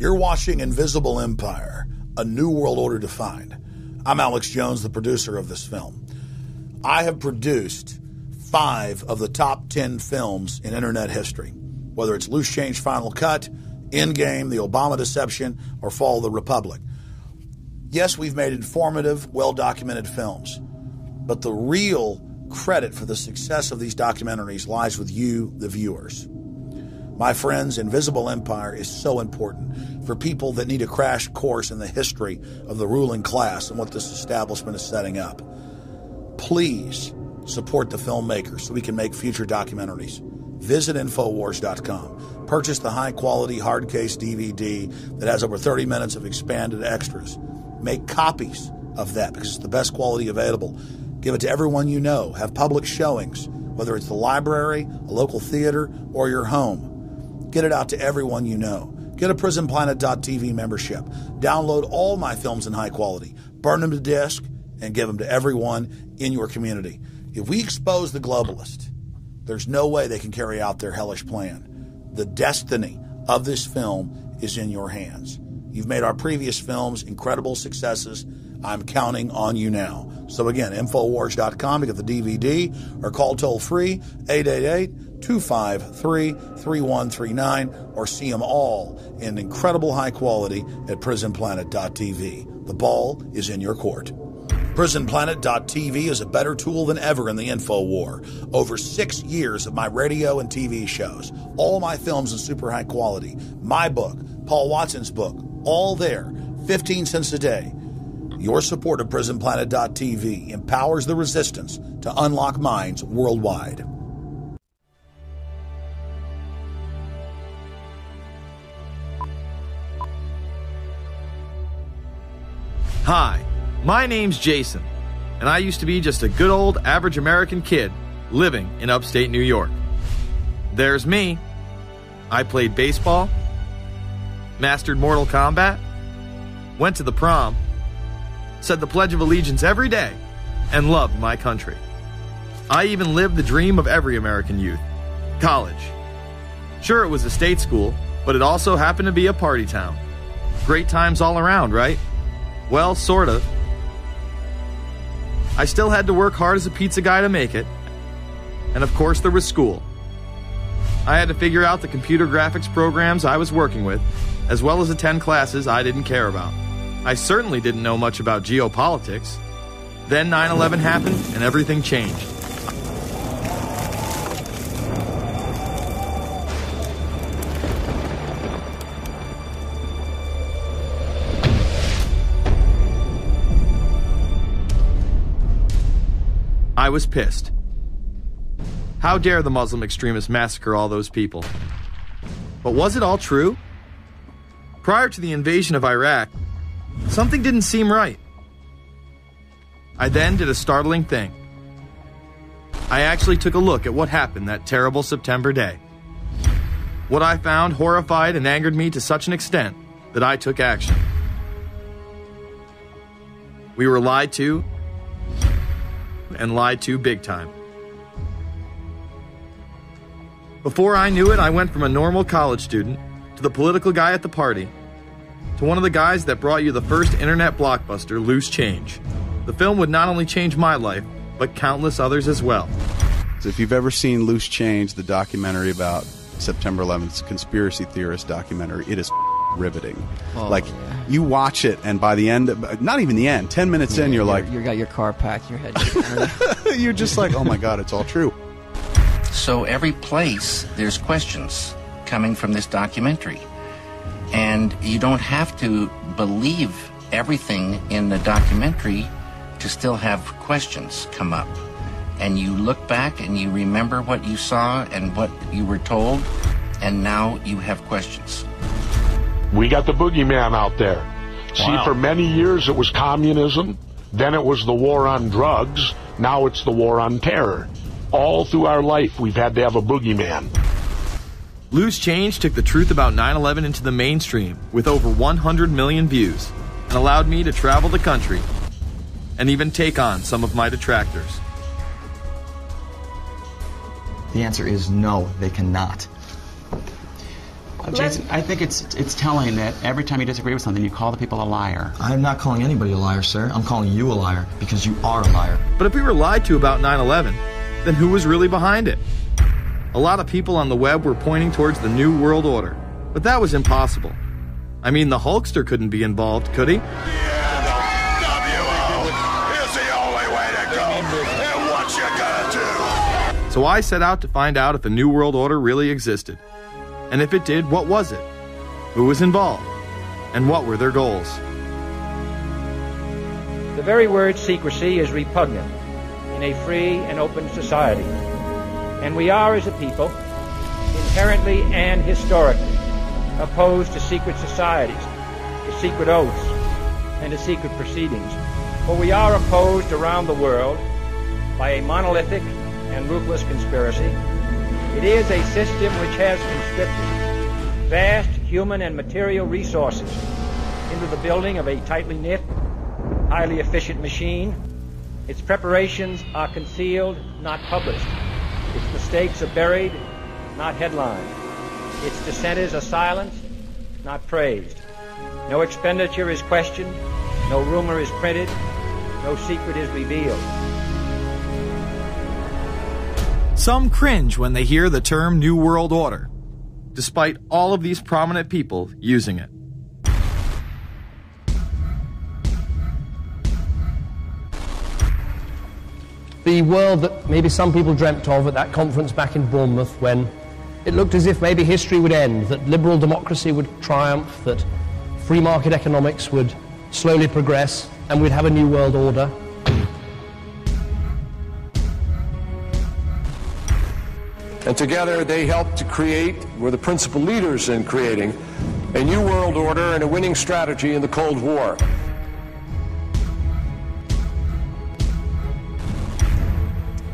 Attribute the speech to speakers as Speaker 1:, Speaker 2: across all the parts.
Speaker 1: You're watching Invisible Empire, a new world order defined. I'm Alex Jones, the producer of this film. I have produced five of the top 10 films in internet history, whether it's Loose Change Final Cut, Endgame, The Obama Deception, or Fall of the Republic. Yes, we've made informative, well documented films, but the real credit for the success of these documentaries lies with you, the viewers. My friends, Invisible Empire is so important for people that need a crash course in the history of the ruling class and what this establishment is setting up. Please support the filmmakers so we can make future documentaries. Visit Infowars.com. Purchase the high quality hard case DVD that has over 30 minutes of expanded extras. Make copies of that because it's the best quality available. Give it to everyone you know. Have public showings, whether it's the library, a local theater, or your home. Get it out to everyone you know. Get a PrisonPlanet.tv membership. Download all my films in high quality. Burn them to disk and give them to everyone in your community. If we expose the globalist, there's no way they can carry out their hellish plan. The destiny of this film is in your hands. You've made our previous films incredible successes. I'm counting on you now. So again, Infowars.com to get the DVD or call toll free 888 253 3139 or see them all in incredible high quality at PrisonPlanet.tv. The ball is in your court. PrisonPlanet.tv is a better tool than ever in the info war. Over six years of my radio and TV shows, all my films in super high quality, my book, Paul Watson's book, all there, 15 cents a day. Your support of PrisonPlanet.tv empowers the resistance to unlock minds worldwide.
Speaker 2: Hi, my name's Jason, and I used to be just a good old average American kid living in upstate New York. There's me. I played baseball, mastered Mortal Kombat, went to the prom, said the Pledge of Allegiance every day, and loved my country. I even lived the dream of every American youth college. Sure, it was a state school, but it also happened to be a party town. Great times all around, right? Well, sort of. I still had to work hard as a pizza guy to make it. And of course, there was school. I had to figure out the computer graphics programs I was working with, as well as attend classes I didn't care about. I certainly didn't know much about geopolitics. Then 9 11 happened and everything changed. I was pissed. How dare the Muslim extremists massacre all those people? But was it all true? Prior to the invasion of Iraq, something didn't seem right. I then did a startling thing. I actually took a look at what happened that terrible September day. What I found horrified and angered me to such an extent that I took action. We were lied to, and lied to big time. Before I knew it, I went from a normal college student to the political guy at the party to one of the guys that brought you the first internet blockbuster, Loose Change. The film would not only change my life, but countless others as well.
Speaker 3: If you've ever seen Loose Change, the documentary about September 11th, conspiracy theorist documentary, it is riveting.
Speaker 4: Oh,
Speaker 3: like
Speaker 4: yeah.
Speaker 3: you watch it, and by the end, not even the end, ten minutes in, you're like,
Speaker 4: you got your car packed, your head.
Speaker 3: you're just like, oh my god, it's all true.
Speaker 5: So every place there's questions coming from this documentary. And you don't have to believe everything in the documentary to still have questions come up. And you look back and you remember what you saw and what you were told, and now you have questions.
Speaker 6: We got the boogeyman out there. See,
Speaker 5: Wow.
Speaker 6: for many years it was communism, then it was the war on drugs, now it's the war on terror. All through our life, we've had to have a boogeyman.
Speaker 2: Loose Change took the truth about 9 11 into the mainstream with over 100 million views and allowed me to travel the country and even take on some of my detractors.
Speaker 7: The answer is no, they cannot.
Speaker 8: Uh, Jason, I think it's it's telling that every time you disagree with something, you call the people a liar.
Speaker 9: I'm not calling anybody a liar, sir. I'm calling you a liar because you are a liar.
Speaker 2: But if we were lied to about 9 11, then who was really behind it? A lot of people on the web were pointing towards the New World Order, but that was impossible. I mean, the Hulkster couldn't be involved, could he? So I set out to find out if the New World Order really existed. And if it did, what was it? Who was involved? And what were their goals?
Speaker 10: The very word secrecy is repugnant in a free and open society. And we are, as a people, inherently and historically opposed to secret societies, to secret oaths, and to secret proceedings. For we are opposed around the world by a monolithic and ruthless conspiracy. It is a system which has conscripted vast human and material resources into the building of a tightly knit, highly efficient machine. Its preparations are concealed, not published. Its mistakes are buried, not headlined. Its dissenters are silenced, not praised. No expenditure is questioned, no rumor is printed, no secret is revealed.
Speaker 2: Some cringe when they hear the term New World Order, despite all of these prominent people using it.
Speaker 11: The world that maybe some people dreamt of at that conference back in Bournemouth when it looked as if maybe history would end, that liberal democracy would triumph, that free market economics would slowly progress, and we'd have a new world order.
Speaker 12: And together they helped to create, were the principal leaders in creating, a new world order and a winning strategy in the Cold War.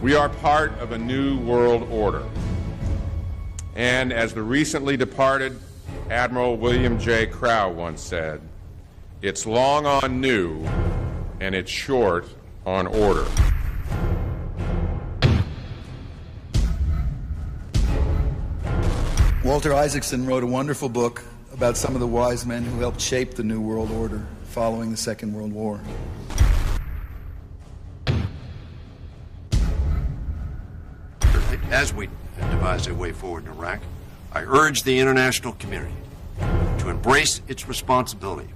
Speaker 13: We are part of a new world order. And as the recently departed Admiral William J. Crowe once said, it's long on new and it's short on order.
Speaker 3: Walter Isaacson wrote a wonderful book about some of the wise men who helped shape the New World Order following the Second World War.
Speaker 14: As we devise a way forward in Iraq, I urge the international community to embrace its responsibility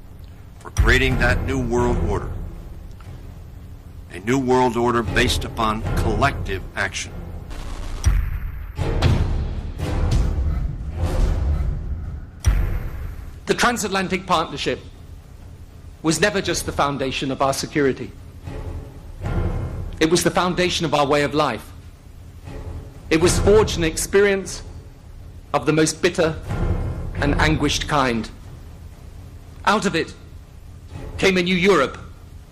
Speaker 14: for creating that new world order. A new world order based upon collective action.
Speaker 15: The transatlantic partnership was never just the foundation of our security. It was the foundation of our way of life. It was forged an experience of the most bitter and anguished kind. Out of it came a new Europe,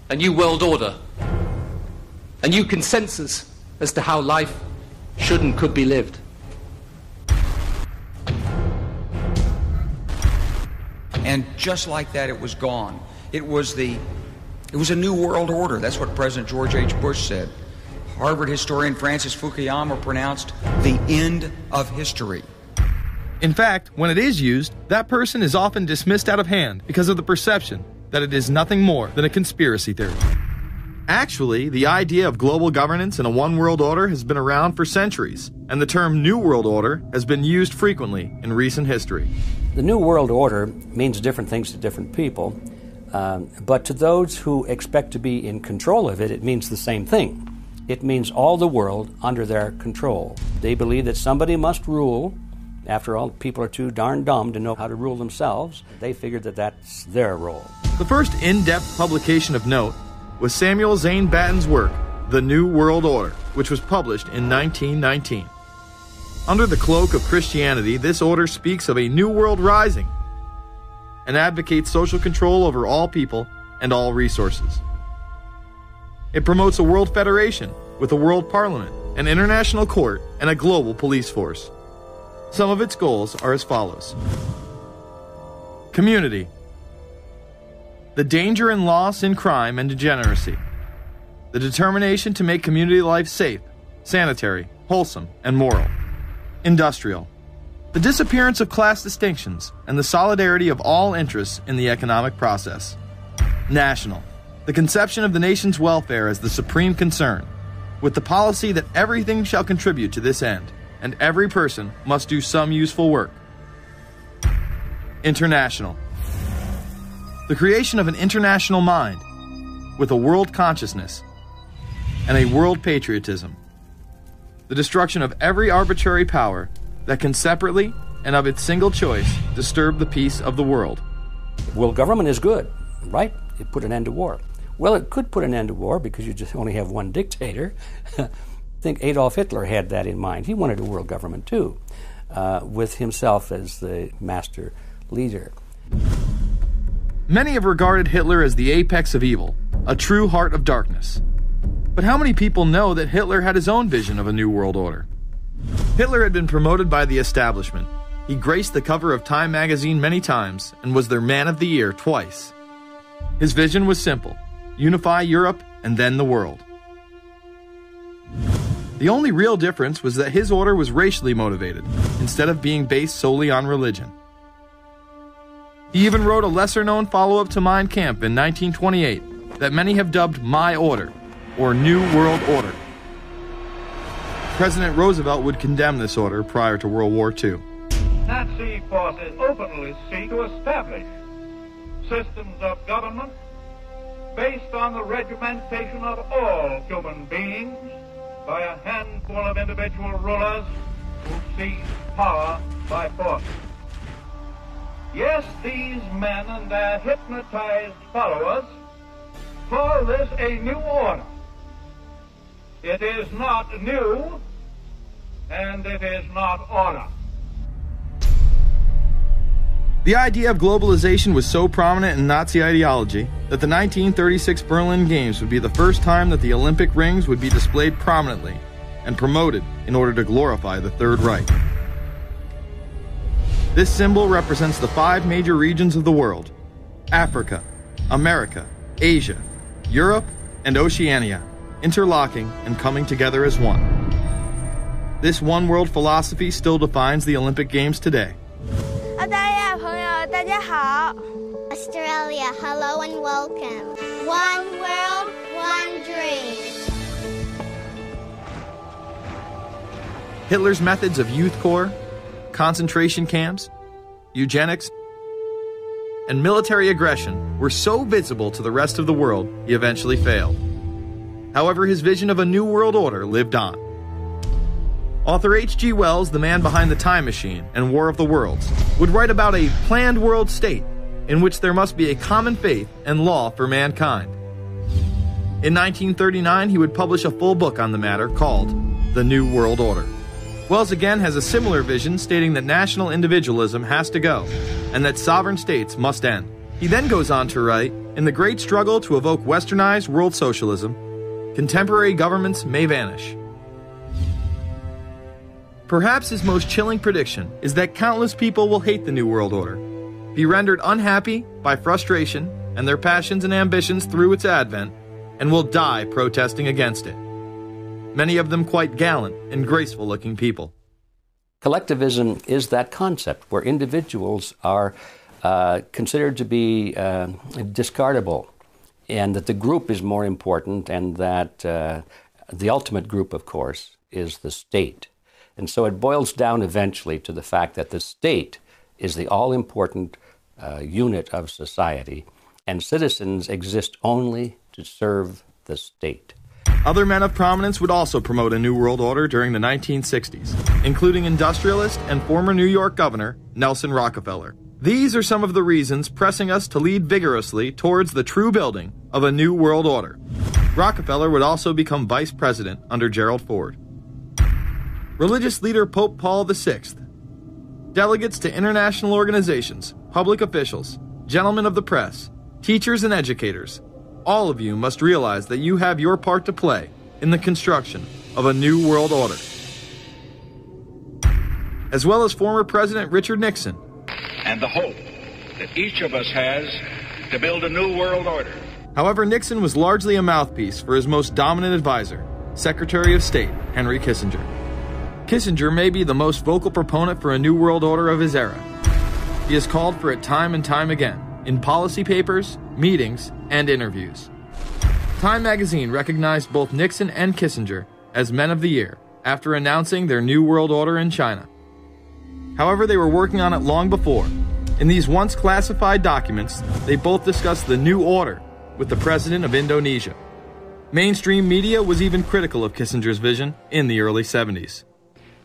Speaker 15: a new world order, a new consensus as to how life should and could be lived.
Speaker 16: And just like that, it was gone. It was the, it was a new world order. That's what President George H. Bush said. Harvard historian Francis Fukuyama pronounced the end of history.
Speaker 2: In fact, when it is used, that person is often dismissed out of hand because of the perception that it is nothing more than a conspiracy theory. Actually, the idea of global governance and a one world order has been around for centuries, and the term New World Order has been used frequently in recent history.
Speaker 17: The New World Order means different things to different people, um, but to those who expect to be in control of it, it means the same thing. It means all the world under their control. They believe that somebody must rule. After all, people are too darn dumb to know how to rule themselves. They figured that that's their role.
Speaker 2: The first in depth publication of note was Samuel Zane Batten's work, The New World Order, which was published in 1919. Under the cloak of Christianity, this order speaks of a new world rising and advocates social control over all people and all resources. It promotes a world federation with a world parliament, an international court, and a global police force. Some of its goals are as follows Community. The danger and loss in crime and degeneracy. The determination to make community life safe, sanitary, wholesome, and moral. Industrial. the disappearance of class distinctions, and the solidarity of all interests in the economic process. National, the conception of the nation's welfare as the supreme concern, with the policy that everything shall contribute to this end, and every person must do some useful work. International, the creation of an international mind with a world consciousness and a world patriotism. The destruction of every arbitrary power that can separately and of its single choice disturb the peace of the world.
Speaker 18: World government is good, right? It put an end to war. Well, it could put an end to war because you just only have one dictator. I think Adolf Hitler had that in mind. He wanted a world government too, uh, with himself as the master leader.
Speaker 2: Many have regarded Hitler as the apex of evil, a true heart of darkness. But how many people know that Hitler had his own vision of a new world order? Hitler had been promoted by the establishment. He graced the cover of Time magazine many times and was their Man of the Year twice. His vision was simple unify Europe and then the world. The only real difference was that his order was racially motivated, instead of being based solely on religion. He even wrote a lesser known follow up to Mein Kampf in 1928 that many have dubbed My Order, or New World Order. President Roosevelt would condemn this order prior to World War II.
Speaker 19: Nazi forces openly seek to establish systems of government based on the regimentation of all human beings by a handful of individual rulers who seize power by force. Yes, these men and their hypnotized followers call this a new order. It is not new, and it is not order.
Speaker 2: The idea of globalization was so prominent in Nazi ideology that the 1936 Berlin Games would be the first time that the Olympic rings would be displayed prominently and promoted in order to glorify the Third Reich. This symbol represents the five major regions of the world Africa, America, Asia, Europe, and Oceania, interlocking and coming together as one. This one world philosophy still defines the Olympic Games today.
Speaker 20: 澳大利亚朋友，大家好。
Speaker 21: Australia, hello and welcome. One world, one dream.
Speaker 2: Hitler's methods of youth corps, concentration camps, eugenics, and military aggression were so visible to the rest of the world, he eventually failed. However, his vision of a new world order lived on. Author H.G. Wells, the man behind The Time Machine and War of the Worlds, would write about a planned world state in which there must be a common faith and law for mankind. In 1939, he would publish a full book on the matter called The New World Order. Wells again has a similar vision stating that national individualism has to go and that sovereign states must end. He then goes on to write In the great struggle to evoke westernized world socialism, contemporary governments may vanish. Perhaps his most chilling prediction is that countless people will hate the New World Order, be rendered unhappy by frustration and their passions and ambitions through its advent, and will die protesting against it. Many of them quite gallant and graceful looking people.
Speaker 18: Collectivism is that concept where individuals are uh, considered to be uh, discardable, and that the group is more important, and that uh, the ultimate group, of course, is the state. And so it boils down eventually to the fact that the state is the all important uh, unit of society, and citizens exist only to serve the state.
Speaker 2: Other men of prominence would also promote a New World Order during the 1960s, including industrialist and former New York Governor Nelson Rockefeller. These are some of the reasons pressing us to lead vigorously towards the true building of a New World Order. Rockefeller would also become vice president under Gerald Ford. Religious leader Pope Paul VI, delegates to international organizations, public officials, gentlemen of the press, teachers and educators, all of you must realize that you have your part to play in the construction of a new world order. As well as former President Richard Nixon,
Speaker 22: and the hope that each of us has to build a new world order.
Speaker 2: However, Nixon was largely a mouthpiece for his most dominant advisor, Secretary of State Henry Kissinger. Kissinger may be the most vocal proponent for a new world order of his era. He has called for it time and time again, in policy papers, meetings, and interviews. Time magazine recognized both Nixon and Kissinger as Men of the Year after announcing their New World Order in China. However, they were working on it long before. In these once classified documents, they both discussed the New Order with the President of Indonesia. Mainstream media was even critical of Kissinger's vision in the early 70s.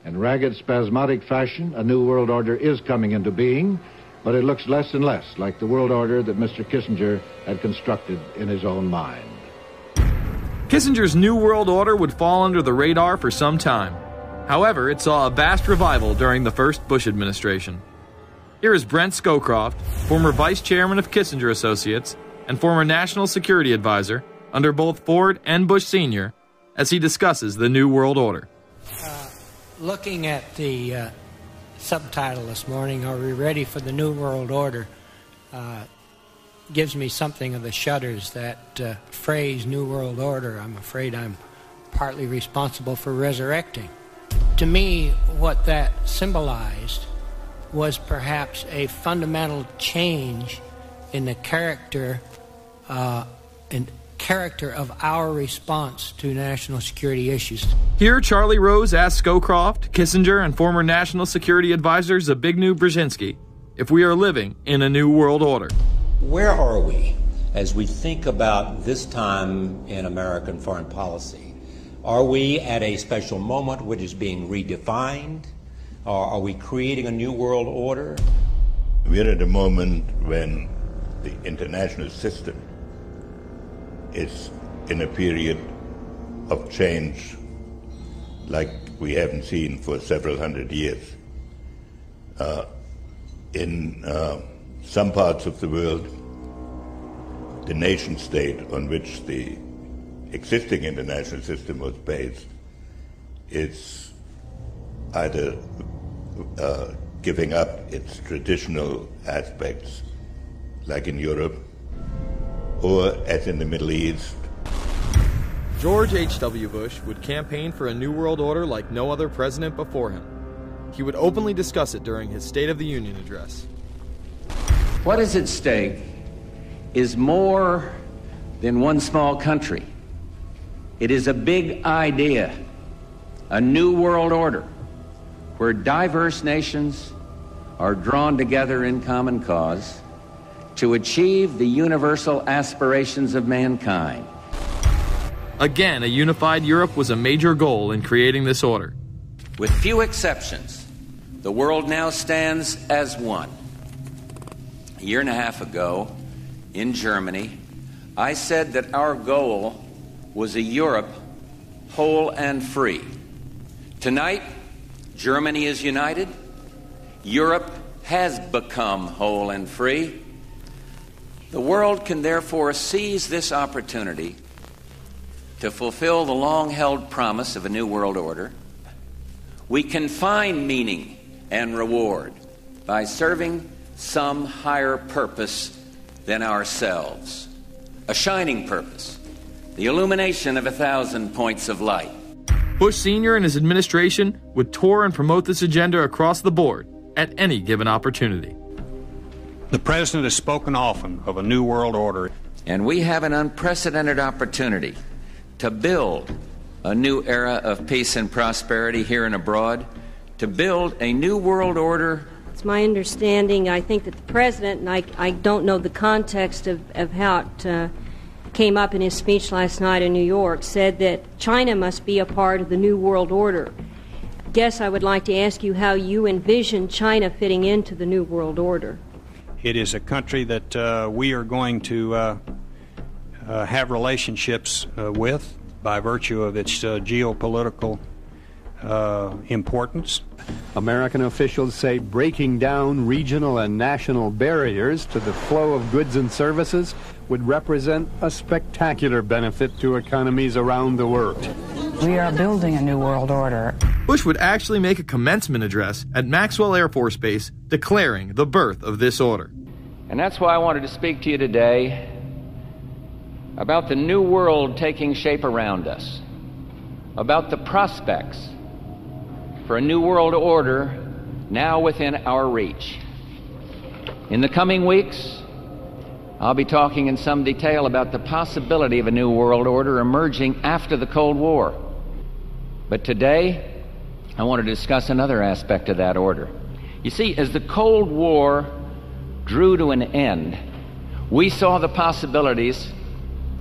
Speaker 23: In ragged, spasmodic fashion, a new world order is coming into being, but it looks less and less like the world order that Mr. Kissinger had constructed in his own mind.
Speaker 2: Kissinger's New World Order would fall under the radar for some time. However, it saw a vast revival during the first Bush administration. Here is Brent Scowcroft, former vice chairman of Kissinger Associates and former national security advisor under both Ford and Bush Sr., as he discusses the New World Order.
Speaker 24: Uh, looking at the uh, subtitle this morning, Are We Ready for the New World Order? Uh, gives me something of the shudders. That uh, phrase, New World Order, I'm afraid I'm partly responsible for resurrecting. To me, what that symbolized was perhaps a fundamental change in the character uh, and character of our response to national security issues.
Speaker 2: Here, Charlie Rose asked Scowcroft, Kissinger, and former national security advisor Zbigniew Brzezinski if we are living in a new world order.
Speaker 8: Where are we as we think about this time in American foreign policy? Are we at a special moment which is being redefined? Or are we creating a new world order?
Speaker 25: We're at a moment when the international system is in a period of change like we haven't seen for several hundred years. Uh, in uh, some parts of the world, the nation state on which the existing international system was based is either uh, giving up its traditional aspects, like in Europe, or as in the Middle East.
Speaker 2: George H.W. Bush would campaign for a New World Order like no other president before him. He would openly discuss it during his State of the Union address.
Speaker 26: What is at stake is more than one small country. It is a big idea, a new world order, where diverse nations are drawn together in common cause to achieve the universal aspirations of mankind.
Speaker 2: Again, a unified Europe was a major goal in creating this order.
Speaker 26: With few exceptions, the world now stands as one. A year and a half ago, in Germany, I said that our goal was a Europe whole and free. Tonight, Germany is united. Europe has become whole and free. The world can therefore seize this opportunity to fulfill the long held promise of a new world order. We can find meaning and reward by serving some higher purpose than ourselves, a shining purpose, the illumination of a thousand points of light.
Speaker 2: Bush Sr. and his administration would tour and promote this agenda across the board at any given opportunity.
Speaker 27: The President has spoken often of a new world order.
Speaker 26: And we have an unprecedented opportunity to build a new era of peace and prosperity here and abroad, to build a new world order.
Speaker 28: It's my understanding, I think that the President, and I, I don't know the context of, of how it uh, came up in his speech last night in New York, said that China must be a part of the new world order. Guess I would like to ask you how you envision China fitting into the new world order.
Speaker 27: It is a country that uh, we are going to uh, uh, have relationships uh, with by virtue of its uh, geopolitical uh, importance.
Speaker 29: American officials say breaking down regional and national barriers to the flow of goods and services would represent a spectacular benefit to economies around the world.
Speaker 30: We are building a new world order.
Speaker 2: Bush would actually make a commencement address at Maxwell Air Force Base declaring the birth of this order.
Speaker 26: And that's why I wanted to speak to you today about the new world taking shape around us, about the prospects for a new world order now within our reach. In the coming weeks, I'll be talking in some detail about the possibility of a new world order emerging after the Cold War. But today, I want to discuss another aspect of that order. You see, as the Cold War drew to an end, we saw the possibilities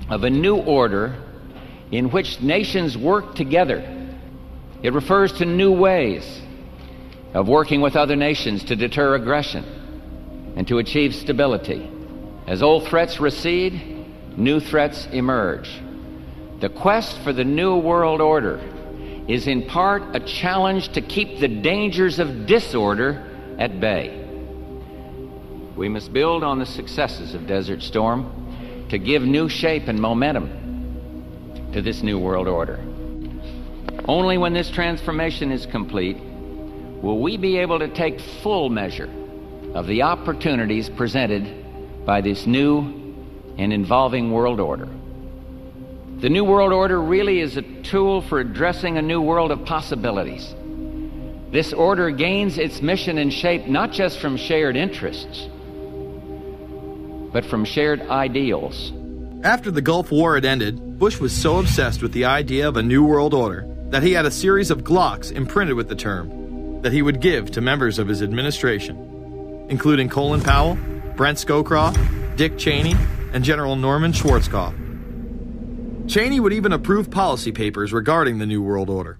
Speaker 26: of a new order in which nations work together. It refers to new ways of working with other nations to deter aggression and to achieve stability. As old threats recede, new threats emerge. The quest for the new world order is in part a challenge to keep the dangers of disorder at bay. We must build on the successes of Desert Storm to give new shape and momentum to this new world order. Only when this transformation is complete will we be able to take full measure of the opportunities presented by this new and involving world order. The New World Order really is a tool for addressing a new world of possibilities. This order gains its mission and shape not just from shared interests, but from shared ideals.
Speaker 2: After the Gulf War had ended, Bush was so obsessed with the idea of a new world order that he had a series of Glocks imprinted with the term that he would give to members of his administration, including Colin Powell, Brent Scowcroft, Dick Cheney, and General Norman Schwarzkopf. Cheney would even approve policy papers regarding the New World Order.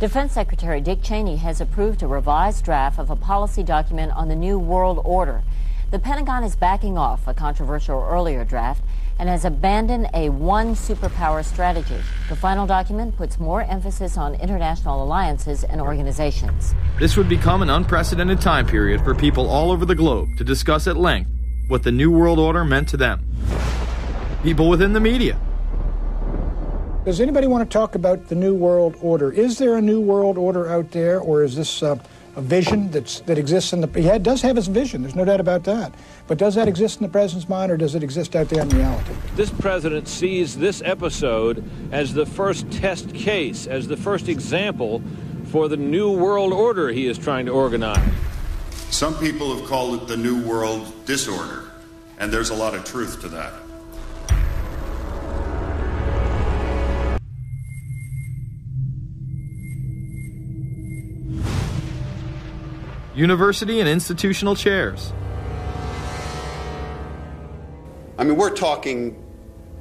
Speaker 31: Defense Secretary Dick Cheney has approved a revised draft of a policy document on the New World Order. The Pentagon is backing off a controversial earlier draft and has abandoned a one superpower strategy. The final document puts more emphasis on international alliances and organizations.
Speaker 2: This would become an unprecedented time period for people all over the globe to discuss at length what the New World Order meant to them. People within the media.
Speaker 32: Does anybody want to talk about the New World Order? Is there a New World Order out there, or is this uh, a vision that's, that exists in the. He does have his vision, there's no doubt about that. But does that exist in the president's mind, or does it exist out there in reality?
Speaker 33: This president sees this episode as the first test case, as the first example for the New World Order he is trying to organize.
Speaker 1: Some people have called it the New World Disorder, and there's a lot of truth to that.
Speaker 2: University and institutional chairs.
Speaker 34: I mean, we're talking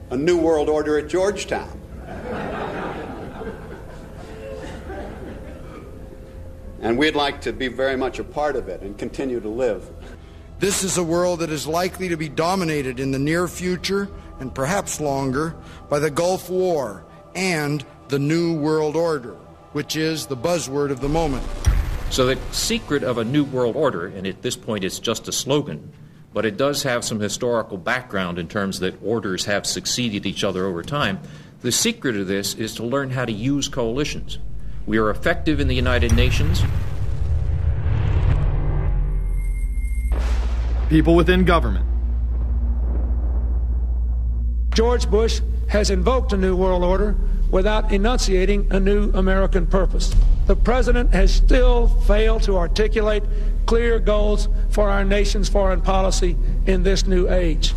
Speaker 34: a New World Order at Georgetown. and we'd like to be very much a part of it and continue to live.
Speaker 35: This is a world that is likely to be dominated in the near future and perhaps longer by the Gulf War and the New World Order, which is the buzzword of the moment.
Speaker 36: So the secret of a New World Order, and at this point it's just a slogan, but it does have some historical background in terms that orders have succeeded each other over time. The secret of this is to learn how to use coalitions. We are effective in the United Nations.
Speaker 2: People within government.
Speaker 32: George Bush has invoked a New World Order without enunciating a new American purpose. The president has still failed to articulate clear goals for our nation's foreign policy in this new age.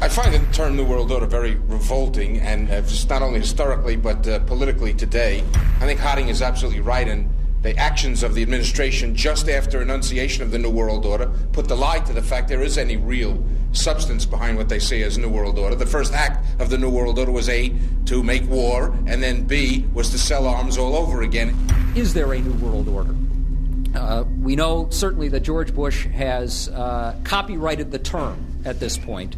Speaker 37: I find the term New World Order very revolting, and uh, just not only historically but uh, politically today. I think Harding is absolutely right, and the actions of the administration just after enunciation of the New World Order put the lie to the fact there is any real substance behind what they say as New World Order. The first act of the New World Order was A, to make war, and then B, was to sell arms all over again.
Speaker 38: Is there a New World Order? Uh, we know certainly that George Bush has uh, copyrighted the term at this point.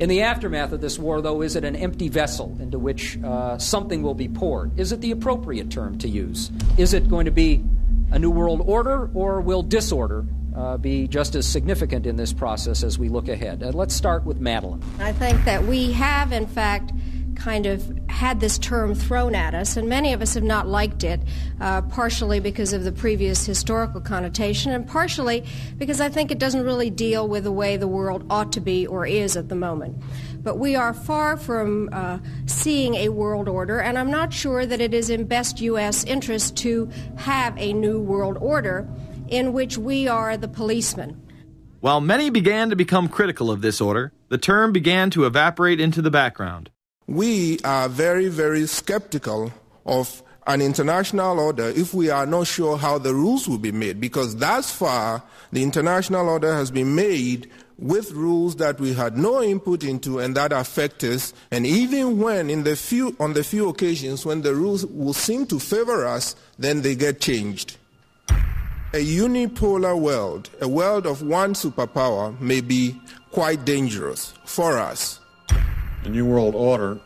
Speaker 38: In the aftermath of this war, though, is it an empty vessel into which uh, something will be poured? Is it the appropriate term to use? Is it going to be a new world order, or will disorder uh, be just as significant in this process as we look ahead? Uh, let's start with Madeline.
Speaker 39: I think that we have, in fact, kind of had this term thrown at us, and many of us have not liked it, uh, partially because of the previous historical connotation, and partially because I think it doesn't really deal with the way the world ought to be or is at the moment. But we are far from uh, seeing a world order, and I'm not sure that it is in best U.S. interest to have a new world order in which we are the policeman.
Speaker 2: While many began to become critical of this order, the term began to evaporate into the background.
Speaker 40: We are very, very skeptical of an international order if we are not sure how the rules will be made, because thus far the international order has been made with rules that we had no input into and that affect us. And even when, in the few, on the few occasions when the rules will seem to favor us, then they get changed. A unipolar world, a world of one superpower, may be quite dangerous for us.
Speaker 41: The New World Order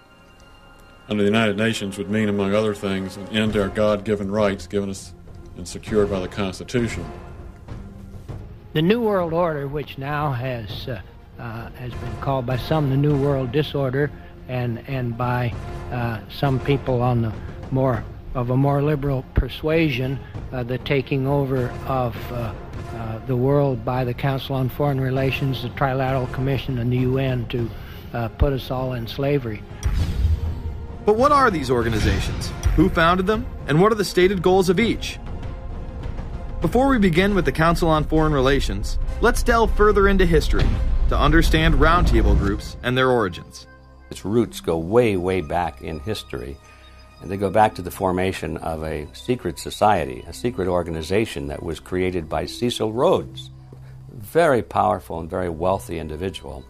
Speaker 41: under the United Nations would mean, among other things, an end to our God given rights given us and secured by the Constitution.
Speaker 24: The New World Order, which now has, uh, uh, has been called by some the New World Disorder and, and by uh, some people on the more of a more liberal persuasion, uh, the taking over of uh, uh, the world by the Council on Foreign Relations, the Trilateral Commission, and the UN to uh, put us all in slavery.
Speaker 2: But what are these organizations? Who founded them? And what are the stated goals of each? Before we begin with the Council on Foreign Relations, let's delve further into history to understand roundtable groups and their origins.
Speaker 17: Its roots go way, way back in history. And they go back to the formation of a secret society, a secret organization that was created by Cecil Rhodes, very powerful and very wealthy individual.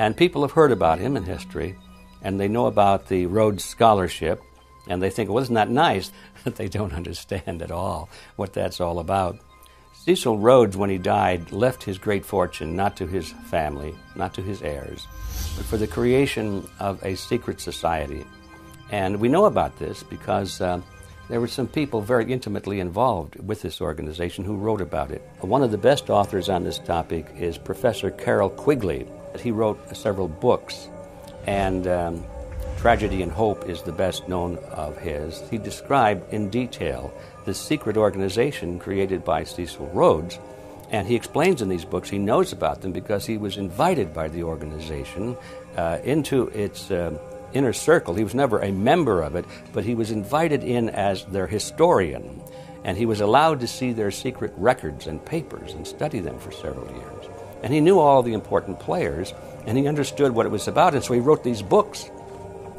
Speaker 17: And people have heard about him in history, and they know about the Rhodes Scholarship, and they think, well, isn't that nice? That they don't understand at all what that's all about. Cecil Rhodes, when he died, left his great fortune not to his family, not to his heirs, but for the creation of a secret society and we know about this because uh, there were some people very intimately involved with this organization who wrote about it. One of the best authors on this topic is Professor Carroll Quigley. He wrote several books, and um, Tragedy and Hope is the best known of his. He described in detail the secret organization created by Cecil Rhodes. And he explains in these books he knows about them because he was invited by the organization uh, into its uh, inner circle. He was never a member of it, but he was invited in as their historian. And he was allowed to see their secret records and papers and study them for several years. And he knew all the important players, and he understood what it was about, and so he wrote these books.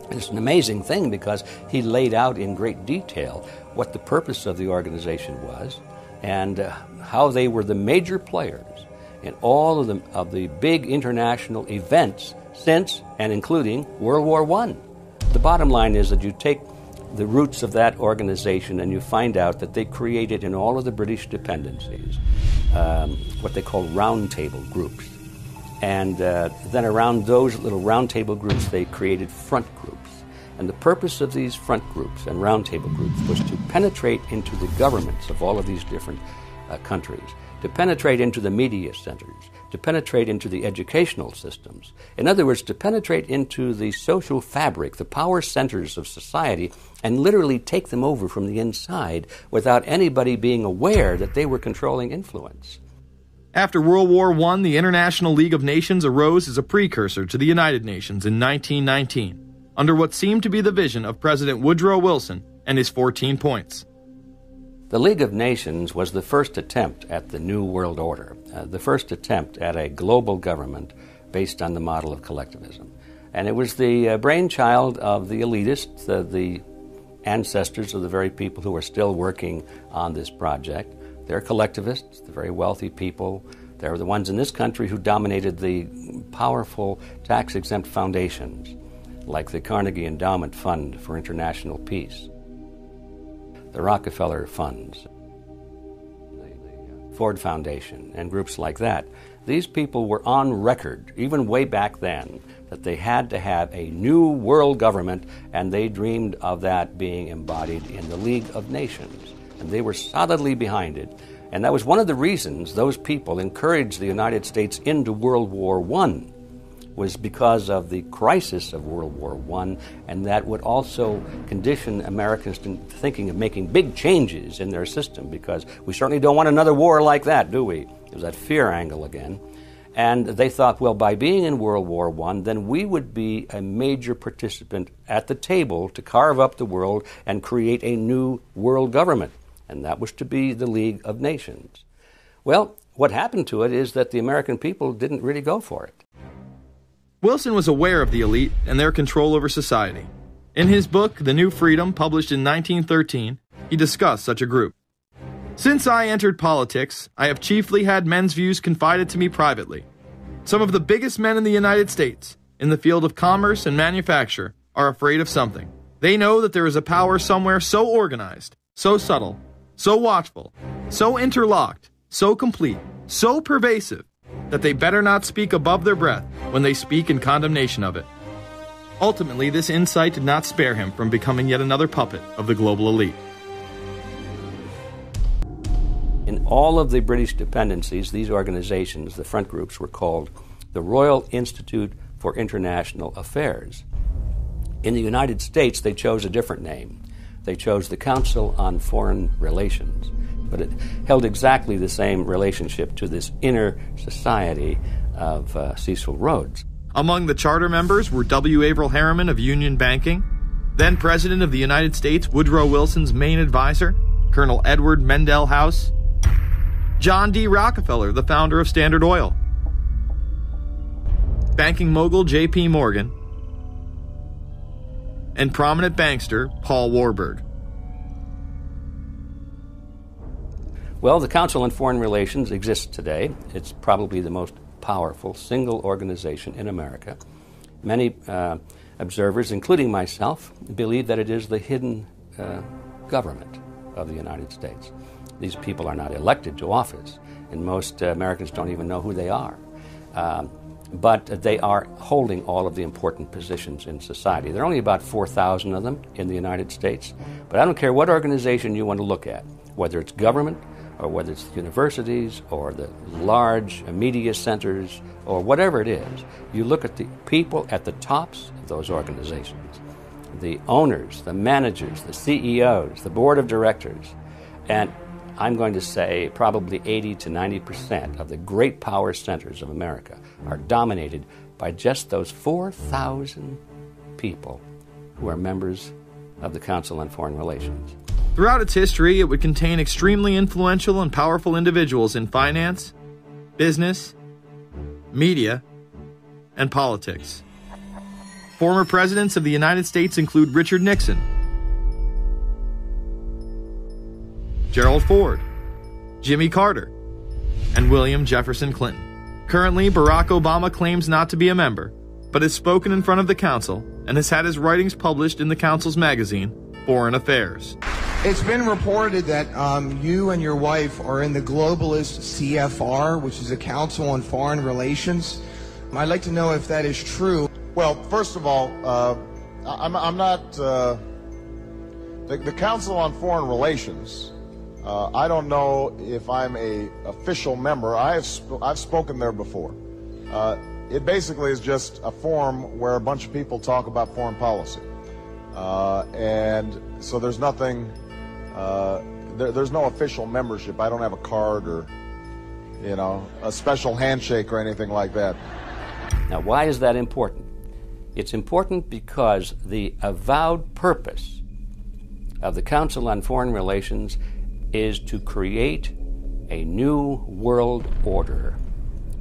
Speaker 17: It's an amazing thing because he laid out in great detail what the purpose of the organization was and uh, how they were the major players in all of the, of the big international events since and including World War I. The bottom line is that you take the roots of that organization and you find out that they created in all of the British dependencies um, what they call roundtable groups. And uh, then around those little roundtable groups, they created front groups. And the purpose of these front groups and roundtable groups was to penetrate into the governments of all of these different uh, countries, to penetrate into the media centers, to penetrate into the educational systems. In other words, to penetrate into the social fabric, the power centers of society, and literally take them over from the inside without anybody being aware that they were controlling influence.
Speaker 2: After World War I, the International League of Nations arose as a precursor to the United Nations in 1919, under what seemed to be the vision of President Woodrow Wilson and his 14 points.
Speaker 17: The League of Nations was the first attempt at the New World Order, uh, the first attempt at a global government based on the model of collectivism. And it was the uh, brainchild of the elitists, the, the ancestors of the very people who are still working on this project. They're collectivists, the very wealthy people. They're the ones in this country who dominated the powerful tax exempt foundations, like the Carnegie Endowment Fund for International Peace the Rockefeller Funds, the Ford Foundation, and groups like that. These people were on record, even way back then, that they had to have a new world government, and they dreamed of that being embodied in the League of Nations. And they were solidly behind it. And that was one of the reasons those people encouraged the United States into World War I was because of the crisis of World War I, and that would also condition Americans to thinking of making big changes in their system because we certainly don't want another war like that, do we? There's that fear angle again. And they thought, well, by being in World War I, then we would be a major participant at the table to carve up the world and create a new world government. And that was to be the League of Nations. Well, what happened to it is that the American people didn't really go for it.
Speaker 2: Wilson was aware of the elite and their control over society. In his book, The New Freedom, published in 1913, he discussed such a group. Since I entered politics, I have chiefly had men's views confided to me privately. Some of the biggest men in the United States, in the field of commerce and manufacture, are afraid of something. They know that there is a power somewhere so organized, so subtle, so watchful, so interlocked, so complete, so pervasive, that they better not speak above their breath when they speak in condemnation of it. Ultimately, this insight did not spare him from becoming yet another puppet of the global elite.
Speaker 17: In all of the British dependencies, these organizations, the front groups, were called the Royal Institute for International Affairs. In the United States, they chose a different name. They chose the Council on Foreign Relations, but it held exactly the same relationship to this inner society of uh, Cecil Rhodes.
Speaker 2: Among the charter members were W. Averell Harriman of Union Banking, then President of the United States Woodrow Wilson's main advisor, Colonel Edward Mandell House, John D. Rockefeller, the founder of Standard Oil, banking mogul J.P. Morgan, and prominent bankster Paul Warburg.
Speaker 17: Well, the Council on Foreign Relations exists today. It's probably the most powerful single organization in America. Many uh, observers, including myself, believe that it is the hidden uh, government of the United States. These people are not elected to office, and most uh, Americans don't even know who they are. Um, but they are holding all of the important positions in society. There are only about 4,000 of them in the United States. But I don't care what organization you want to look at, whether it's government or whether it's the universities or the large media centers or whatever it is, you look at the people at the tops of those organizations the owners, the managers, the CEOs, the board of directors, and I'm going to say probably 80 to 90 percent of the great power centers of America are dominated by just those 4,000 people who are members of the Council on Foreign Relations.
Speaker 2: Throughout its history, it would contain extremely influential and powerful individuals in finance, business, media, and politics. Former presidents of the United States include Richard Nixon, Gerald Ford, Jimmy Carter, and William Jefferson Clinton. Currently, Barack Obama claims not to be a member, but has spoken in front of the Council and has had his writings published in the Council's magazine, Foreign Affairs.
Speaker 42: It's been reported that um, you and your wife are in the globalist CFR, which is a Council on Foreign Relations. I'd like to know if that is true.
Speaker 43: Well, first of all, uh, I'm, I'm, not. Uh, the, the, Council on Foreign Relations. Uh, I don't know if I'm a official member. I have sp- I've spoken there before. Uh, it basically is just a forum where a bunch of people talk about foreign policy, uh, and so there's nothing uh, there, there's no official membership. I don't have a card or, you know, a special handshake or anything like that.
Speaker 17: Now, why is that important? It's important because the avowed purpose of the Council on Foreign Relations is to create a new world order,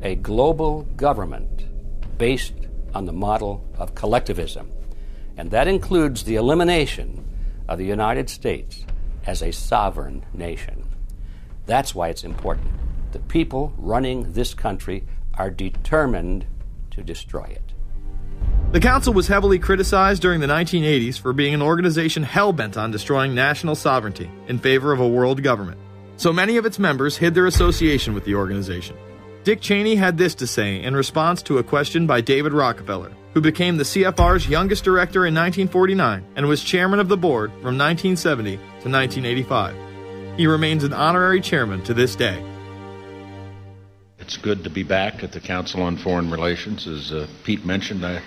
Speaker 17: a global government based on the model of collectivism. And that includes the elimination of the United States as a sovereign nation. That's why it's important. The people running this country are determined to destroy it.
Speaker 2: The Council was heavily criticized during the 1980s for being an organization hell bent on destroying national sovereignty in favor of a world government. So many of its members hid their association with the organization. Dick Cheney had this to say in response to a question by David Rockefeller, who became the CFR's youngest director in 1949 and was chairman of the board from 1970 to 1985. He remains an honorary chairman to this day.
Speaker 44: It's good to be back at the Council on Foreign Relations. As uh, Pete mentioned, I've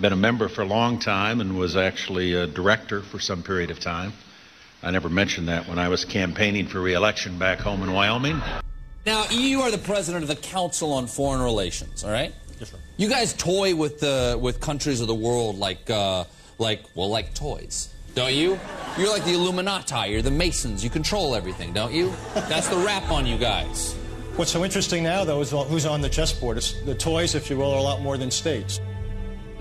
Speaker 44: been a member for a long time and was actually a director for some period of time. I never mentioned that when I was campaigning for reelection back home in Wyoming.
Speaker 45: Now, you are the president of the Council on Foreign Relations, all right?
Speaker 46: Yes, sir.
Speaker 45: You guys toy with uh, with countries of the world like uh, like well like toys, don't you? You're like the Illuminati. You're the Masons. You control everything, don't you? That's the rap on you guys.
Speaker 46: What's so interesting now, though, is who's on the chessboard. It's the toys, if you will, are a lot more than states.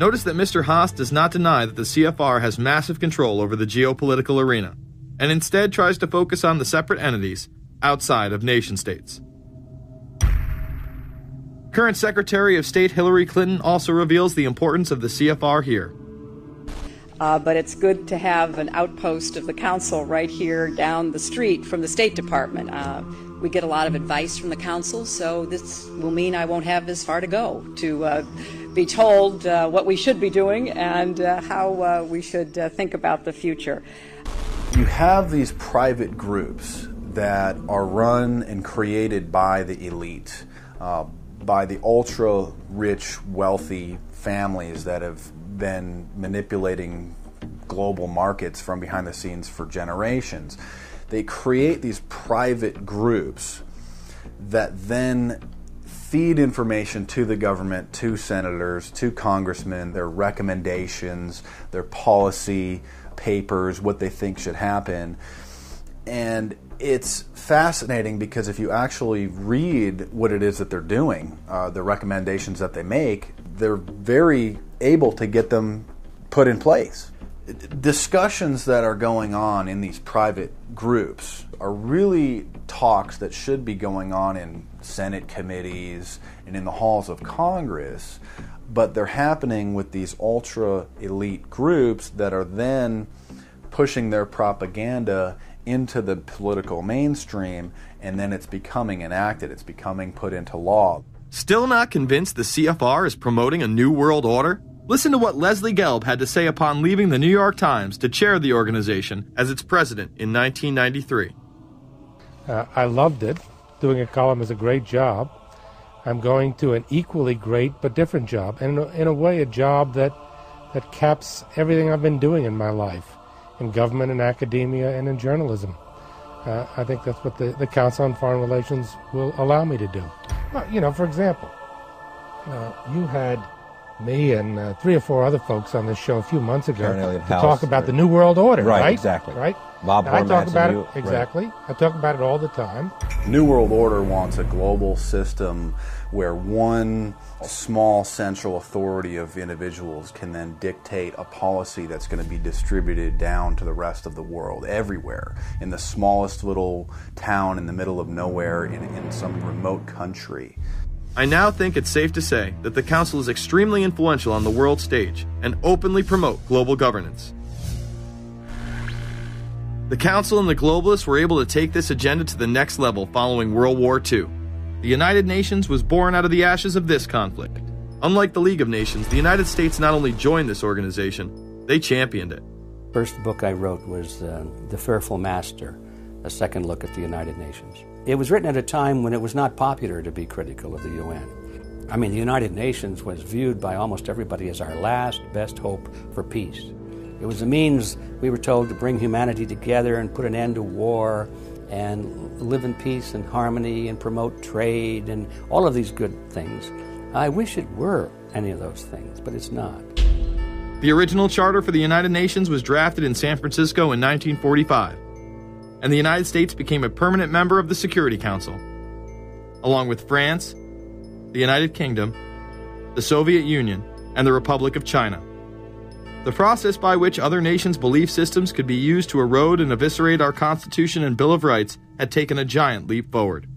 Speaker 2: Notice that Mr. Haass does not deny that the CFR has massive control over the geopolitical arena, and instead tries to focus on the separate entities outside of nation states. Current Secretary of State Hillary Clinton also reveals the importance of the CFR here.
Speaker 47: Uh, but it's good to have an outpost of the council right here down the street from the State Department. Uh, we get a lot of advice from the council, so this will mean I won't have as far to go to uh, be told uh, what we should be doing and uh, how uh, we should think about the future.
Speaker 48: You have these private groups that are run and created by the elite by the ultra rich, wealthy families that have been manipulating global markets from behind the scenes for generations. They create these private groups that then feed information to the government, to senators, to congressmen, their recommendations, their policy papers, what they think should happen. And it's fascinating because if you actually read what it is that they're doing, uh, the recommendations that they make, they're very able to get them put in place. Discussions that are going on in these private groups are really talks that should be going on in Senate committees and in the halls of Congress, but they're happening with these ultra elite groups that are then pushing their propaganda into the political mainstream, and then it's becoming enacted, it's becoming put into law.
Speaker 2: Still not convinced the CFR is promoting a new world order? Listen to what Leslie Gelb had to say upon leaving the New York Times to chair the organization as its president in 1993.
Speaker 49: Uh, I loved it. Doing a column is a great job. I'm going to an equally great but different job, and in a, in a way, a job that that caps everything I've been doing in my life in government and academia and in journalism. Uh, I think that's what the, the Council on Foreign Relations will allow me to do. Well, you know, for example, uh, you had me and uh, three or four other folks on this show a few months ago to
Speaker 50: House,
Speaker 49: talk about the New World Order, right?
Speaker 50: Right, exactly.
Speaker 49: Right.
Speaker 50: Bob
Speaker 49: I talk about
Speaker 50: and
Speaker 49: it exactly.
Speaker 50: right.
Speaker 49: I talk about it all the time.
Speaker 48: New World Order wants a global system where one small central authority of individuals can then dictate a policy that's going to be distributed down to the rest of the world, everywhere, in the smallest little town in the middle of nowhere in, in some remote country.
Speaker 2: I now think it's safe to say that the Council is extremely influential on the world stage and openly promote global governance. The Council and the globalists were able to take this agenda to the next level following World War II. The United Nations was born out of the ashes of this conflict. Unlike the League of Nations, the United States not only joined this organization, they championed it.
Speaker 17: First book I wrote was uh, The Fearful Master, a second look at the United Nations. It was written at a time when it was not popular to be critical of the UN. I mean, the United Nations was viewed by almost everybody as our last best hope for peace. It was a means, we were told, to bring humanity together and put an end to war and live in peace and harmony and promote trade and all of these good things. I wish it were any of those things, but it's not.
Speaker 2: The original charter for the United Nations was drafted in San Francisco in 1945, and the United States became a permanent member of the Security Council, along with France, the United Kingdom, the Soviet Union, and the Republic of China. The process by which other nations' belief systems could be used to erode and eviscerate our Constitution and Bill of Rights had taken a giant leap forward.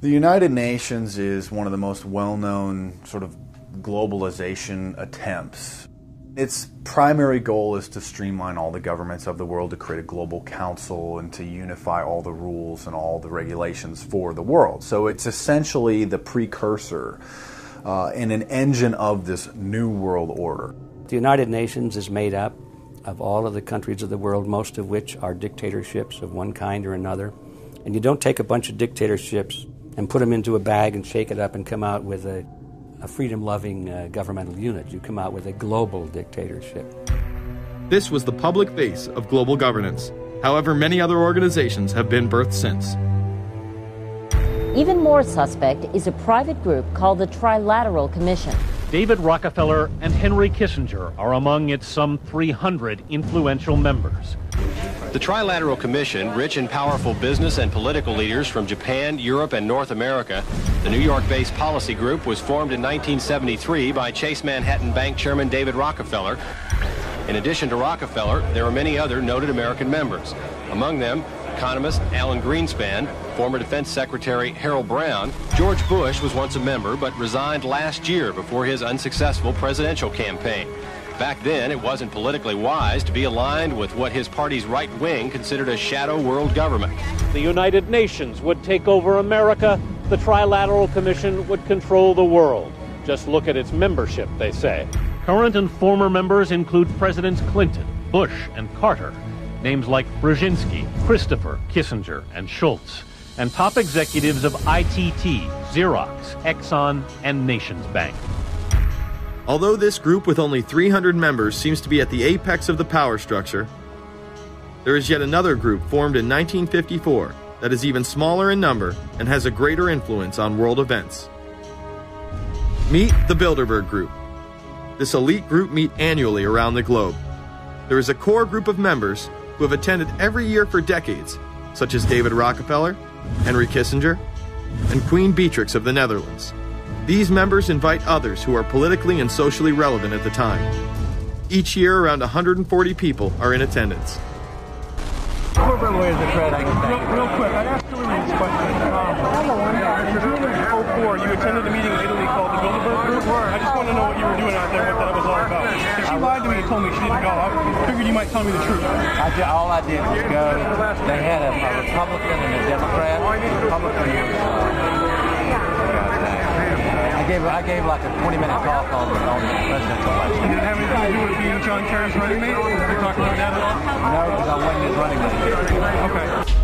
Speaker 48: The United Nations is one of the most well known sort of globalization attempts. Its primary goal is to streamline all the governments of the world to create a global council and to unify all the rules and all the regulations for the world. So it's essentially the precursor uh, and an engine of this new world order.
Speaker 17: The United Nations is made up of all of the countries of the world, most of which are dictatorships of one kind or another. And you don't take a bunch of dictatorships and put them into a bag and shake it up and come out with a, a freedom loving uh, governmental unit. You come out with a global dictatorship.
Speaker 2: This was the public face of global governance. However, many other organizations have been birthed since.
Speaker 51: even more suspect is a private group called the Trilateral Commission.
Speaker 52: David Rockefeller and Henry Kissinger are among its some 300 influential members.
Speaker 53: The Trilateral Commission, rich and powerful business and political leaders from Japan, Europe, and North America, the New York-based policy group was formed in 1973 by Chase Manhattan Bank Chairman David Rockefeller. In addition to Rockefeller, there are many other noted American members. Among them, economist Alan Greenspan, former Defense Secretary Harold Brown. George Bush was once a member but resigned last year before his unsuccessful presidential campaign. Back then, it wasn't politically wise to be aligned with what his party's right wing considered a shadow world government.
Speaker 52: The United Nations would take over America. The Trilateral Commission would control the world. Just look at its membership, they say. Current and former members include Presidents Clinton, Bush, and Carter. Names like Brzezinski, Christopher, Kissinger, and Shultz. And top executives of ITT, Xerox, Exxon, and Nations Bank.
Speaker 2: Although this group with only 300 members seems to be at the apex of the power structure, there is yet another group formed in 1954 that is even smaller in number and has a greater influence on world events. Meet the Bilderberg Group. This elite group meet annually around the globe. There is a core group of members who have attended every year for decades, such as David Rockefeller, Henry Kissinger, and Queen Beatrix of the Netherlands. These members invite others who are politically and socially relevant at the time. Each year, around 140 people are in attendance.
Speaker 54: Corporate lawyers are Fred. Real, real quick, I'd ask Hillary this question. Um, in 04, you attended a meeting in Italy called the Bilderberg Group. I just want to know what you were doing out there, what that was all about. If she lied to me and told me she didn't go, I figured you might tell me the truth.
Speaker 55: I did, all I did was go. They had a, a Republican and a Democrat. Republican was I gave I gave like a 20 minute talk on, on the presidential election.
Speaker 54: Did it have anything to do with being John Kerry's running mate? You talk about that at all?
Speaker 55: No, because I wasn't his running mate.
Speaker 54: Okay.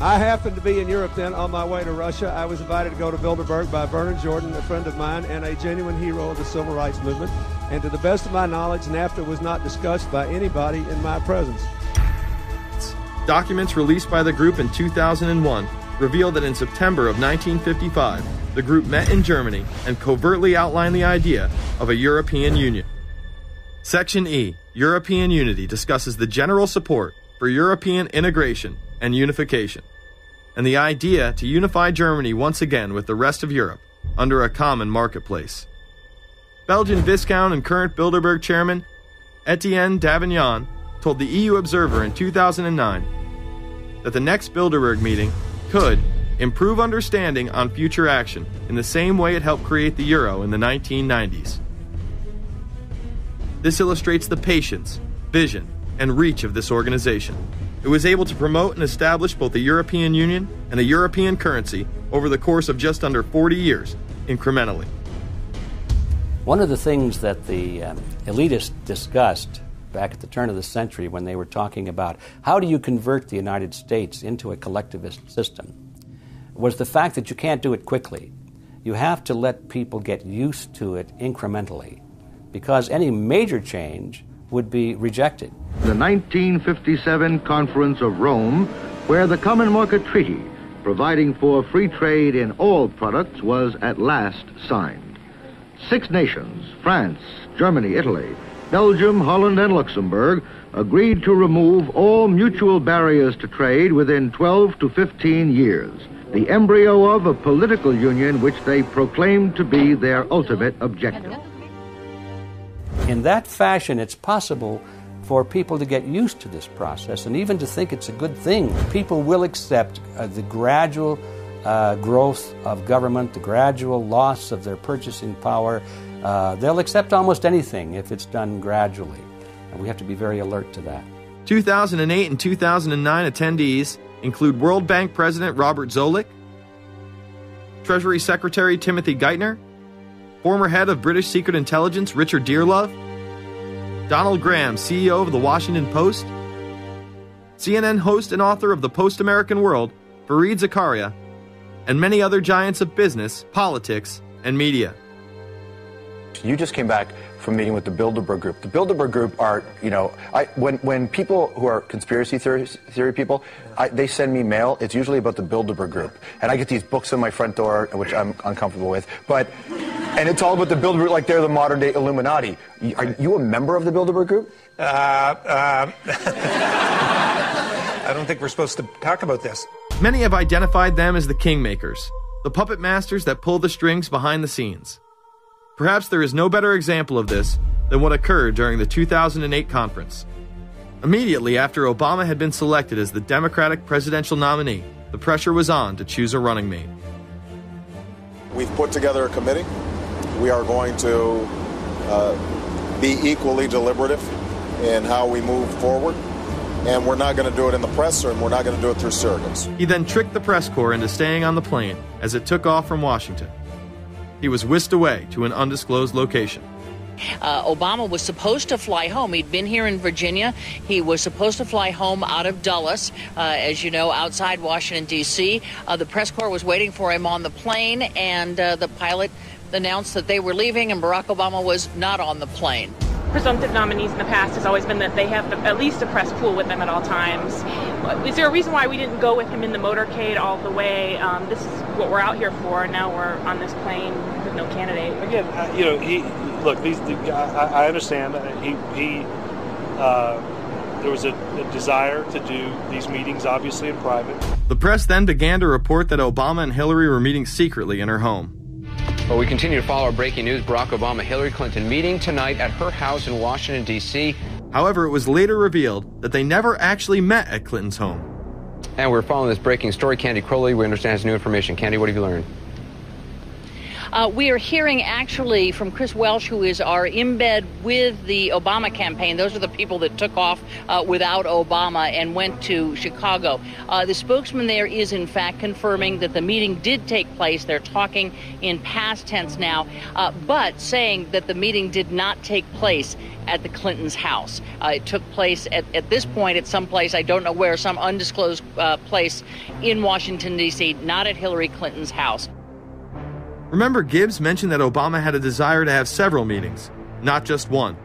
Speaker 56: I happened to be in Europe then on my way to Russia. I was invited to go to Bilderberg by Vernon Jordan, a friend of mine and a genuine hero of the civil rights movement. And to the best of my knowledge, NAFTA was not discussed by anybody in my presence.
Speaker 2: Documents released by the group in 2001 reveal that in September of 1955, the group met in Germany and covertly outlined the idea of a European Union. Section E, European Unity, discusses the general support for European integration and unification, and the idea to unify Germany once again with the rest of Europe under a common marketplace. Belgian Viscount and current Bilderberg chairman Etienne Davignon told the EU Observer in 2009 that the next Bilderberg meeting could improve understanding on future action in the same way it helped create the euro in the 1990s. This illustrates the patience, vision, and reach of this organization. It was able to promote and establish both the European Union and a European currency over the course of just under 40 years, incrementally.
Speaker 17: One of the things that the um, elitists discussed back at the turn of the century when they were talking about how do you convert the United States into a collectivist system was the fact that you can't do it quickly. You have to let people get used to it incrementally because any major change would be rejected.
Speaker 57: The 1957 Conference of Rome, where the Common Market Treaty, providing for free trade in all products, was at last signed. Six nations France, Germany, Italy, Belgium, Holland, and Luxembourg agreed to remove all mutual barriers to trade within 12 to 15 years, the embryo of a political union which they proclaimed to be their ultimate objective.
Speaker 17: In that fashion, it's possible for people to get used to this process and even to think it's a good thing. People will accept uh, the gradual uh, growth of government, the gradual loss of their purchasing power. Uh, they'll accept almost anything if it's done gradually. And we have to be very alert to that.
Speaker 2: 2008 and 2009 attendees include World Bank President Robert Zoellick, Treasury Secretary Timothy Geithner, former head of British Secret Intelligence Richard Dearlove, Donald Graham, CEO of the Washington Post, CNN host and author of The Post American World, Fareed Zakaria, and many other giants of business, politics, and media.
Speaker 37: You just came back from meeting with the Bilderberg Group. The Bilderberg Group are, you know, I, when, when people who are conspiracy theory, theory people, I, they send me mail, it's usually about the Bilderberg Group. And I get these books on my front door, which I'm uncomfortable with. But, and it's all about the Bilderberg, like they're the modern day Illuminati. Are you a member of the Bilderberg Group?
Speaker 58: Uh, uh, I don't think we're supposed to talk about this.
Speaker 2: Many have identified them as the kingmakers, the puppet masters that pull the strings behind the scenes. Perhaps there is no better example of this than what occurred during the 2008 conference. Immediately after Obama had been selected as the Democratic presidential nominee, the pressure was on to choose a running mate.
Speaker 43: We've put together a committee. We are going to uh, be equally deliberative in how we move forward. And we're not going to do it in the press, room. we're not going to do it through surrogates.
Speaker 2: He then tricked the press corps into staying on the plane as it took off from Washington. He was whisked away to an undisclosed location.
Speaker 59: Uh, Obama was supposed to fly home. He'd been here in Virginia. He was supposed to fly home out of Dulles, uh, as you know, outside Washington, D.C. Uh, the press corps was waiting for him on the plane, and uh, the pilot announced that they were leaving, and Barack Obama was not on the plane
Speaker 60: presumptive nominees in the past has always been that they have the, at least a press pool with them at all times. Is there a reason why we didn't go with him in the motorcade all the way? Um, this is what we're out here for, and now we're on this plane with no candidate.
Speaker 54: Again, uh, you know, he look. These, the, I, I, understand. He, he uh, there was a, a desire to do these meetings, obviously in private.
Speaker 2: The press then began to report that Obama and Hillary were meeting secretly in her home.
Speaker 61: Well, we continue to follow our breaking news. Barack Obama, Hillary Clinton meeting tonight at her house in Washington, D.C.
Speaker 2: However, it was later revealed that they never actually met at Clinton's home.
Speaker 61: And we're following this breaking story. Candy Crowley, we understand, has new information. Candy, what have you learned?
Speaker 59: Uh, we are hearing actually from Chris Welsh, who is our embed with the Obama campaign. Those are the people that took off uh, without Obama and went to Chicago. Uh, the spokesman there is, in fact, confirming that the meeting did take place. They're talking in past tense now, uh, but saying that the meeting did not take place at the Clintons' house. Uh, it took place at, at this point at some place, I don't know where, some undisclosed uh, place in Washington, D.C., not at Hillary Clinton's house.
Speaker 2: Remember, Gibbs mentioned that Obama had a desire to have several meetings, not just one.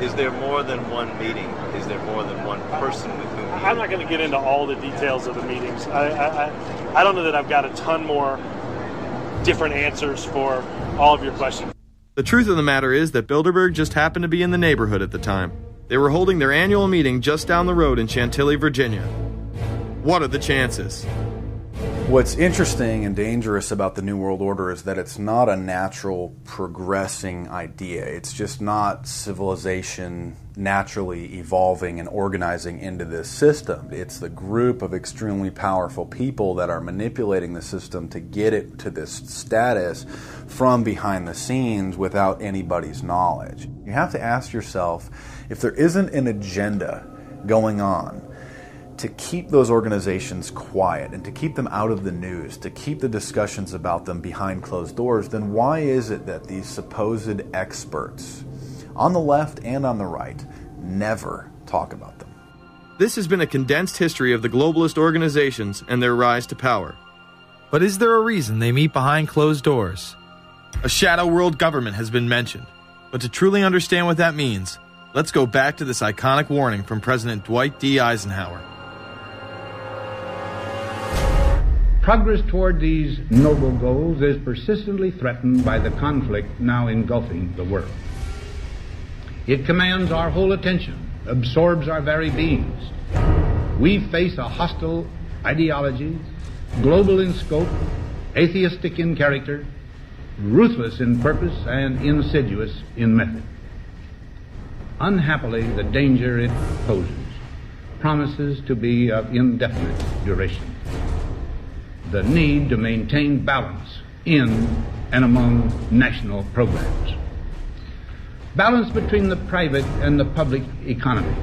Speaker 62: Is there more than one meeting? Is there more than one person with whom?
Speaker 54: I'm not going to get into all the details of the meetings. I, I, I don't know that I've got a ton more different answers for all of your questions.
Speaker 2: The truth of the matter is that Bilderberg just happened to be in the neighborhood at the time. They were holding their annual meeting just down the road in Chantilly, Virginia. What are the chances?
Speaker 48: What's interesting and dangerous about the New World Order is that it's not a natural progressing idea. It's just not civilization naturally evolving and organizing into this system. It's the group of extremely powerful people that are manipulating the system to get it to this status from behind the scenes without anybody's knowledge. You have to ask yourself if there isn't an agenda going on to keep those organizations quiet and to keep them out of the news, to keep the discussions about them behind closed doors, then why is it that these supposed experts on the left and on the right never talk about them?
Speaker 2: This has been a condensed history of the globalist organizations and their rise to power. But is there a reason they meet behind closed doors? A shadow world government has been mentioned, but to truly understand what that means, let's go back to this iconic warning from President Dwight D. Eisenhower.
Speaker 63: Progress toward these noble goals is persistently threatened by the conflict now engulfing the world. It commands our whole attention, absorbs our very beings. We face a hostile ideology, global in scope, atheistic in character, ruthless in purpose, and insidious in method. Unhappily, the danger it poses promises to be of indefinite duration the need to maintain balance in and among national programs. Balance between the private and the public economy.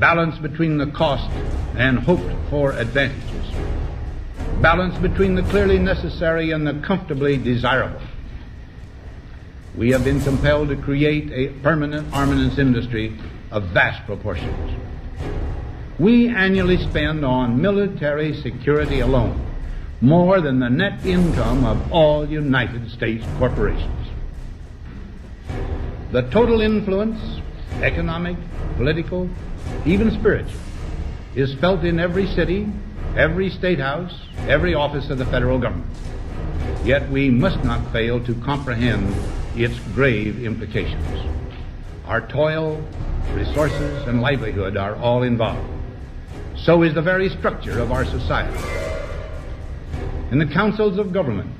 Speaker 63: Balance between the cost and hoped for advantages. Balance between the clearly necessary and the comfortably desirable. We have been compelled to create a permanent armaments industry of vast proportions. We annually spend on military security alone more than the net income of all United States corporations. The total influence, economic, political, even spiritual, is felt in every city, every state house, every office of the federal government. Yet we must not fail to comprehend its grave implications. Our toil, resources, and livelihood are all involved. So is the very structure of our society. In the councils of government,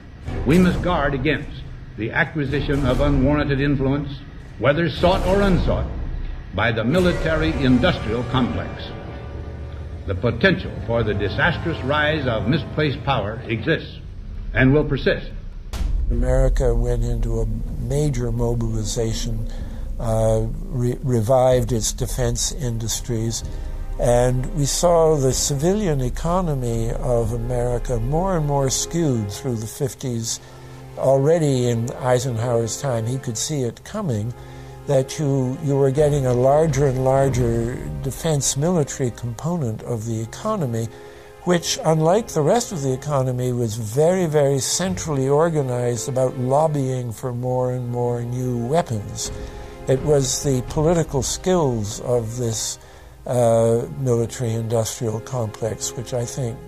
Speaker 63: we must guard against the acquisition of unwarranted influence, whether sought or unsought, by the military industrial complex. The potential for the disastrous rise of misplaced power exists and will persist.
Speaker 64: America went into a major mobilization, uh, re- revived its defense industries, and we saw the civilian economy of America more and more skewed through the 50s. Already in Eisenhower's time, he could see it coming that you, you were getting a larger and larger defense military component of the economy, which, unlike the rest of the economy, was very, very centrally organized about lobbying for more and more new weapons. It was the political skills of this uh, military industrial complex, which I think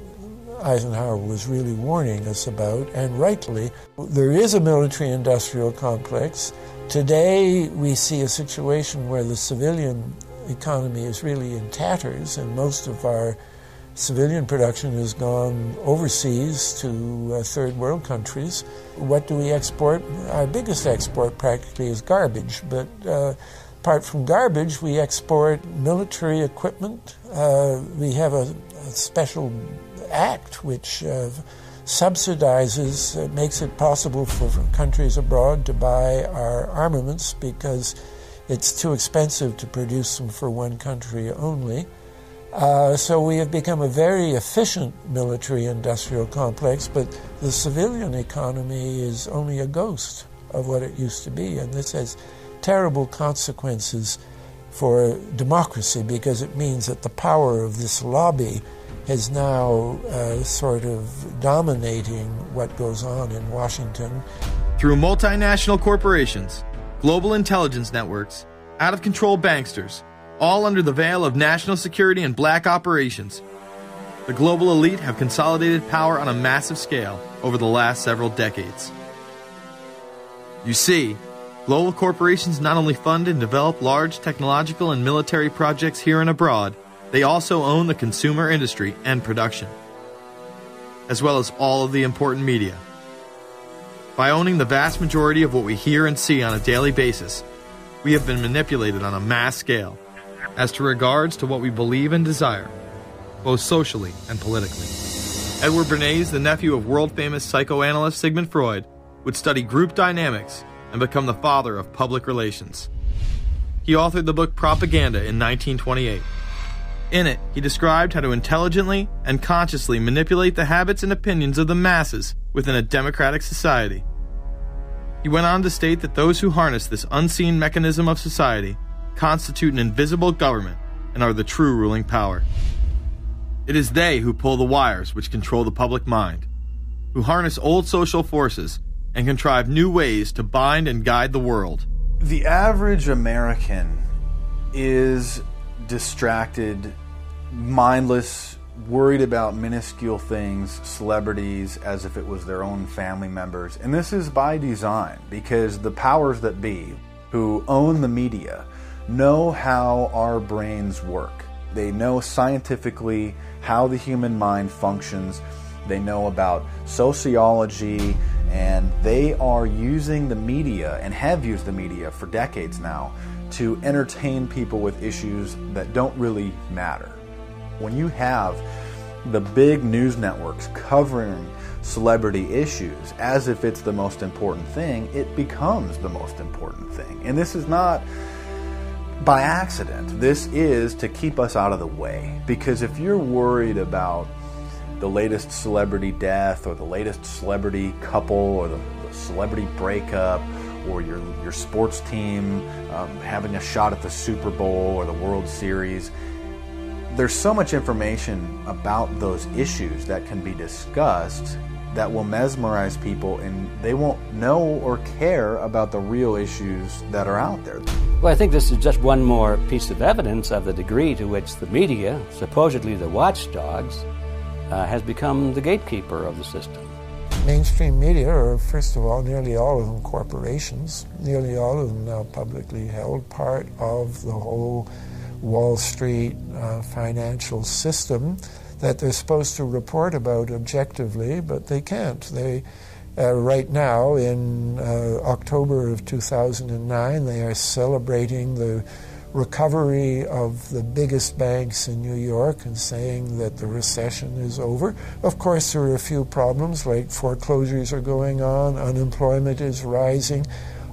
Speaker 64: Eisenhower was really warning us about, and rightly. There is a military industrial complex. Today, we see a situation where the civilian economy is really in tatters, and most of our civilian production has gone overseas to uh, third world countries. What do we export? Our biggest export practically is garbage, but uh, apart from garbage, we export military equipment. Uh, we have a, a, special act which uh, subsidizes, uh, makes it possible for, countries abroad to buy our armaments because it's too expensive to produce them for one country only. Uh, so we have become a very efficient military industrial complex, but the civilian economy is only a ghost of what it used to be. And this has terrible consequences for democracy because it means that the power of this lobby is now uh, sort of dominating what goes on in Washington.
Speaker 2: Through multinational corporations, global intelligence networks, out of control banksters, all under the veil of national security and black operations. The global elite have consolidated power on a massive scale over the last several decades. You see, global corporations not only fund and develop large technological and military projects here and abroad, they also own the consumer industry and production, as well as all of the important media. By owning the vast majority of what we hear and see on a daily basis, we have been manipulated on a mass scale as to regards to what we believe and desire, both socially and politically. Edward Bernays, the nephew of world famous psychoanalyst Sigmund Freud, would study group dynamics and become the father of public relations. He authored the book Propaganda in 1928. In it, he described how to intelligently and consciously manipulate the habits and opinions of the masses within a democratic society. He went on to state that those who harness this unseen mechanism of society constitute an invisible government and are the true ruling power. It is they who pull the wires which control the public mind, who harness old social forces and contrive new ways to bind and guide the world.
Speaker 48: The average American is distracted, mindless, worried about minuscule things, celebrities, as if it was their own family members. And this is by design because the powers that be, who own the media, know how our brains work. They know scientifically how the human mind functions. They know about sociology, and they are using the media and have used the media for decades now to entertain people with issues that don't really matter. When you have the big news networks covering celebrity issues as if it's the most important thing, it becomes the most important thing. And this is not by accident. This is to keep us out of the way. Because if you're worried about the latest celebrity death or the latest celebrity couple or the, the celebrity breakup or your, your sports team um, having a shot at the Super Bowl or the World Series, there's so much information about those issues that can be discussed that will mesmerize people and they won't know or care about the real issues that are out there.
Speaker 17: Well, I think this is just one more piece of evidence of the degree to which the media, supposedly the watchdogs, uh, has become the gatekeeper of the system.
Speaker 64: Mainstream media are, first of all, nearly all of them corporations, nearly all of them now publicly held, part of the whole Wall Street uh, financial system that they're supposed to report about objectively, but they can't. They uh, right now, in uh, October of 2009, they are celebrating the recovery of the biggest banks in New York and saying that the recession is over. Of course, there are a few problems like foreclosures are going on, unemployment is rising.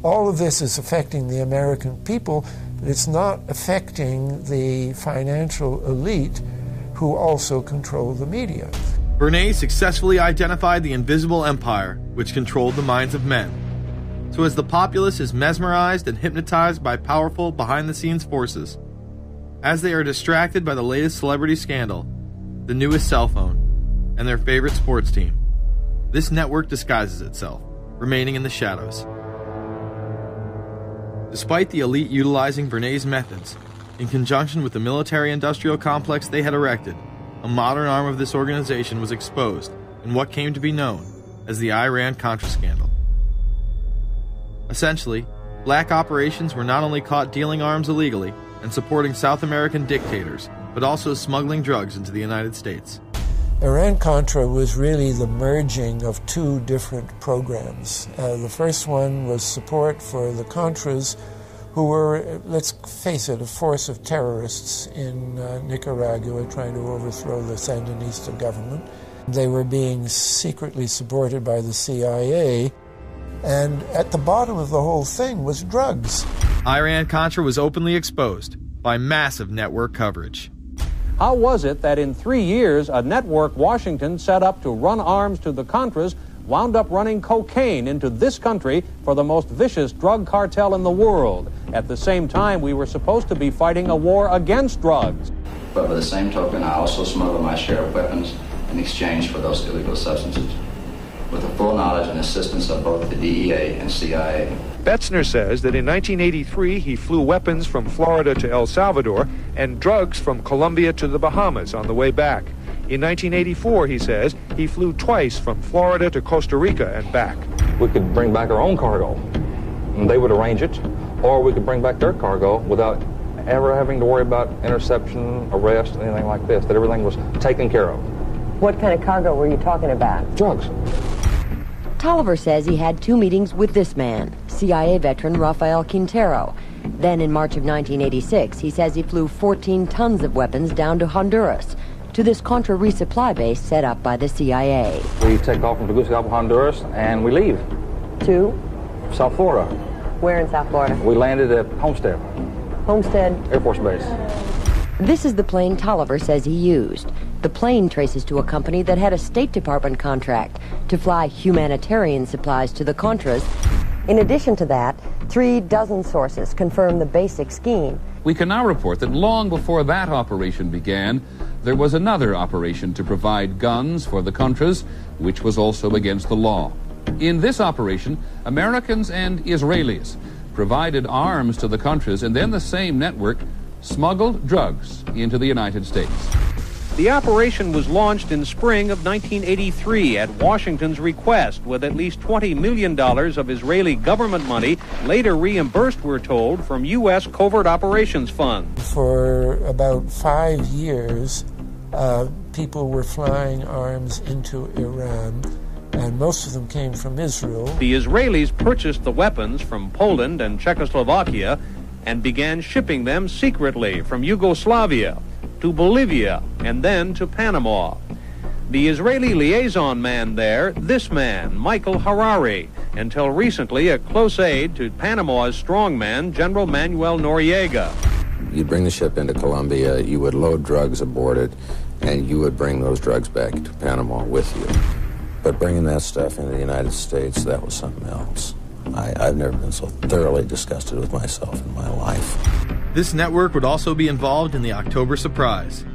Speaker 64: All of this is affecting the American people, but it's not affecting the financial elite who also control the media.
Speaker 2: Bernays successfully identified the invisible empire which controlled the minds of men. So, as the populace is mesmerized and hypnotized by powerful behind the scenes forces, as they are distracted by the latest celebrity scandal, the newest cell phone, and their favorite sports team, this network disguises itself, remaining in the shadows. Despite the elite utilizing Bernays' methods, in conjunction with the military industrial complex they had erected, a modern arm of this organization was exposed in what came to be known as the Iran Contra scandal. Essentially, black operations were not only caught dealing arms illegally and supporting South American dictators, but also smuggling drugs into the United States.
Speaker 64: Iran Contra was really the merging of two different programs. Uh, the first one was support for the Contras, who were, let's face it, a force of terrorists in uh, Nicaragua trying to overthrow the Sandinista government. They were being secretly supported by the CIA. And at the bottom of the whole thing was drugs.
Speaker 2: Iran Contra was openly exposed by massive network coverage.
Speaker 65: How was it that in three years, a network Washington set up to run arms to the Contras wound up running cocaine into this country for the most vicious drug cartel in the world? At the same time, we were supposed to be fighting a war against drugs.
Speaker 66: But by the same token, I also smuggled my share of weapons in exchange for those illegal substances with the full knowledge and assistance of both the DEA and CIA.
Speaker 67: Betzner says that in 1983 he flew weapons from Florida to El Salvador and drugs from Colombia to the Bahamas on the way back. In 1984, he says, he flew twice from Florida to Costa Rica and back.
Speaker 68: We could bring back our own cargo, and they would arrange it, or we could bring back their cargo without ever having to worry about interception, arrest, anything like this, that everything was taken care of.
Speaker 69: What kind of cargo were you talking about?
Speaker 68: Drugs.
Speaker 59: Tolliver says he had two meetings with this man, CIA veteran Rafael Quintero. Then in March of 1986, he says he flew 14 tons of weapons down to Honduras, to this Contra resupply base set up by the CIA.
Speaker 68: We take off from Tegucigalpa, Honduras, and we leave.
Speaker 69: To?
Speaker 68: South Florida.
Speaker 69: Where in South Florida?
Speaker 68: We landed at Homestead.
Speaker 69: Homestead?
Speaker 68: Air Force Base.
Speaker 59: This is the plane Tolliver says he used. The plane traces to a company that had a State Department contract to fly humanitarian supplies to the Contras. In addition to that, three dozen sources confirm the basic scheme.
Speaker 45: We can now report that long before that operation began, there was another operation to provide guns for the Contras, which was also against the law. In this operation, Americans and Israelis provided arms to the Contras, and then the same network smuggled drugs into the United States.
Speaker 65: The operation was launched in spring of 1983 at Washington's request, with at least $20 million of Israeli government money later reimbursed, we're told, from U.S. Covert Operations funds.
Speaker 64: For about five years, uh, people were flying arms into Iran, and most of them came from Israel.
Speaker 65: The Israelis purchased the weapons from Poland and Czechoslovakia and began shipping them secretly from Yugoslavia to Bolivia, and then to Panama. The Israeli liaison man there, this man, Michael Harari, until recently a close aide to Panama's strongman, General Manuel Noriega.
Speaker 37: You'd bring the ship into Colombia, you would load drugs aboard it, and you would bring those drugs back to Panama with you. But bringing that stuff into the United States, that was something else. I, I've never been so thoroughly disgusted with myself in my life.
Speaker 2: This network would also be involved in the October surprise.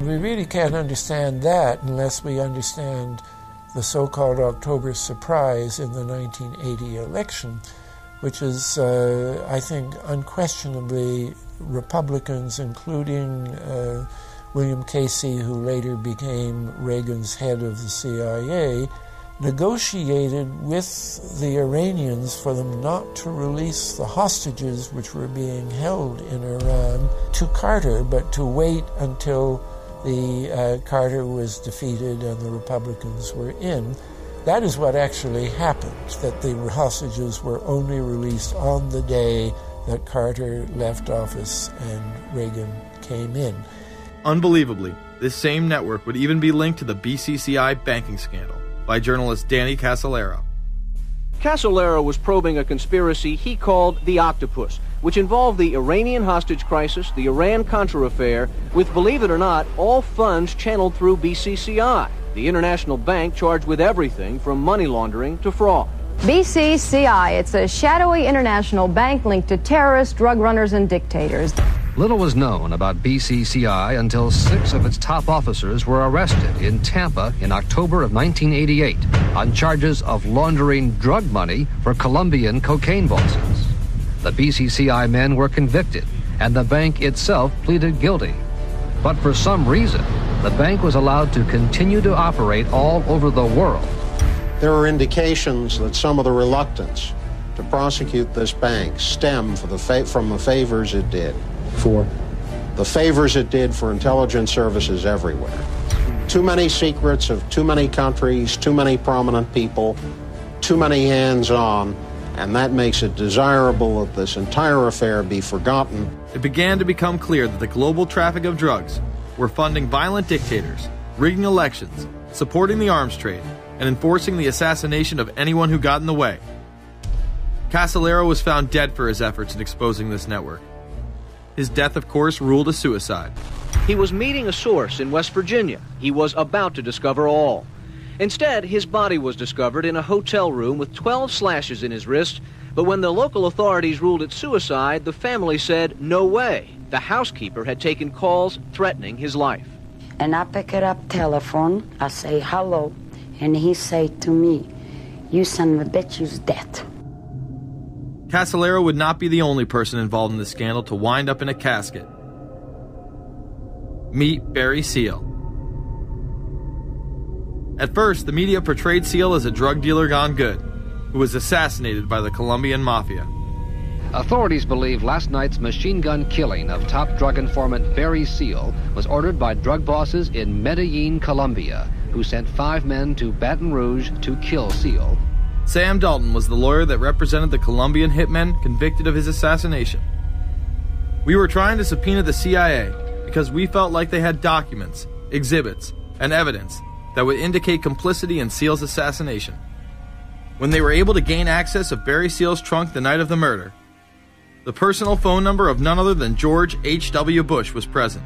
Speaker 64: We really can't understand that unless we understand the so called October surprise in the 1980 election, which is, uh, I think, unquestionably Republicans, including uh, William Casey, who later became Reagan's head of the CIA, negotiated with the Iranians for them not to release the hostages which were being held in Iran to Carter, but to wait until the uh, Carter was defeated and the Republicans were in. That is what actually happened, that the hostages were only released on the day that Carter left office and Reagan came in.
Speaker 2: Unbelievably, this same network would even be linked to the BCCI banking scandal by journalist Danny Casolaro.
Speaker 70: Casolaro was probing a conspiracy he called the Octopus, which involved the Iranian hostage crisis, the Iran-Contra affair, with, believe it or not, all funds channeled through BCCI, the international bank charged with everything from money laundering to fraud.
Speaker 71: BCCI, it's a shadowy international bank linked to terrorists, drug runners, and dictators.
Speaker 38: Little was known about BCCI until six of its top officers were arrested in Tampa in October of 1988 on charges of laundering drug money for Colombian cocaine bosses. The BCCI men were convicted, and the bank itself pleaded guilty. But for some reason, the bank was allowed to continue to operate all over the world.
Speaker 37: There are indications that some of the reluctance to prosecute this bank stem the from the favors it did
Speaker 63: for
Speaker 37: the favors it did for intelligence services everywhere. Too many secrets of too many countries, too many prominent people, too many hands on, and that makes it desirable that this entire affair be forgotten.
Speaker 2: It began to become clear that the global traffic of drugs were funding violent dictators, rigging elections, supporting the arms trade, and enforcing the assassination of anyone who got in the way. Casolaro was found dead for his efforts in exposing this network. His death, of course, ruled a suicide.
Speaker 70: He was meeting a source in West Virginia. He was about to discover all. Instead, his body was discovered in a hotel room with 12 slashes in his wrist. But when the local authorities ruled it suicide, the family said, no way. The housekeeper had taken calls threatening his life.
Speaker 72: And I pick it up telephone, I say hello, and he said to me, you son of a bitch, you's dead.
Speaker 2: Casolaro would not be the only person involved in the scandal to wind up in a casket. Meet Barry Seal. At first, the media portrayed Seal as a drug dealer gone good, who was assassinated by the Colombian mafia.
Speaker 38: Authorities believe last night's machine gun killing of top drug informant Barry Seal was ordered by drug bosses in Medellin, Colombia, who sent five men to Baton Rouge to kill Seal.
Speaker 2: Sam Dalton was the lawyer that represented the Colombian hitmen convicted of his assassination. We were trying to subpoena the CIA because we felt like they had documents, exhibits, and evidence that would indicate complicity in Seal's assassination. When they were able to gain access of Barry Seal's trunk the night of the murder, the personal phone number of none other than George H.W. Bush was present.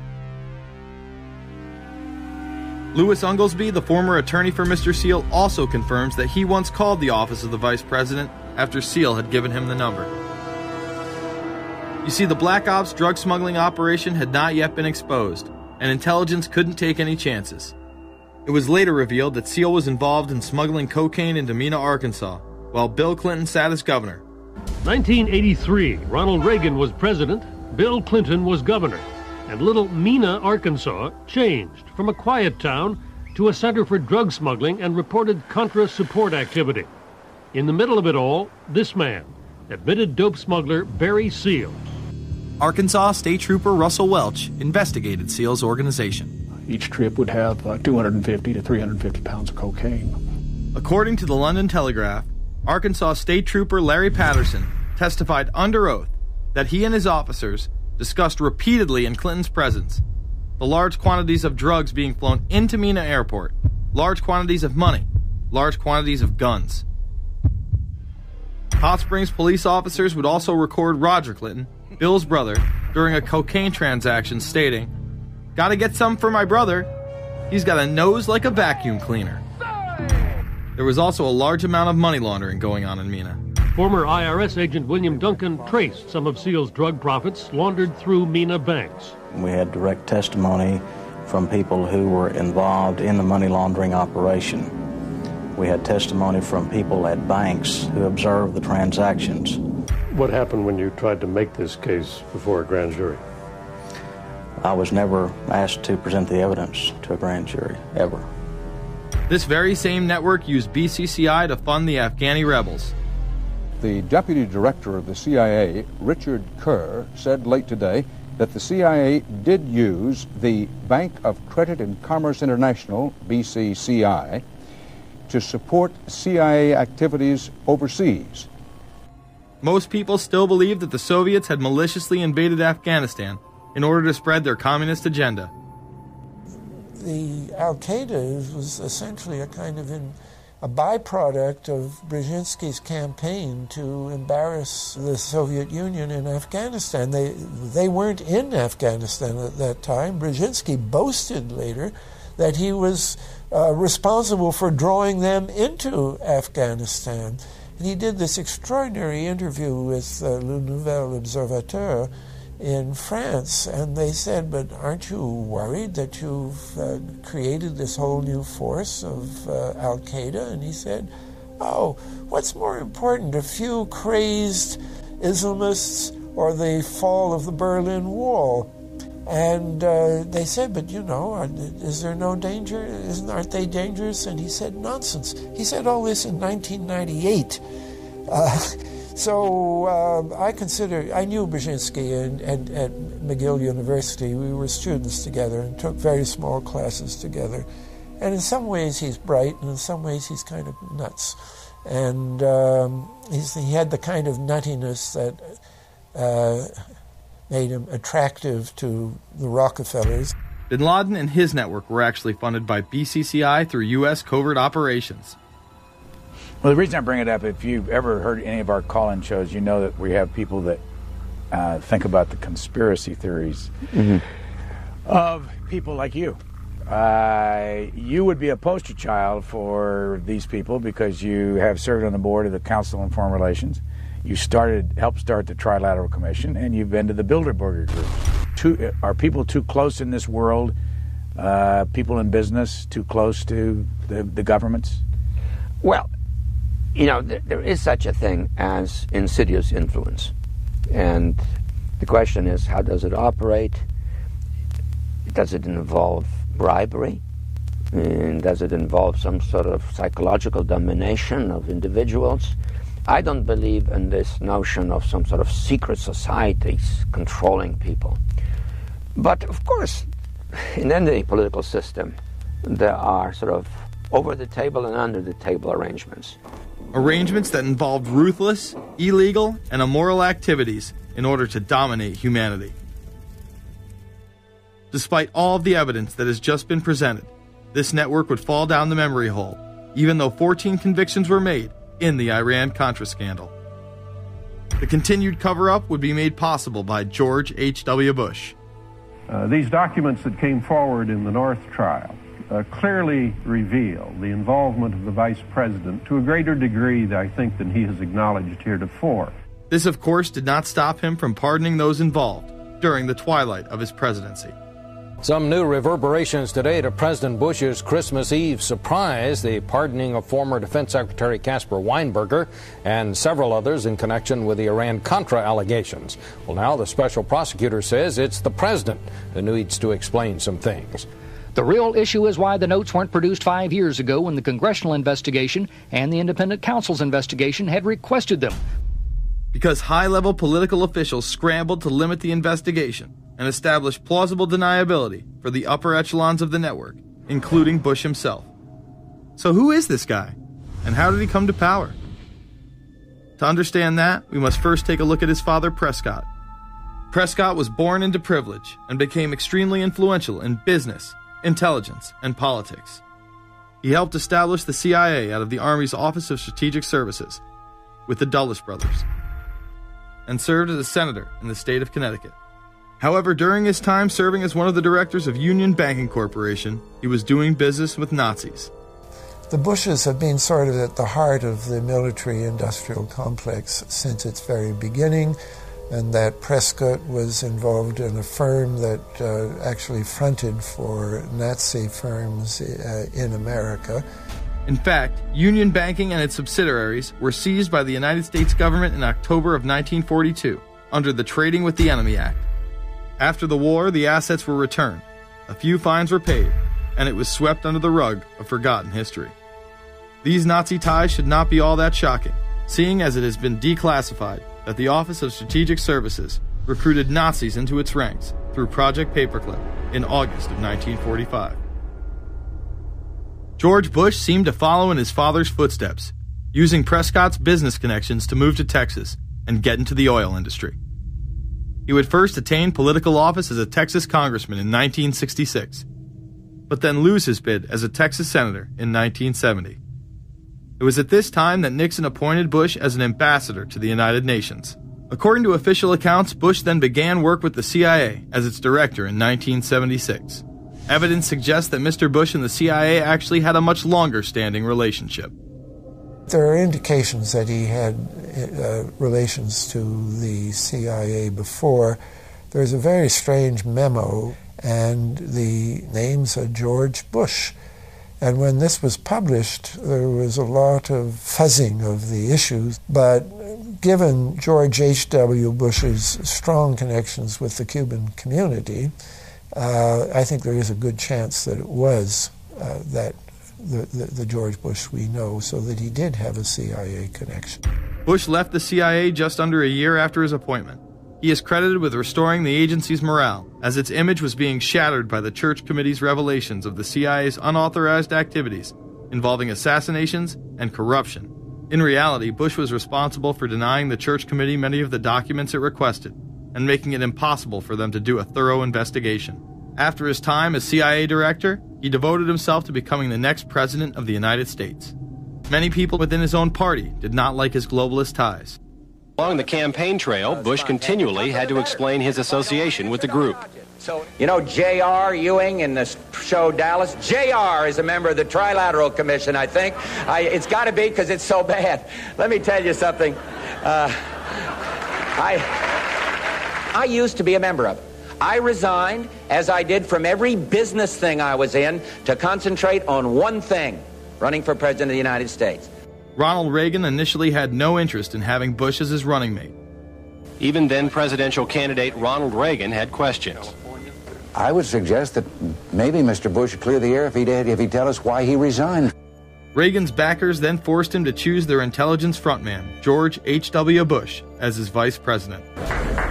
Speaker 2: Louis Unglesby, the former attorney for Mr. Seal, also confirms that he once called the office of the vice president after Seal had given him the number. You see, the Black Ops drug smuggling operation had not yet been exposed, and intelligence couldn't take any chances. It was later revealed that Seal was involved in smuggling cocaine into Mena, Arkansas, while Bill Clinton sat as governor.
Speaker 65: 1983, Ronald Reagan was president, Bill Clinton was governor and little Mena, Arkansas, changed from a quiet town to a center for drug smuggling and reported Contra support activity. In the middle of it all, this man, admitted dope smuggler Barry Seal.
Speaker 2: Arkansas State Trooper Russell Welch investigated Seal's organization.
Speaker 63: Each trip would have uh, 250 to 350 pounds of cocaine.
Speaker 2: According to the London Telegraph, Arkansas State Trooper Larry Patterson testified under oath that he and his officers discussed repeatedly in Clinton's presence. The large quantities of drugs being flown into Mena Airport, large quantities of money, large quantities of guns. Hot Springs police officers would also record Roger Clinton, Bill's brother, during a cocaine transaction stating, Gotta get some for my brother. He's got a nose like a vacuum cleaner. There was also a large amount of money laundering going on in Mena.
Speaker 65: Former IRS agent William Duncan traced some of Seal's drug profits laundered through Mena banks.
Speaker 73: We had direct testimony from people who were involved in the money laundering operation.
Speaker 74: We had testimony from people at banks who observed the transactions.
Speaker 75: What happened when you tried to make this case before a grand jury?
Speaker 74: I was never asked to present the evidence to a grand jury, ever.
Speaker 2: This very same network used BCCI to fund the Afghani rebels.
Speaker 76: The deputy director of the CIA, Richard Kerr, said late today that the CIA did use the Bank of Credit and Commerce International, BCCI, to support CIA activities overseas.
Speaker 2: Most people still believe that the Soviets had maliciously invaded Afghanistan in order to spread their communist agenda.
Speaker 64: The Al Qaeda was essentially a kind of in, a byproduct of Brzezinski's campaign to embarrass the Soviet Union in Afghanistan. They they weren't in Afghanistan at that time. Brzezinski boasted later that he was uh, responsible for drawing them into Afghanistan. And he did this extraordinary interview with uh, Le Nouvel Observateur in France, and they said, But aren't you worried that you've uh, created this whole new force of uh, Al Qaeda? And he said, Oh, what's more important, a few crazed Islamists or the fall of the Berlin Wall? And uh, they said, but you know, is there no danger? Isn't, aren't they dangerous? And he said, nonsense. He said all this in 1998. So uh, I consider, I knew Brzezinski and, and, at McGill University. We were students together and took very small classes together. And in some ways he's bright, and in some ways he's kind of nuts. And um, he had the kind of nuttiness that uh, made him attractive to the Rockefellers.
Speaker 2: Bin Laden and his network were actually funded by BCCI through U.S. covert operations.
Speaker 50: Well, the reason I bring it up, if you've ever heard any of our call-in shows, you know that we have people that uh, think about the conspiracy theories mm-hmm. of people like you. Uh, you would be a poster child for these people because you have served on the board of the Council on Foreign Relations. You started, helped start the Trilateral Commission, and you've been to the Bilderberger Group. Too, are people too close in this world? Uh, people in business too close to the, the governments?
Speaker 77: Well, you know, th- there is such a thing as insidious influence. And the question is, how does it operate? Does it involve bribery? And does it involve some sort of psychological domination of individuals? I don't believe in this notion of some sort of secret societies controlling people. But of course, in any political system, there are sort of over the table and under the table arrangements.
Speaker 2: Arrangements that involved ruthless, illegal, and immoral activities in order to dominate humanity. Despite all of the evidence that has just been presented, this network would fall down the memory hole, even though 14 convictions were made in the Iran Contra scandal. The continued cover up would be made possible by George H.W. Bush.
Speaker 78: Uh, these documents that came forward in the North trial uh, clearly reveal the involvement of the vice president to a greater degree, I think, than he has acknowledged heretofore.
Speaker 2: This, of course, did not stop him from pardoning those involved during the twilight of his presidency.
Speaker 79: Some new reverberations today to President Bush's Christmas Eve surprise, the pardoning of former Defense Secretary Caspar Weinberger and several others in connection with the Iran Contra allegations. Well, now the special prosecutor says it's the president who needs to explain some things.
Speaker 80: The real issue is why the notes weren't produced five years ago when the congressional investigation and the independent counsel's investigation had requested them.
Speaker 2: Because high level political officials scrambled to limit the investigation and establish plausible deniability for the upper echelons of the network, including Bush himself. So, who is this guy? And how did he come to power? To understand that, we must first take a look at his father, Prescott. Prescott was born into privilege and became extremely influential in business, intelligence, and politics. He helped establish the CIA out of the Army's Office of Strategic Services with the Dulles brothers and served as a senator in the state of Connecticut. However, during his time serving as one of the directors of Union Banking Corporation, he was doing business with Nazis.
Speaker 64: The Bushes have been sort of at the heart of the military industrial complex since its very beginning, and that Prescott was involved in a firm that uh, actually fronted for Nazi firms uh, in America.
Speaker 2: In fact, Union Banking and its subsidiaries were seized by the United States government in October of 1942 under the Trading with the Enemy Act. After the war, the assets were returned, a few fines were paid, and it was swept under the rug of forgotten history. These Nazi ties should not be all that shocking, seeing as it has been declassified that the Office of Strategic Services recruited Nazis into its ranks through Project Paperclip in August of 1945. George Bush seemed to follow in his father's footsteps, using Prescott's business connections to move to Texas and get into the oil industry. He would first attain political office as a Texas congressman in 1966, but then lose his bid as a Texas senator in 1970. It was at this time that Nixon appointed Bush as an ambassador to the United Nations. According to official accounts, Bush then began work with the CIA as its director in 1976. Evidence suggests that Mr. Bush and the CIA actually had a much longer standing relationship.
Speaker 64: There are indications that he had uh, relations to the CIA before. There's a very strange memo, and the names are George Bush. And when this was published, there was a lot of fuzzing of the issues. But given George H.W. Bush's strong connections with the Cuban community, uh, I think there is a good chance that it was uh, that the, the, the, George Bush we know, so that he did have a CIA connection.
Speaker 2: Bush left the CIA just under a year after his appointment. He is credited with restoring the agency's morale, as its image was being shattered by the Church Committee's revelations of the CIA's unauthorized activities involving assassinations and corruption. In reality, Bush was responsible for denying the Church Committee many of the documents it requested and making it impossible for them to do a thorough investigation. After his time as CIA director, he devoted himself to becoming the next president of the United States. Many people within his own party did not like his globalist ties.
Speaker 53: Along the campaign trail, Bush continually had to explain his association with the group.
Speaker 26: You know J.R. Ewing in the show Dallas? J.R. is a member of the Trilateral Commission, I think. I, it's got to be because it's so bad. Let me tell you something. Uh, I, I used to be a member of it. I resigned, as I did from every business thing I was in, to concentrate on one thing running for President of the United States.
Speaker 2: Ronald Reagan initially had no interest in having Bush as his running mate.
Speaker 53: Even then presidential candidate Ronald Reagan had questions.
Speaker 81: I would suggest that maybe Mr. Bush would clear the air if he'd, if he'd tell us why he resigned.
Speaker 2: Reagan's backers then forced him to choose their intelligence frontman, George H.W. Bush, as his vice president.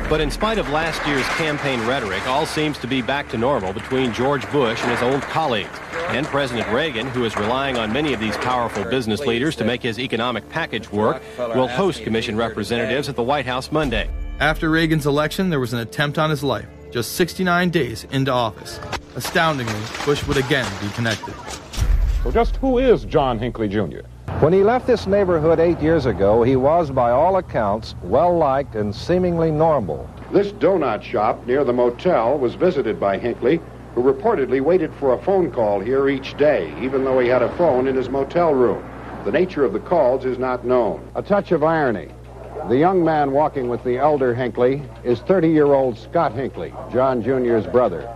Speaker 53: But in spite of last year's campaign rhetoric, all seems to be back to normal between George Bush and his old colleagues. And President Reagan, who is relying on many of these powerful business leaders to make his economic package work, will host commission representatives at the White House Monday.
Speaker 2: After Reagan's election, there was an attempt on his life, just 69 days into office. Astoundingly, Bush would again be connected.
Speaker 82: So just who is John Hinckley Jr.?
Speaker 83: When he left this neighborhood eight years ago, he was, by all accounts, well liked and seemingly normal.
Speaker 84: This donut shop near the motel was visited by Hinckley, who reportedly waited for a phone call here each day, even though he had a phone in his motel room. The nature of the calls is not known.
Speaker 83: A touch of irony. The young man walking with the elder Hinckley is 30 year old Scott Hinckley, John Jr.'s brother.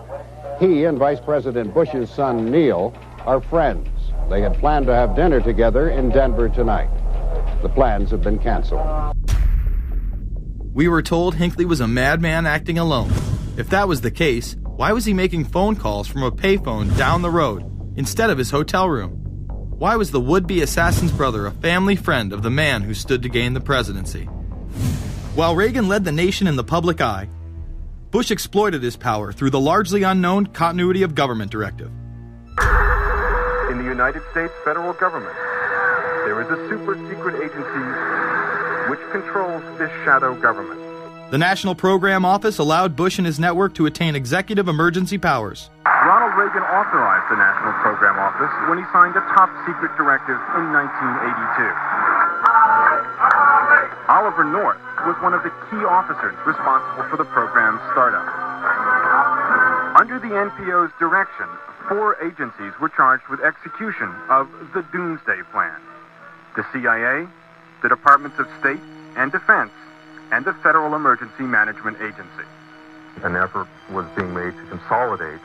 Speaker 83: He and Vice President Bush's son, Neil, are friends. They had planned to have dinner together in Denver tonight. The plans have been canceled.
Speaker 2: We were told Hinckley was a madman acting alone. If that was the case, why was he making phone calls from a payphone down the road instead of his hotel room? Why was the would be assassin's brother a family friend of the man who stood to gain the presidency? While Reagan led the nation in the public eye, Bush exploited his power through the largely unknown Continuity of Government Directive.
Speaker 37: United States federal government, there is a super secret agency which controls this shadow government.
Speaker 2: The National Program Office allowed Bush and his network to attain executive emergency powers.
Speaker 37: Ronald Reagan authorized the National Program Office when he signed a top secret directive in 1982. Oliver North was one of the key officers responsible for the program's startup. Under the NPO's direction, four agencies were charged with execution of the Doomsday Plan. The CIA, the Departments of State and Defense, and the Federal Emergency Management Agency.
Speaker 84: An effort was being made to consolidate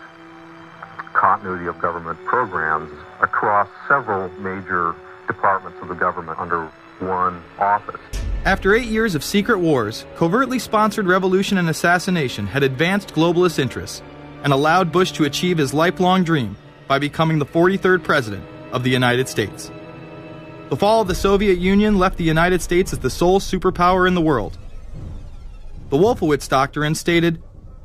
Speaker 85: continuity of government programs across several major departments of the government under one office.
Speaker 2: After eight years of secret wars, covertly sponsored revolution and assassination had advanced globalist interests and allowed Bush to achieve his lifelong dream by becoming the 43rd President of the United States. The fall of the Soviet Union left the United States as the sole superpower in the world. The Wolfowitz Doctrine stated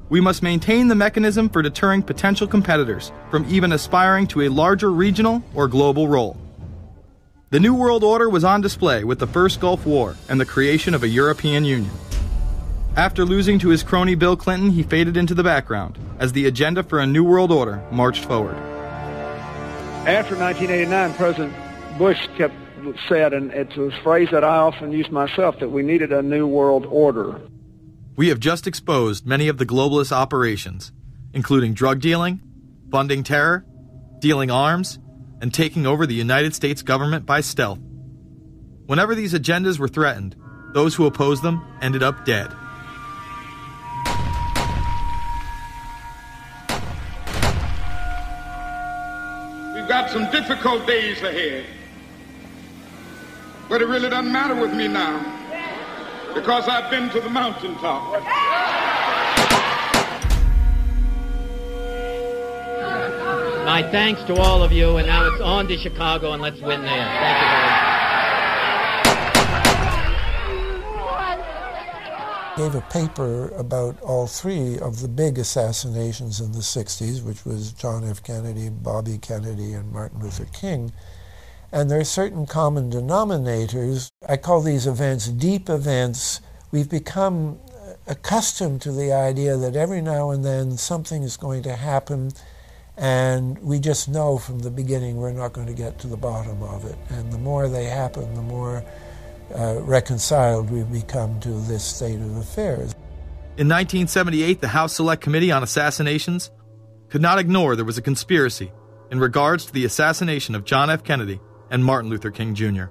Speaker 2: we must maintain the mechanism for deterring potential competitors from even aspiring to a larger regional or global role. The New World Order was on display with the First Gulf War and the creation of a European Union. After losing to his crony Bill Clinton, he faded into the background as the agenda for a New World Order marched forward.
Speaker 86: After 1989, President Bush kept said, and it's a phrase that I often use myself, that we needed a New World Order.
Speaker 2: We have just exposed many of the globalist operations, including drug dealing, funding terror, dealing arms, and taking over the United States government by stealth. Whenever these agendas were threatened, those who opposed them ended up dead.
Speaker 87: Some difficult days ahead. But it really doesn't matter with me now because I've been to the mountaintop.
Speaker 88: My thanks to all of you, and now it's on to Chicago, and let's win there. Thank you very much.
Speaker 64: Gave a paper about all three of the big assassinations in the 60s, which was John F. Kennedy, Bobby Kennedy, and Martin Luther King. And there are certain common denominators. I call these events deep events. We've become accustomed to the idea that every now and then something is going to happen, and we just know from the beginning we're not going to get to the bottom of it. And the more they happen, the more uh, reconciled we've become to this state of affairs.
Speaker 2: In 1978, the House Select Committee on Assassinations could not ignore there was a conspiracy in regards to the assassination of John F. Kennedy and Martin Luther King Jr.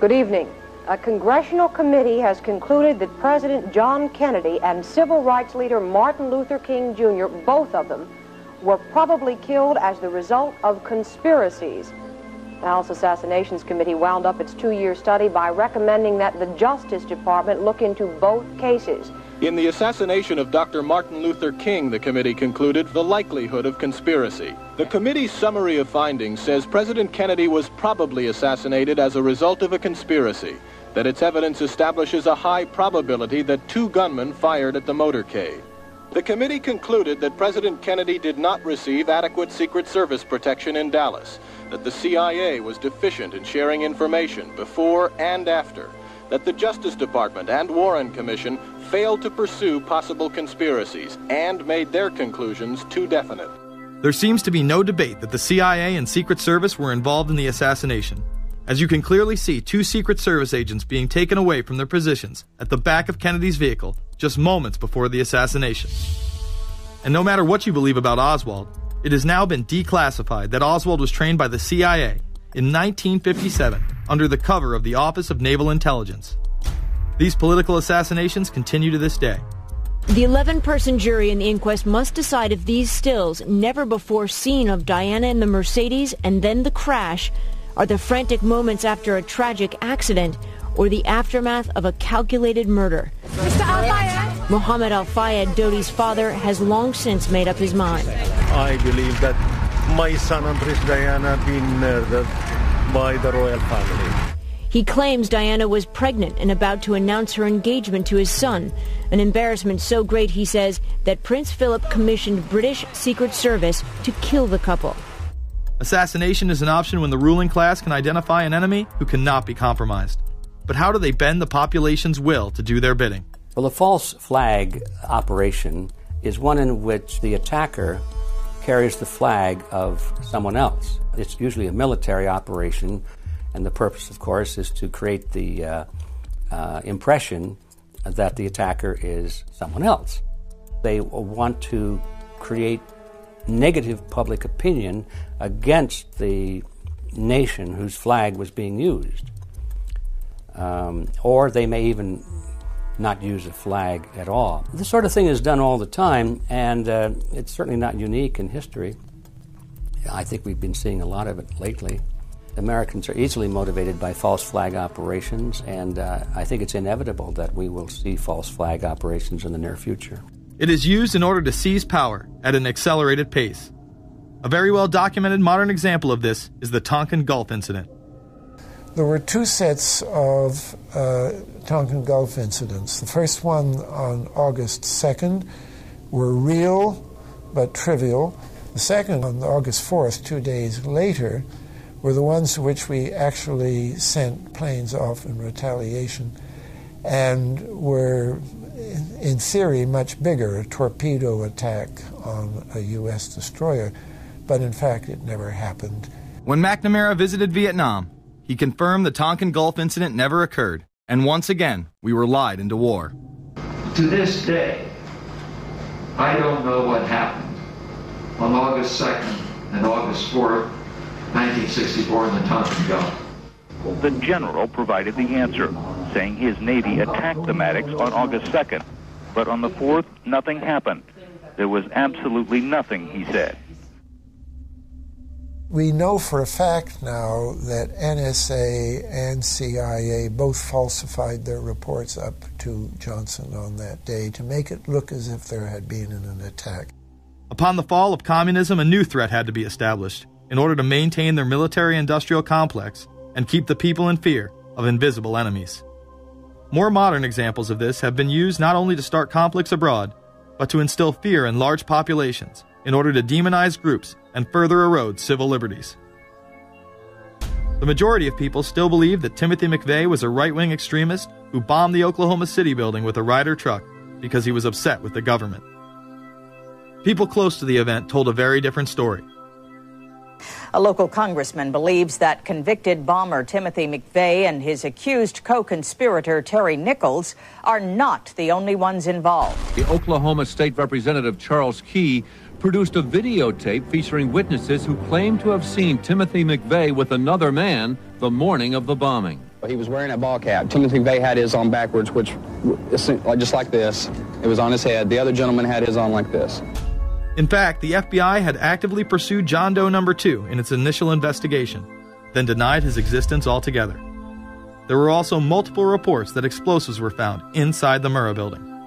Speaker 89: Good evening. A congressional committee has concluded that President John Kennedy and civil rights leader Martin Luther King Jr., both of them, were probably killed as the result of conspiracies. The House Assassinations Committee wound up its two-year study by recommending that the Justice Department look into both cases.
Speaker 90: In the assassination of Dr. Martin Luther King, the committee concluded the likelihood of conspiracy. The committee's summary of findings says President Kennedy was probably assassinated as a result of a conspiracy, that its evidence establishes a high probability that two gunmen fired at the motorcade. The committee concluded that President Kennedy did not receive adequate Secret Service protection in Dallas, that the CIA was deficient in sharing information before and after, that the Justice Department and Warren Commission failed to pursue possible conspiracies and made their conclusions too definite.
Speaker 2: There seems to be no debate that the CIA and Secret Service were involved in the assassination. As you can clearly see, two Secret Service agents being taken away from their positions at the back of Kennedy's vehicle just moments before the assassination. And no matter what you believe about Oswald, it has now been declassified that Oswald was trained by the CIA in 1957 under the cover of the Office of Naval Intelligence. These political assassinations continue to this day.
Speaker 91: The 11 person jury in the inquest must decide if these stills, never before seen of Diana in the Mercedes and then the crash, are the frantic moments after a tragic accident or the aftermath of a calculated murder.
Speaker 92: Mr. Al Fayed?
Speaker 91: Mohammed Al Fayed, Dodi's father, has long since made up his mind.
Speaker 93: I believe that my son and Princess Diana have been murdered by the royal family.
Speaker 91: He claims Diana was pregnant and about to announce her engagement to his son, an embarrassment so great, he says, that Prince Philip commissioned British Secret Service to kill the couple.
Speaker 2: Assassination is an option when the ruling class can identify an enemy who cannot be compromised. But how do they bend the population's will to do their bidding?
Speaker 94: Well, a false flag operation is one in which the attacker carries the flag of someone else. It's usually a military operation, and the purpose, of course, is to create the uh, uh, impression that the attacker is someone else. They want to create negative public opinion against the nation whose flag was being used. Um, or they may even
Speaker 17: not use a flag at all. This sort of thing is done all the time, and uh, it's certainly not unique in history. I think we've been seeing a lot of it lately. Americans are easily motivated by false flag operations, and uh, I think it's inevitable that we will see false flag operations in the near future.
Speaker 2: It is used in order to seize power at an accelerated pace. A very well documented modern example of this is the Tonkin Gulf incident.
Speaker 64: There were two sets of uh, Tonkin Gulf incidents. The first one on August 2nd were real but trivial. The second on August 4th, two days later, were the ones to which we actually sent planes off in retaliation and were, in theory, much bigger a torpedo attack on a U.S. destroyer, but in fact it never happened.
Speaker 2: When McNamara visited Vietnam, he confirmed the Tonkin Gulf incident never occurred, and once again, we were lied into war.
Speaker 9: To this day, I don't know what happened on August 2nd and August 4th 1964 in the Tonkin Gulf.
Speaker 95: The general provided the answer, saying his Navy attacked the Maddox on August 2nd. But on the 4th, nothing happened. There was absolutely nothing, he said.
Speaker 64: We know for a fact now that NSA and CIA both falsified their reports up to Johnson on that day to make it look as if there had been an attack.
Speaker 2: Upon the fall of communism, a new threat had to be established in order to maintain their military industrial complex and keep the people in fear of invisible enemies. More modern examples of this have been used not only to start conflicts abroad, but to instill fear in large populations in order to demonize groups and further erode civil liberties. The majority of people still believe that Timothy McVeigh was a right wing extremist who bombed the Oklahoma City building with a Ryder truck because he was upset with the government. People close to the event told a very different story.
Speaker 96: A local congressman believes that convicted bomber Timothy McVeigh and his accused co conspirator Terry Nichols are not the only ones involved.
Speaker 97: The Oklahoma State Representative Charles Key produced a videotape featuring witnesses who claim to have seen Timothy McVeigh with another man the morning of the bombing.
Speaker 98: He was wearing a ball cap. Timothy McVeigh had his on backwards, which just like this. It was on his head. The other gentleman had his on like this.
Speaker 2: In fact, the FBI had actively pursued John Doe number 2 in its initial investigation, then denied his existence altogether. There were also multiple reports that explosives were found inside the Murrah building.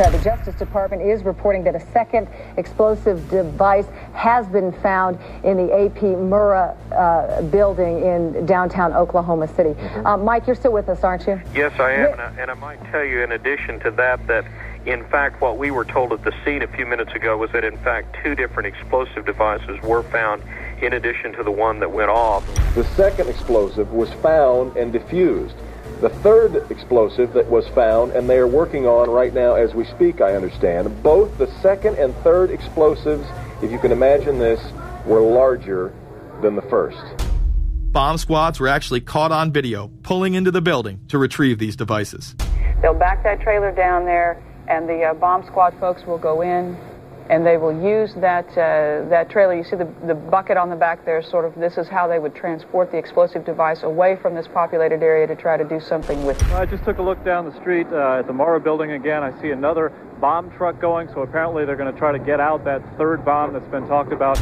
Speaker 99: The Justice Department is reporting that a second explosive device has been found in the AP Murrah uh, building in downtown Oklahoma City. Mm-hmm. Uh, Mike, you're still with us, aren't you?
Speaker 89: Yes, I am. And I, and I might tell you, in addition to that, that in fact, what we were told at the scene a few minutes ago was that, in fact, two different explosive devices were found in addition to the one that went off.
Speaker 37: The second explosive was found and diffused. The third explosive that was found, and they are working on right now as we speak, I understand, both the second and third explosives, if you can imagine this, were larger than the first.
Speaker 2: Bomb squads were actually caught on video pulling into the building to retrieve these devices.
Speaker 99: They'll back that trailer down there and the uh, bomb squad folks will go in and they will use that uh, that trailer. You see the, the bucket on the back there, sort of this is how they would transport the explosive device away from this populated area to try to do something with it.
Speaker 90: I just took a look down the street uh, at the Murrah building again. I see another bomb truck going, so apparently they're going to try to get out that third bomb that's been talked about.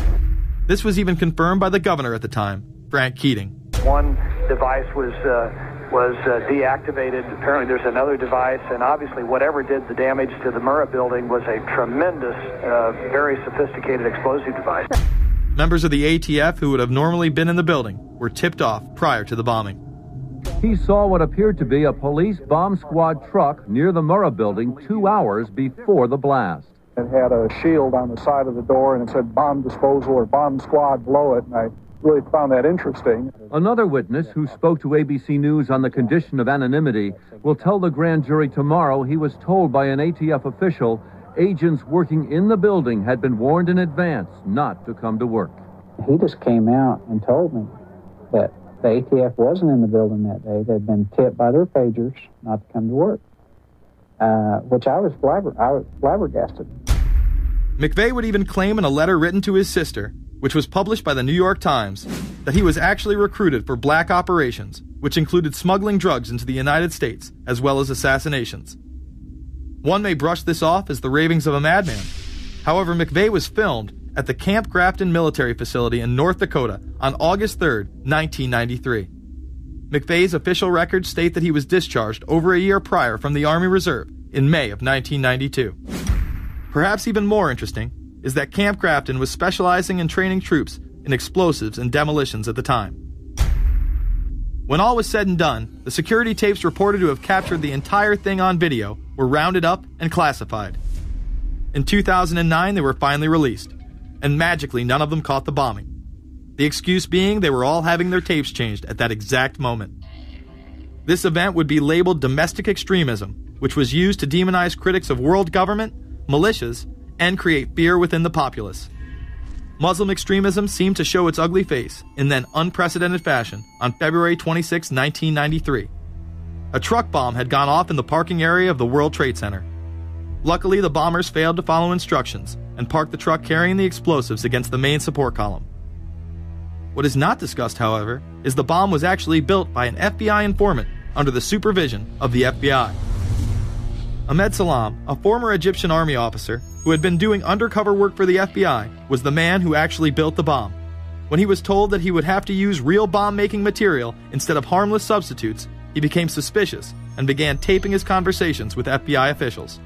Speaker 2: This was even confirmed by the governor at the time, Frank Keating.
Speaker 100: One device was uh, was uh, deactivated. Apparently, there's another device, and obviously, whatever did the damage to the Murrah building was a tremendous, uh, very sophisticated explosive device.
Speaker 2: Members of the ATF who would have normally been in the building were tipped off prior to the bombing.
Speaker 97: He saw what appeared to be a police bomb squad truck near the Murrah building two hours before the blast.
Speaker 101: It had a shield on the side of the door and it said bomb disposal or bomb squad below it. And I really found that interesting.
Speaker 97: Another witness who spoke to ABC News on the condition of anonymity will tell the grand jury tomorrow he was told by an ATF official agents working in the building had been warned in advance not to come to work.
Speaker 102: He just came out and told me that the ATF wasn't in the building that day. They'd been tipped by their pagers not to come to work, uh, which I was, flabber- I was flabbergasted.
Speaker 2: McVeigh would even claim in a letter written to his sister which was published by the New York Times, that he was actually recruited for black operations, which included smuggling drugs into the United States as well as assassinations. One may brush this off as the ravings of a madman. However, McVeigh was filmed at the Camp Grafton military facility in North Dakota on August 3, 1993. McVeigh's official records state that he was discharged over a year prior from the Army Reserve in May of 1992. Perhaps even more interesting is that Camp Grafton was specializing in training troops in explosives and demolitions at the time. When all was said and done, the security tapes reported to have captured the entire thing on video were rounded up and classified. In 2009, they were finally released, and magically none of them caught the bombing. The excuse being they were all having their tapes changed at that exact moment. This event would be labeled domestic extremism, which was used to demonize critics of world government, militias, and create fear within the populace. Muslim extremism seemed to show its ugly face in then unprecedented fashion on February 26, 1993. A truck bomb had gone off in the parking area of the World Trade Center. Luckily, the bombers failed to follow instructions and parked the truck carrying the explosives against the main support column. What is not discussed, however, is the bomb was actually built by an FBI informant under the supervision of the FBI. Ahmed Salam, a former Egyptian army officer who had been doing undercover work for the FBI, was the man who actually built the bomb. When he was told that he would have to use real bomb making material instead of harmless substitutes, he became suspicious and began taping his conversations with FBI officials.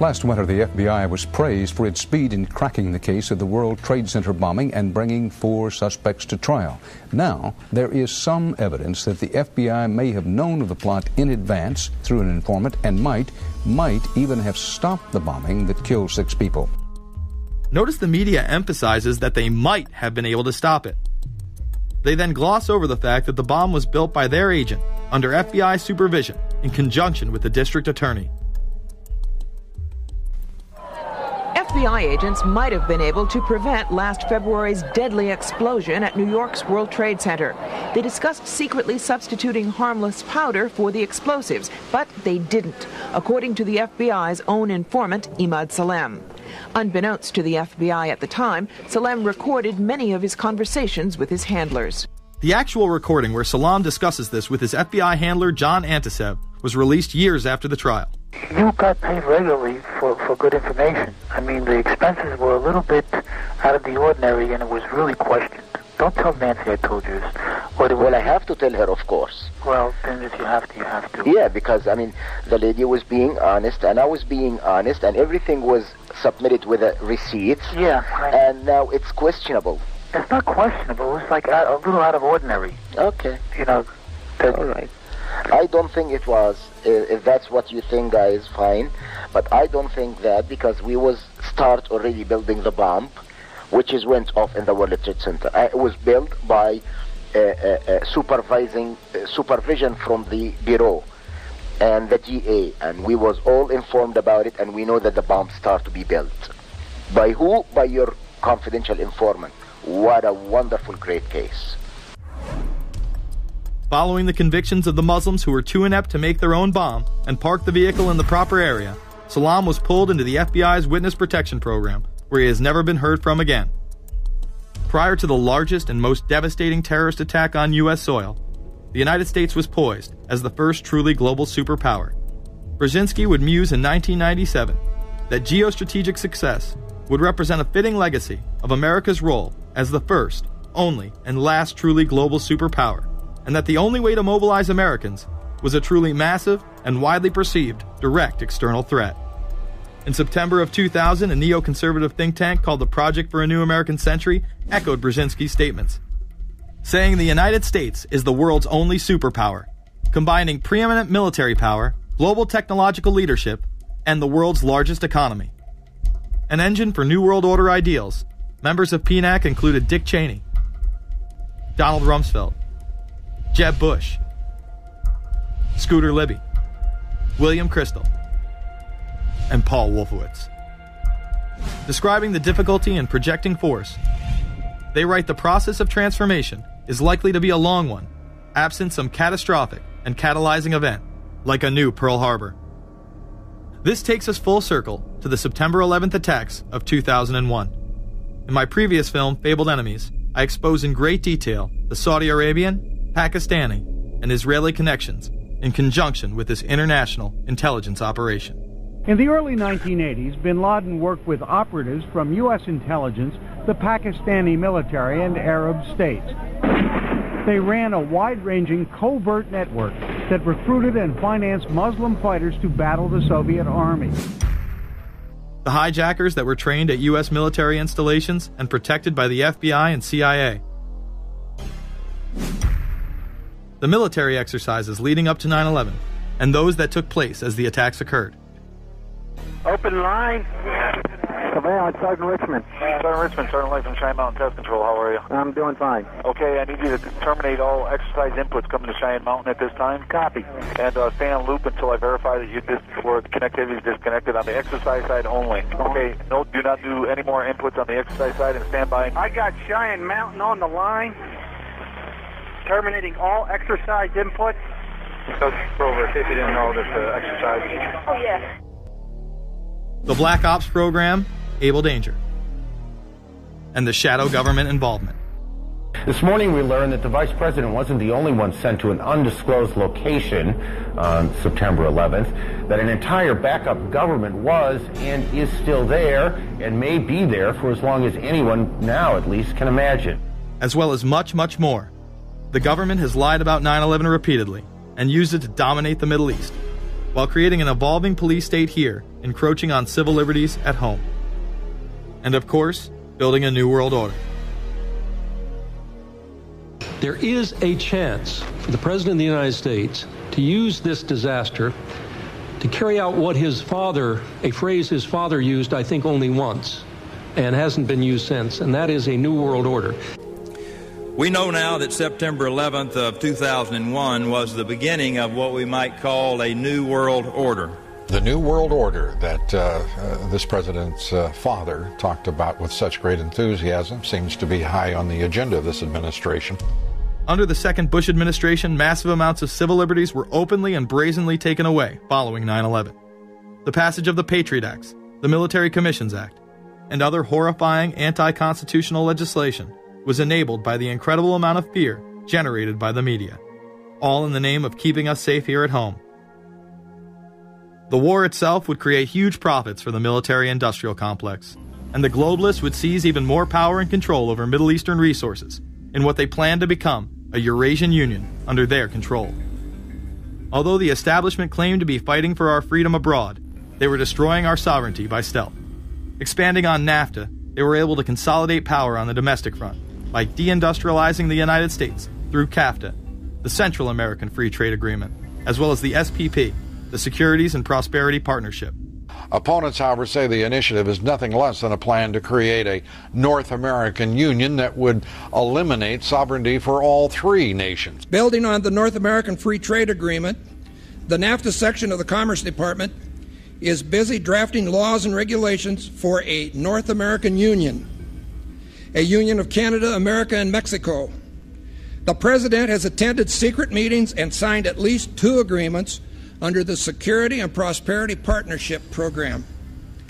Speaker 103: Last winter, the FBI was praised for its speed in cracking the case of the World Trade Center bombing and bringing four suspects to trial. Now, there is some evidence that the FBI may have known of the plot in advance through an informant and might, might even have stopped the bombing that killed six people.
Speaker 2: Notice the media emphasizes that they might have been able to stop it. They then gloss over the fact that the bomb was built by their agent under FBI supervision in conjunction with the district attorney.
Speaker 96: FBI agents might have been able to prevent last February's deadly explosion at New York's World Trade Center. They discussed secretly substituting harmless powder for the explosives, but they didn't, according to the FBI's own informant, Imad Salem. Unbeknownst to the FBI at the time, Salem recorded many of his conversations with his handlers.
Speaker 2: The actual recording where Salam discusses this with his FBI handler John Anticev was released years after the trial.
Speaker 104: You got paid regularly for, for good information. I mean, the expenses were a little bit out of the ordinary, and it was really questioned. Don't tell Nancy I told you this.
Speaker 105: What, well, I have to tell her, of course.
Speaker 104: Well, then if you have to, you have to.
Speaker 105: Yeah, because, I mean, the lady was being honest, and I was being honest, and everything was submitted with a receipt.
Speaker 104: Yeah.
Speaker 105: And now it's questionable.
Speaker 104: It's not questionable. It's like a little out of ordinary.
Speaker 105: Okay.
Speaker 104: You know.
Speaker 105: All right. I don't think it was. If that's what you think, guys, fine. But I don't think that because we was start already building the bomb, which is went off in the World Trade Center. It was built by uh, uh, uh, supervising supervision from the bureau and the GA, and we was all informed about it, and we know that the bomb start to be built. By who? By your confidential informant. What a wonderful, great case.
Speaker 2: Following the convictions of the Muslims who were too inept to make their own bomb and park the vehicle in the proper area, Salam was pulled into the FBI's witness protection program, where he has never been heard from again. Prior to the largest and most devastating terrorist attack on U.S. soil, the United States was poised as the first truly global superpower. Brzezinski would muse in 1997 that geostrategic success would represent a fitting legacy of America's role as the first, only, and last truly global superpower, and that the only way to mobilize Americans was a truly massive and widely perceived direct external threat. In September of 2000, a neoconservative think tank called the Project for a New American Century echoed Brzezinski's statements, saying the United States is the world's only superpower, combining preeminent military power, global technological leadership, and the world's largest economy. An engine for New World Order ideals, members of PNAC included Dick Cheney, Donald Rumsfeld, Jeb Bush, Scooter Libby, William Kristol, and Paul Wolfowitz. Describing the difficulty in projecting force, they write the process of transformation is likely to be a long one, absent some catastrophic and catalyzing event, like a new Pearl Harbor. This takes us full circle to the September 11th attacks of 2001. In my previous film, Fabled Enemies, I expose in great detail the Saudi Arabian, Pakistani, and Israeli connections in conjunction with this international intelligence operation.
Speaker 106: In the early 1980s, bin Laden worked with operatives from U.S. intelligence, the Pakistani military, and Arab states. They ran a wide ranging covert network that recruited and financed Muslim fighters to battle the Soviet army.
Speaker 2: The hijackers that were trained at U.S. military installations and protected by the FBI and CIA. The military exercises leading up to 9 11, and those that took place as the attacks occurred.
Speaker 107: Open line.
Speaker 108: Surveillance, Sergeant Richmond.
Speaker 107: Sergeant Richmond, Sergeant Light from Cheyenne Mountain Test Control. How are you?
Speaker 108: I'm doing fine.
Speaker 107: Okay, I need you to terminate all exercise inputs coming to Cheyenne Mountain at this time.
Speaker 108: Copy.
Speaker 107: And uh, stay on loop until I verify that you dis- or the connectivity is disconnected on the exercise side only. Okay, no, do not do any more inputs on the exercise side and stand by.
Speaker 108: I got Cheyenne Mountain on the line. Terminating all exercise inputs.
Speaker 107: Coach Grover, if you didn't know that the exercise.
Speaker 108: Oh, yeah.
Speaker 2: The Black Ops program, Able Danger, and the shadow government involvement.
Speaker 109: This morning we learned that the vice president wasn't the only one sent to an undisclosed location on September 11th, that an entire backup government was and is still there and may be there for as long as anyone now at least can imagine.
Speaker 2: As well as much, much more. The government has lied about 9 11 repeatedly and used it to dominate the Middle East, while creating an evolving police state here, encroaching on civil liberties at home. And of course, building a new world order.
Speaker 110: There is a chance for the President of the United States to use this disaster to carry out what his father, a phrase his father used, I think, only once, and hasn't been used since, and that is a new world order.
Speaker 111: We know now that September 11th of 2001 was the beginning of what we might call a new world order.
Speaker 37: The New World Order that uh, uh, this president's uh, father talked about with such great enthusiasm seems to be high on the agenda of this administration.
Speaker 2: Under the second Bush administration, massive amounts of civil liberties were openly and brazenly taken away following 9 11. The passage of the Patriot Acts, the Military Commissions Act, and other horrifying anti constitutional legislation was enabled by the incredible amount of fear generated by the media, all in the name of keeping us safe here at home. The war itself would create huge profits for the military industrial complex, and the globalists would seize even more power and control over Middle Eastern resources in what they planned to become a Eurasian Union under their control. Although the establishment claimed to be fighting for our freedom abroad, they were destroying our sovereignty by stealth. Expanding on NAFTA, they were able to consolidate power on the domestic front by deindustrializing the United States through CAFTA, the Central American Free Trade Agreement, as well as the SPP, the Securities and Prosperity Partnership.
Speaker 37: Opponents, however, say the initiative is nothing less than a plan to create a North American Union that would eliminate sovereignty for all three nations.
Speaker 112: Building on the North American Free Trade Agreement, the NAFTA section of the Commerce Department is busy drafting laws and regulations for a North American Union, a union of Canada, America, and Mexico. The President has attended secret meetings and signed at least two agreements under the Security and Prosperity Partnership Program.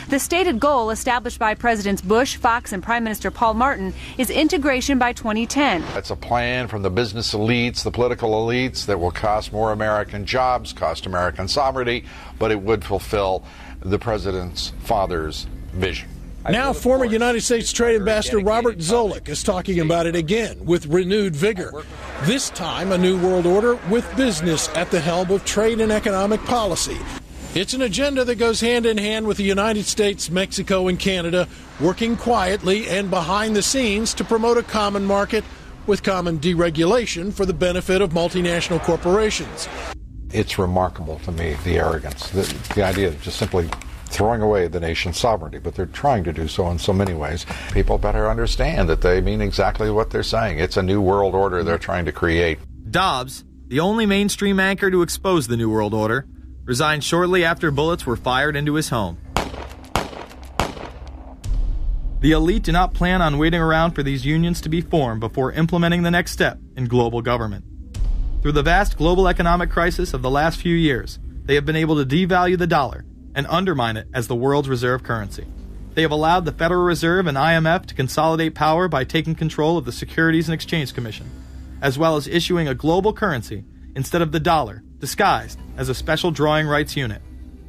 Speaker 96: The stated goal established by Presidents Bush, Fox, and Prime Minister Paul Martin is integration by 2010.
Speaker 37: That's a plan from the business elites, the political elites, that will cost more American jobs, cost American sovereignty, but it would fulfill the president's father's vision.
Speaker 63: Now, former United States Trade Ambassador Robert Zoellick is talking about it again with renewed vigor. This time, a new world order with business at the helm of trade and economic policy. It's an agenda that goes hand in hand with the United States, Mexico, and Canada working quietly and behind the scenes to promote a common market with common deregulation for the benefit of multinational corporations.
Speaker 37: It's remarkable to me the arrogance, the, the idea of just simply throwing away the nation's sovereignty, but they're trying to do so in so many ways. People better understand that they mean exactly what they're saying. It's a new world order they're trying to create.
Speaker 2: Dobbs, the only mainstream anchor to expose the New World Order, resigned shortly after bullets were fired into his home. The elite do not plan on waiting around for these unions to be formed before implementing the next step in global government. Through the vast global economic crisis of the last few years, they have been able to devalue the dollar and undermine it as the world's reserve currency. They have allowed the Federal Reserve and IMF to consolidate power by taking control of the Securities and Exchange Commission, as well as issuing a global currency instead of the dollar, disguised as a special drawing rights unit.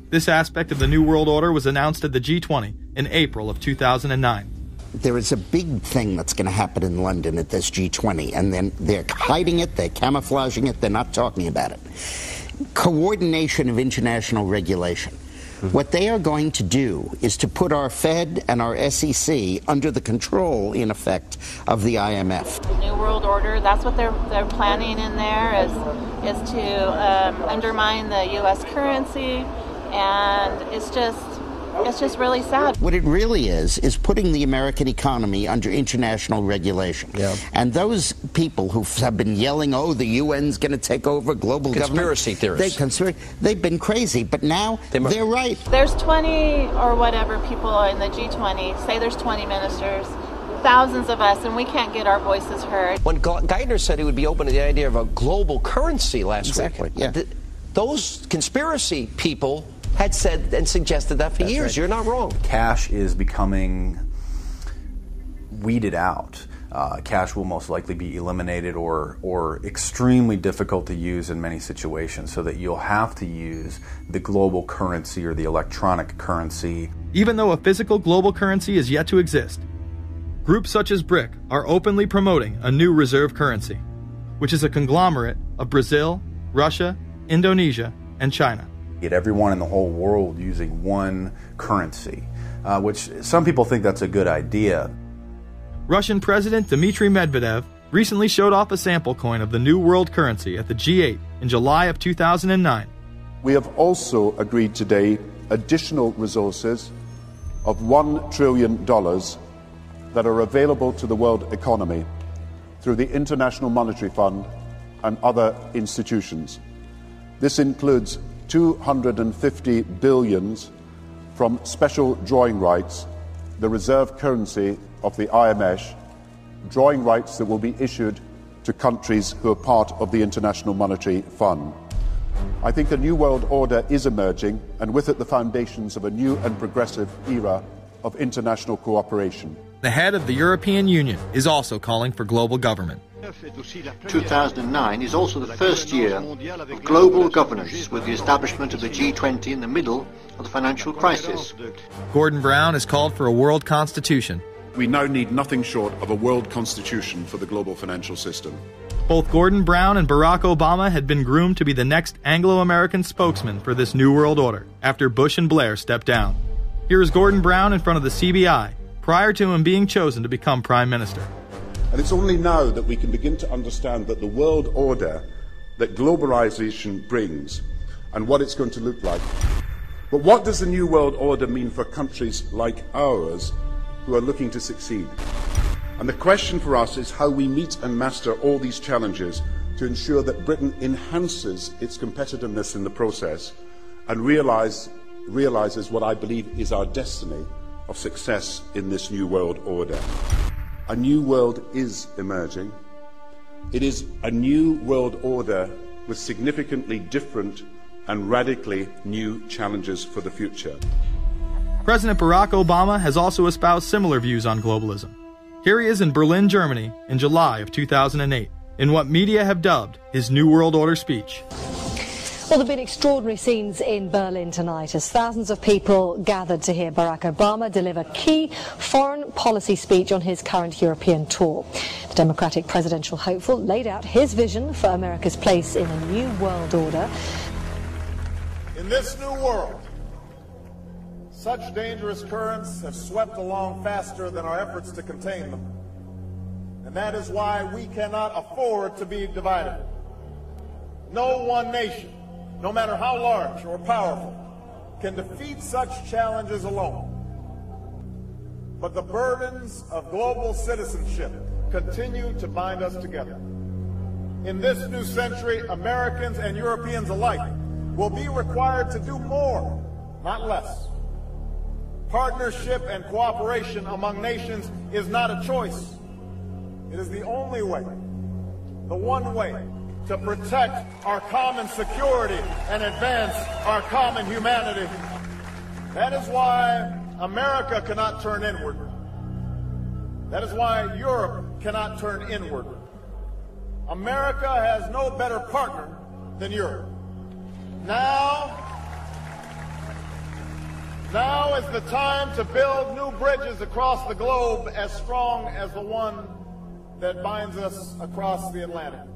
Speaker 2: This aspect of the New World Order was announced at the G20 in April of 2009.
Speaker 109: There is a big thing that's going to happen in London at this G20, and then they're hiding it, they're camouflaging it, they're not talking about it. Coordination of international regulation. What they are going to do is to put our Fed and our SEC under the control, in effect, of the IMF.
Speaker 113: New World Order, that's what they're, they're planning in there, is, is to um, undermine the U.S. currency, and it's just it's just really sad.
Speaker 109: What it really is, is putting the American economy under international regulation.
Speaker 114: Yeah.
Speaker 109: And those people who have been yelling, oh, the UN's going to take over global
Speaker 114: Conspiracy
Speaker 109: government.
Speaker 114: theorists.
Speaker 109: They conspir- they've been crazy, but now they are right.
Speaker 113: There's 20 or whatever people in the G20, say there's 20 ministers, thousands of us, and we can't get our voices heard.
Speaker 114: When Geithner said he would be open to the idea of a global currency last
Speaker 109: Exactly,
Speaker 114: week,
Speaker 109: yeah.
Speaker 114: th- those conspiracy people had said and suggested that for years.
Speaker 48: right.
Speaker 114: You're not wrong.
Speaker 48: Cash is becoming weeded out. Uh, cash will most likely be eliminated or, or extremely difficult to use in many situations, so that you'll have to use the global currency or the electronic currency.
Speaker 2: Even though a physical global currency is yet to exist, groups such as BRIC are openly promoting a new reserve currency, which is a conglomerate of Brazil, Russia, Indonesia, and China.
Speaker 48: Get everyone in the whole world using one currency, uh, which some people think that's a good idea.
Speaker 2: Russian President Dmitry Medvedev recently showed off a sample coin of the new world currency at the G8 in July of 2009.
Speaker 37: We have also agreed today additional resources of $1 trillion that are available to the world economy through the International Monetary Fund and other institutions. This includes 250 billions from special drawing rights, the reserve currency of the IMF, drawing rights that will be issued to countries who are part of the International Monetary Fund. I think a new world order is emerging, and with it the foundations of a new and progressive era of international cooperation.
Speaker 2: The head of the European Union is also calling for global government.
Speaker 115: 2009 is also the first year of global governance with the establishment of the G20 in the middle of the financial crisis.
Speaker 2: Gordon Brown has called for a world constitution.
Speaker 37: We now need nothing short of a world constitution for the global financial system.
Speaker 2: Both Gordon Brown and Barack Obama had been groomed to be the next Anglo American spokesman for this New World Order after Bush and Blair stepped down. Here is Gordon Brown in front of the CBI prior to him being chosen to become Prime Minister.
Speaker 37: And it's only now that we can begin to understand that the world order that globalization brings and what it's going to look like. But what does the new world order mean for countries like ours who are looking to succeed? And the question for us is how we meet and master all these challenges to ensure that Britain enhances its competitiveness in the process and realize, realizes what I believe is our destiny of success in this new world order. A new world is emerging. It is a new world order with significantly different and radically new challenges for the future.
Speaker 2: President Barack Obama has also espoused similar views on globalism. Here he is in Berlin, Germany, in July of 2008, in what media have dubbed his New World Order speech.
Speaker 116: Well, there have been extraordinary scenes in Berlin tonight as thousands of people gathered to hear Barack Obama deliver key foreign policy speech on his current European tour. The Democratic presidential hopeful laid out his vision for America's place in a new world order.
Speaker 117: In this new world, such dangerous currents have swept along faster than our efforts to contain them. And that is why we cannot afford to be divided. No one nation, no matter how large or powerful, can defeat such challenges alone. But the burdens of global citizenship continue to bind us together. In this new century, Americans and Europeans alike will be required to do more, not less. Partnership and cooperation among nations is not a choice. It is the only way, the one way, to protect our common security and advance our common humanity. That is why
Speaker 43: America cannot turn inward. That is why Europe cannot turn inward. America has no better partner than Europe. Now, now is the time to build new bridges across the globe as strong as the one that binds us across the Atlantic.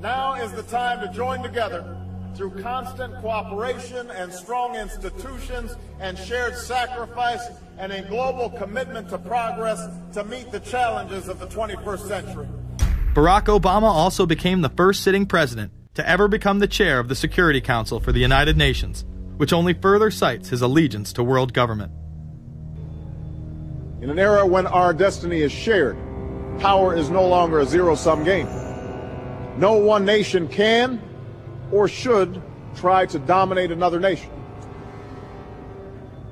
Speaker 43: Now is the time to join together through constant cooperation and strong institutions and shared sacrifice and a global commitment to progress to meet the challenges of the 21st century.
Speaker 2: Barack Obama also became the first sitting president to ever become the chair of the Security Council for the United Nations, which only further cites his allegiance to world government.
Speaker 43: In an era when our destiny is shared, power is no longer a zero sum game. No one nation can or should try to dominate another nation.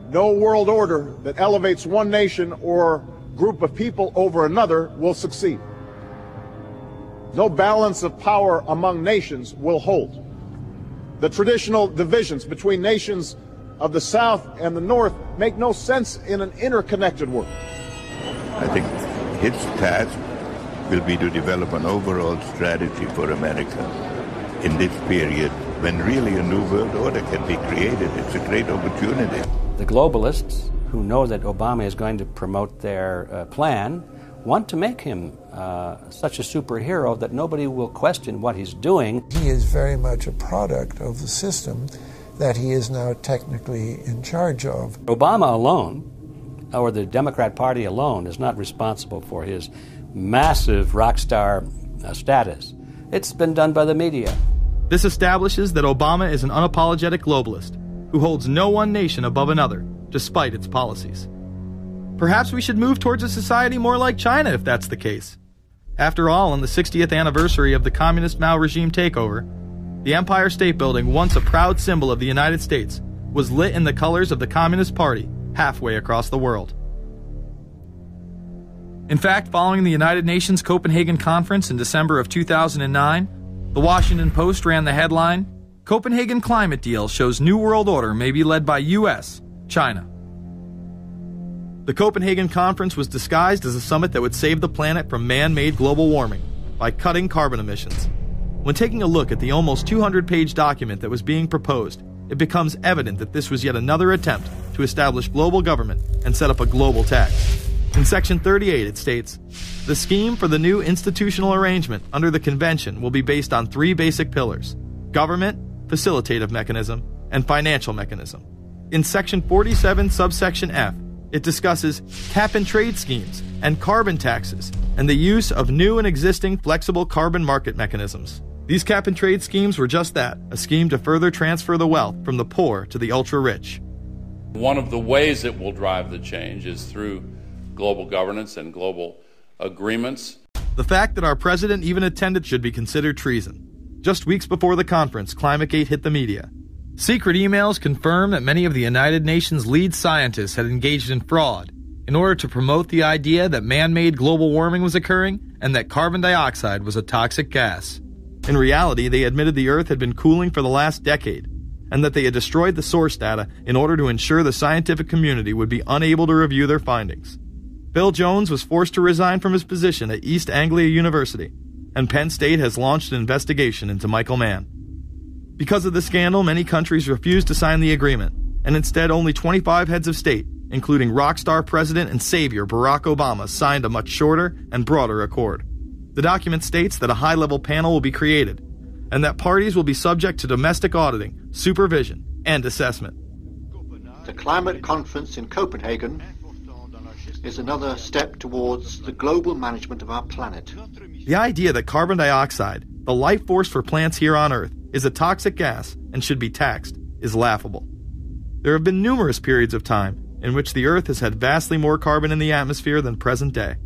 Speaker 43: No world order that elevates one nation or group of people over another will succeed. No balance of power among nations will hold. The traditional divisions between nations of the South and the North make no sense in an interconnected world.
Speaker 25: I think his task will be to develop an overall strategy for America in this period when really a new world order can be created. It's a great opportunity.
Speaker 17: The globalists, who know that Obama is going to promote their uh, plan, want to make him uh, such a superhero that nobody will question what he's doing.
Speaker 64: He is very much a product of the system that he is now technically in charge of.
Speaker 17: Obama alone, or the Democrat Party alone, is not responsible for his massive rock star uh, status. It's been done by the media.
Speaker 2: This establishes that Obama is an unapologetic globalist who holds no one nation above another, despite its policies. Perhaps we should move towards a society more like China if that's the case. After all, on the 60th anniversary of the Communist Mao regime takeover, the Empire State Building, once a proud symbol of the United States, was lit in the colors of the Communist Party halfway across the world. In fact, following the United Nations Copenhagen Conference in December of 2009, the Washington Post ran the headline Copenhagen Climate Deal shows New World Order may be led by US, China. The Copenhagen Conference was disguised as a summit that would save the planet from man made global warming by cutting carbon emissions. When taking a look at the almost 200 page document that was being proposed, it becomes evident that this was yet another attempt to establish global government and set up a global tax. In Section 38, it states The scheme for the new institutional arrangement under the Convention will be based on three basic pillars government, facilitative mechanism, and financial mechanism. In Section 47, subsection F, it discusses cap and trade schemes and carbon taxes and the use of new and existing flexible carbon market mechanisms. These cap and trade schemes were just that a scheme to further transfer the wealth from the poor to the ultra rich.
Speaker 45: One of the ways it will drive the change is through global governance and global agreements.
Speaker 2: The fact that our president even attended should be considered treason. Just weeks before the conference, ClimateGate hit the media. Secret emails confirm that many of the United Nations lead scientists had engaged in fraud in order to promote the idea that man made global warming was occurring and that carbon dioxide was a toxic gas. In reality, they admitted the Earth had been cooling for the last decade and that they had destroyed the source data in order to ensure the scientific community would be unable to review their findings. Phil Jones was forced to resign from his position at East Anglia University, and Penn State has launched an investigation into Michael Mann. Because of the scandal, many countries refused to sign the agreement, and instead only 25 heads of state, including rock star president and savior Barack Obama, signed a much shorter and broader accord. The document states that a high level panel will be created, and that parties will be subject to domestic auditing, supervision, and assessment.
Speaker 37: The climate conference in Copenhagen is another step towards the global management of our planet.
Speaker 2: The idea that carbon dioxide, the life force for plants here on Earth, is a toxic gas and should be taxed is laughable. There have been numerous periods of time in which the Earth has had vastly more carbon in the atmosphere than present day.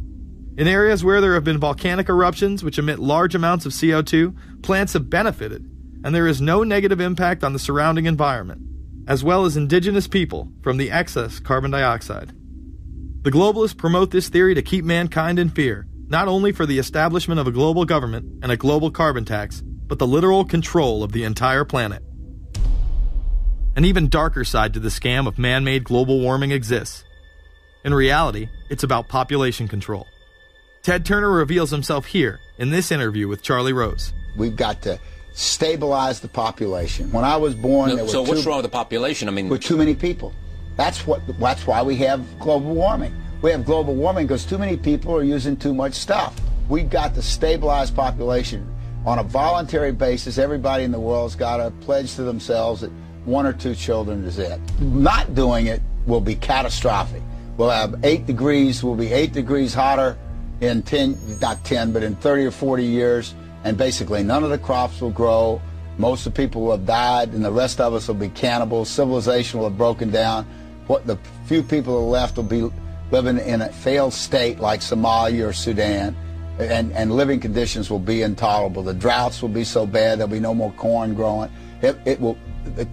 Speaker 2: In areas where there have been volcanic eruptions which emit large amounts of CO2, plants have benefited, and there is no negative impact on the surrounding environment, as well as indigenous people from the excess carbon dioxide. The globalists promote this theory to keep mankind in fear, not only for the establishment of a global government and a global carbon tax, but the literal control of the entire planet. an even darker side to the scam of man made global warming exists. In reality, it's about population control. Ted Turner reveals himself here in this interview with Charlie Rose.
Speaker 118: We've got to stabilize the population. When I was born,
Speaker 119: No,
Speaker 118: there were
Speaker 119: so what's wrong with the population? I mean,
Speaker 118: with too many people. That's what. That's why we have global warming. We have global warming because too many people are using too much stuff. We've got to stabilize population on a voluntary basis. Everybody in the world's got to pledge to themselves that one or two children is it. Not doing it will be catastrophic. We'll have eight degrees. We'll be eight degrees hotter in 10, not 10, but in 30 or 40 years. And basically, none of the crops will grow. Most of the people will have died, and the rest of us will be cannibals. Civilization will have broken down. What the few people who are left will be living in a failed state like Somalia or Sudan, and, and living conditions will be intolerable. The droughts will be so bad there'll be no more corn growing. It, it will. It,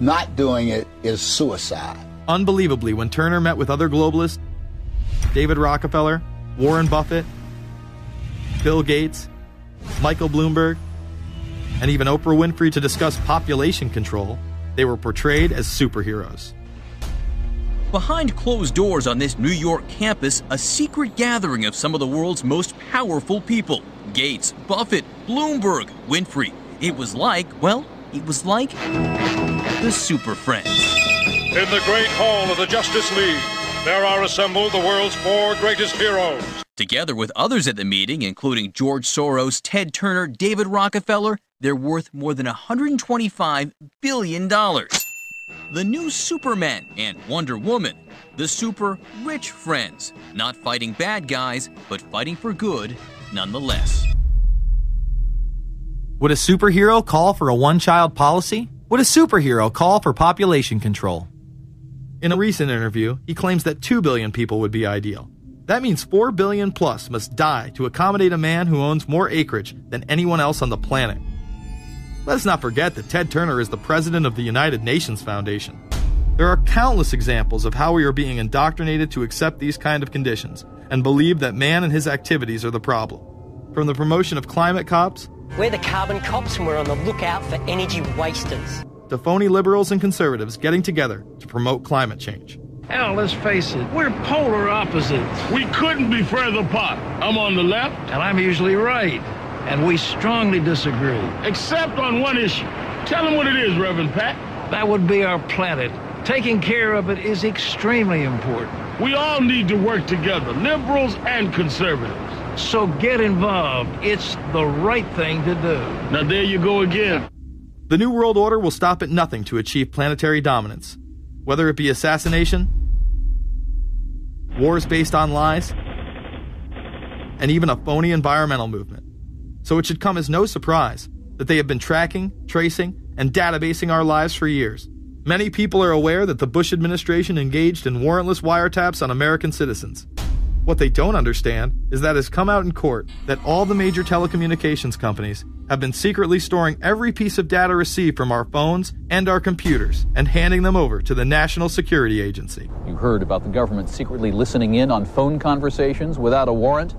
Speaker 118: not doing it is suicide.
Speaker 2: Unbelievably, when Turner met with other globalists, David Rockefeller, Warren Buffett, Bill Gates, Michael Bloomberg, and even Oprah Winfrey to discuss population control, they were portrayed as superheroes.
Speaker 120: Behind closed doors on this New York campus, a secret gathering of some of the world's most powerful people Gates, Buffett, Bloomberg, Winfrey. It was like, well, it was like the Super Friends.
Speaker 121: In the great hall of the Justice League, there are assembled the world's four greatest heroes.
Speaker 120: Together with others at the meeting, including George Soros, Ted Turner, David Rockefeller, they're worth more than $125 billion. The new Superman and Wonder Woman, the super rich friends, not fighting bad guys, but fighting for good nonetheless.
Speaker 2: Would a superhero call for a one child policy? Would a superhero call for population control? In a recent interview, he claims that 2 billion people would be ideal. That means 4 billion plus must die to accommodate a man who owns more acreage than anyone else on the planet. Let's not forget that Ted Turner is the president of the United Nations Foundation. There are countless examples of how we are being indoctrinated to accept these kind of conditions and believe that man and his activities are the problem. From the promotion of climate cops
Speaker 122: We're the carbon cops and we're on the lookout for energy wasters.
Speaker 2: to phony liberals and conservatives getting together to promote climate change.
Speaker 123: Hell, let's face it, we're polar opposites. We couldn't be further apart. I'm on the left, and I'm usually right. And we strongly disagree. Except on one issue. Tell them what it is, Reverend Pat. That would be our planet. Taking care of it is extremely important. We all need to work together, liberals and conservatives. So get involved. It's the right thing to do. Now, there you go again.
Speaker 2: The New World Order will stop at nothing to achieve planetary dominance, whether it be assassination, wars based on lies, and even a phony environmental movement. So it should come as no surprise that they have been tracking, tracing, and databasing our lives for years. Many people are aware that the Bush administration engaged in warrantless wiretaps on American citizens. What they don't understand is that it's come out in court that all the major telecommunications companies have been secretly storing every piece of data received from our phones and our computers and handing them over to the National Security Agency.
Speaker 124: You heard about the government secretly listening in on phone conversations without a warrant,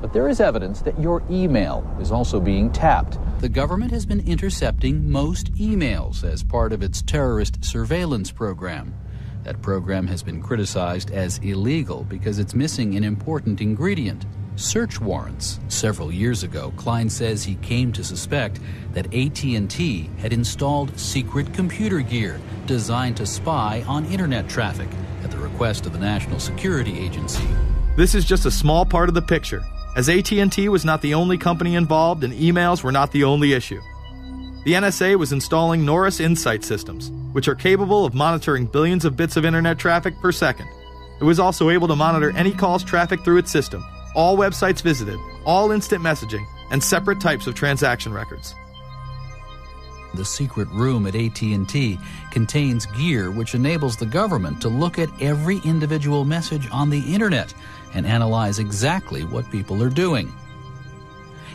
Speaker 124: but there is evidence that your email is also being tapped.
Speaker 45: The government has been intercepting most emails as part of its terrorist surveillance program. That program has been criticized as illegal because it's missing an important ingredient search warrants. Several years ago, Klein says he came to suspect that AT&T had installed secret computer gear designed to spy on internet traffic at the request of the National Security Agency.
Speaker 2: This is just a small part of the picture, as AT&T was not the only company involved and emails were not the only issue. The NSA was installing Narus Insight systems, which are capable of monitoring billions of bits of internet traffic per second. It was also able to monitor any calls traffic through its system, all websites visited, all instant messaging, and separate types of transaction records.
Speaker 45: The secret room at AT&T contains gear which enables the government to look at every individual message on the internet and analyze exactly what people are doing.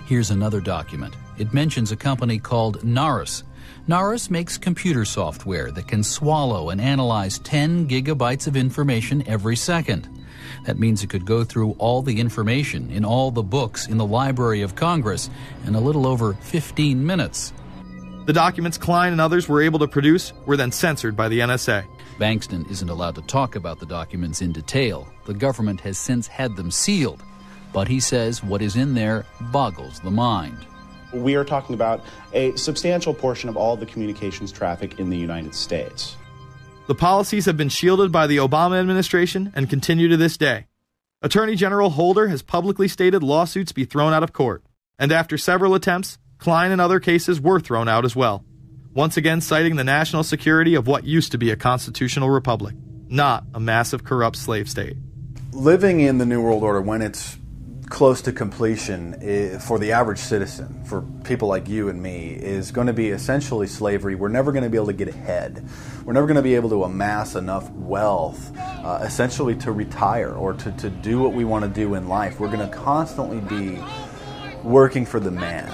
Speaker 45: Here's another document. It mentions a company called Narus. Narus makes computer software that can swallow and analyze 10 gigabytes of information every second. That means it could go through all the information in all the books in the Library of Congress in a little over 15 minutes.
Speaker 2: The documents Klein and others were able to produce were then censored by the NSA.
Speaker 45: Bankston isn't allowed to talk about the documents in detail. The government has since had them sealed. But he says what is in there boggles the mind.
Speaker 119: We are talking about a substantial portion of all the communications traffic in the United States.
Speaker 2: The policies have been shielded by the Obama administration and continue to this day. Attorney General Holder has publicly stated lawsuits be thrown out of court, and after several attempts, Klein and other cases were thrown out as well, once again citing the national security of what used to be a constitutional republic, not a massive corrupt slave state.
Speaker 48: Living in the New World Order when it's close to completion eh, for the average citizen, for people like you and me, is going to be essentially slavery. We're never going to be able to get ahead. We're never going to be able to amass enough wealth, uh, essentially to retire or to, to do what we want to do in life. We're going to constantly be working for the man.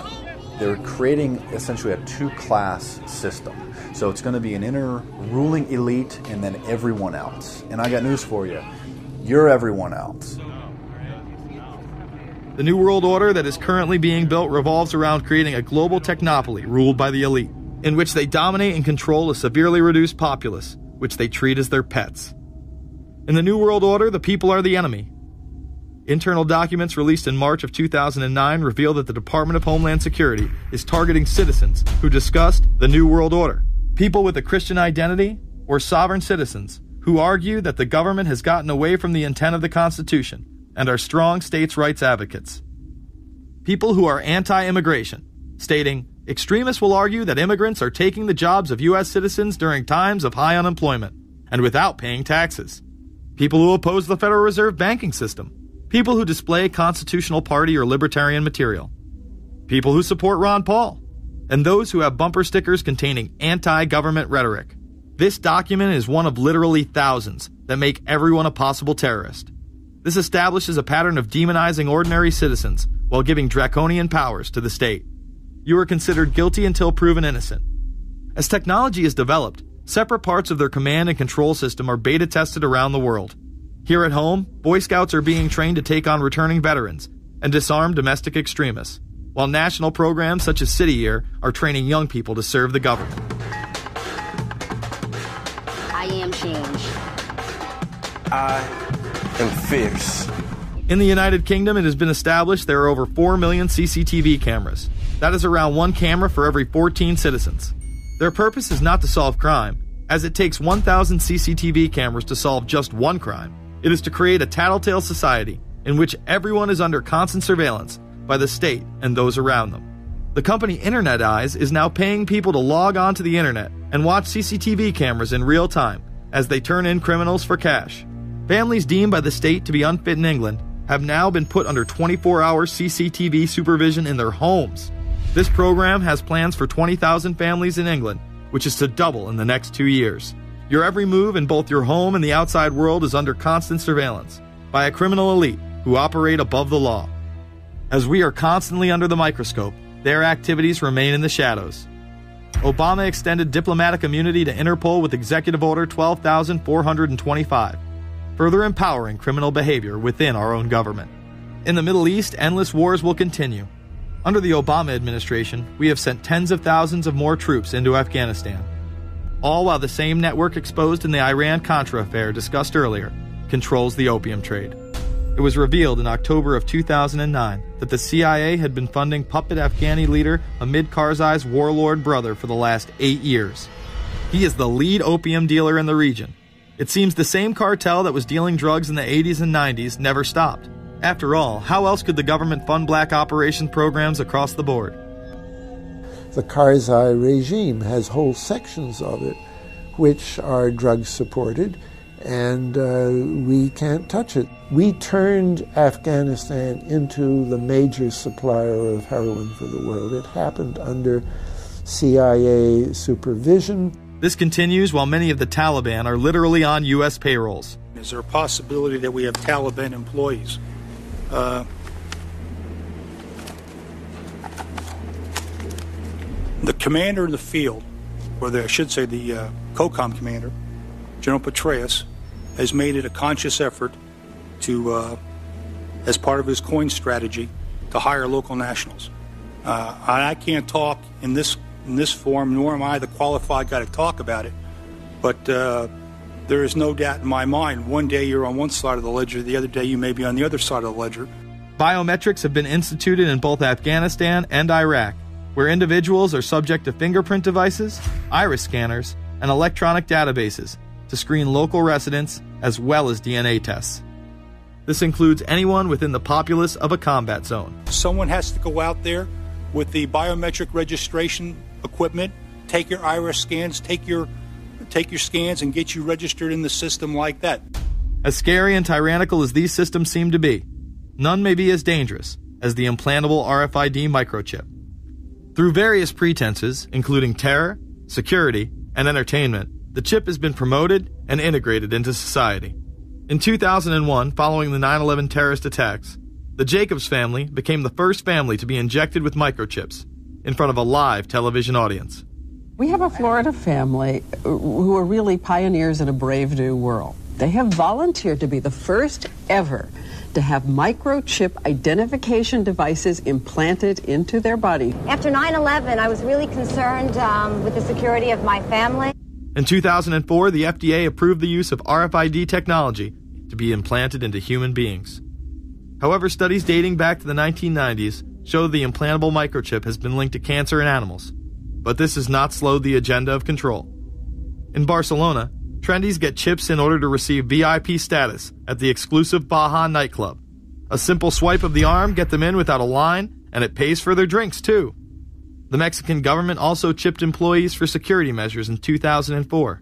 Speaker 48: They're creating essentially a two class system. So it's going to be an inner ruling elite and then everyone else. And I got news for you you're everyone else.
Speaker 2: The New World Order that is currently being built revolves around creating a global technopoly ruled by the elite, in which they dominate and control a severely reduced populace, which they treat as their pets. In the New World Order, the people are the enemy. Internal documents released in March of 2009 reveal that the Department of Homeland Security is targeting citizens who discussed the New World Order, people with a Christian identity, or sovereign citizens who argue that the government has gotten away from the intent of the Constitution and are strong states' rights advocates. People who are anti immigration, stating, extremists will argue that immigrants are taking the jobs of U.S. citizens during times of high unemployment and without paying taxes. People who oppose the Federal Reserve banking system. People who display constitutional party or libertarian material. People who support Ron Paul. And those who have bumper stickers containing anti government rhetoric. This document is one of literally thousands that make everyone a possible terrorist. This establishes a pattern of demonizing ordinary citizens while giving draconian powers to the state. You are considered guilty until proven innocent. As technology is developed, separate parts of their command and control system are beta tested around the world. Here at home, Boy Scouts are being trained to take on returning veterans and disarm domestic extremists, while national programs such as City Year are training young people to serve the government.
Speaker 125: I am change.
Speaker 126: I am fierce.
Speaker 2: In the United Kingdom, it has been established there are over 4 million CCTV cameras. That is around one camera for every 14 citizens. Their purpose is not to solve crime, as it takes 1,000 CCTV cameras to solve just one crime. It is to create a tattletale society in which everyone is under constant surveillance by the state and those around them. The company Internet Eyes is now paying people to log onto the internet and watch CCTV cameras in real time as they turn in criminals for cash. Families deemed by the state to be unfit in England have now been put under 24 hour CCTV supervision in their homes. This program has plans for 20,000 families in England, which is to double in the next two years. Your every move in both your home and the outside world is under constant surveillance by a criminal elite who operate above the law. As we are constantly under the microscope, their activities remain in the shadows. Obama extended diplomatic immunity to Interpol with Executive Order 12425 further empowering criminal behavior within our own government. In the Middle East, endless wars will continue. Under the Obama administration, we have sent tens of thousands of more troops into Afghanistan. All while the same network exposed in the Iran Contra affair discussed earlier controls the opium trade. It was revealed in October of 2009 that the CIA had been funding puppet Afghani leader Hamid Karzai's warlord brother for the last eight years. He is the lead opium dealer in the region it seems the same cartel that was dealing drugs in the 80s and 90s never stopped. After all, how else could the government fund black operation programs across the board?
Speaker 127: The Karzai regime has whole sections of it which are drug supported, and uh, we can't touch it. We turned Afghanistan into the major supplier of heroin for the world. It happened under CIA supervision.
Speaker 2: This continues while many of the Taliban are literally on U.S. payrolls.
Speaker 128: Is there a possibility that we have Taliban employees? Uh, the commander in the field, or the, I should say the uh, COCOM commander, General Petraeus, has made it a conscious effort to, uh, as part of his coin strategy, to hire local nationals. Uh, I can't talk in this in this form, nor am I the qualified guy to talk about it. But uh, there is no doubt in my mind, one day you're on one side of the ledger, the other day you may be on the other side of the ledger.
Speaker 2: Biometrics have been instituted in both Afghanistan and Iraq, where individuals are subject to fingerprint devices, iris scanners, and electronic databases to screen local residents as well as DNA tests. This includes anyone within the populace of a combat zone.
Speaker 128: Someone has to go out there with the biometric registration equipment, take your iris scans, take your take your scans and get you registered in the system like that.
Speaker 2: As scary and tyrannical as these systems seem to be, none may be as dangerous as the implantable RFID microchip. Through various pretenses, including terror, security, and entertainment, the chip has been promoted and integrated into society. In 2001, following the 9 11 terrorist attacks, the Jacobs family became the first family to be injected with microchips in front of a live television audience.
Speaker 129: We have a Florida family uh, who are really pioneers in a brave new world. They have volunteered to be the first ever to have microchip identification devices implanted into their body.
Speaker 130: After 9 11, I was really concerned um, with the security of my family.
Speaker 2: In 2004, the FDA approved the use of RFID technology to be implanted into human beings. However, studies dating back to the 1990s show the implantable microchip has been linked to cancer in animals, but this has not slowed the agenda of control. In Barcelona, trendies get chips in order to receive VIP status at the exclusive Baja nightclub. A simple swipe of the arm get them in without a line, and it pays for their drinks too. The Mexican government also chipped employees for security measures in 2004.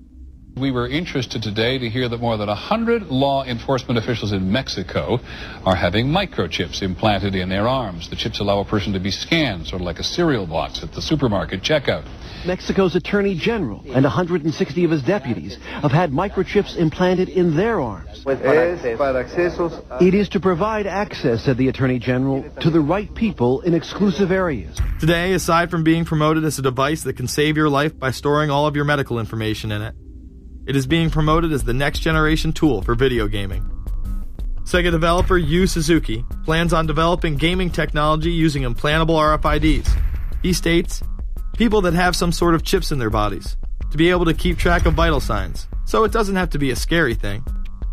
Speaker 45: We were interested today to hear that more than 100 law enforcement officials in Mexico are having microchips implanted in their arms. The chips allow a person to be scanned, sort of like a cereal box at the supermarket checkout.
Speaker 57: Mexico's Attorney General and 160 of his deputies have had microchips implanted in their arms. It is to provide access, said the Attorney General, to the right people in exclusive areas.
Speaker 2: Today, aside from being promoted as a device that can save your life by storing all of your medical information in it, it is being promoted as the next generation tool for video gaming. Sega developer Yu Suzuki plans on developing gaming technology using implantable RFIDs. He states, people that have some sort of chips in their bodies, to be able to keep track of vital signs, so it doesn't have to be a scary thing.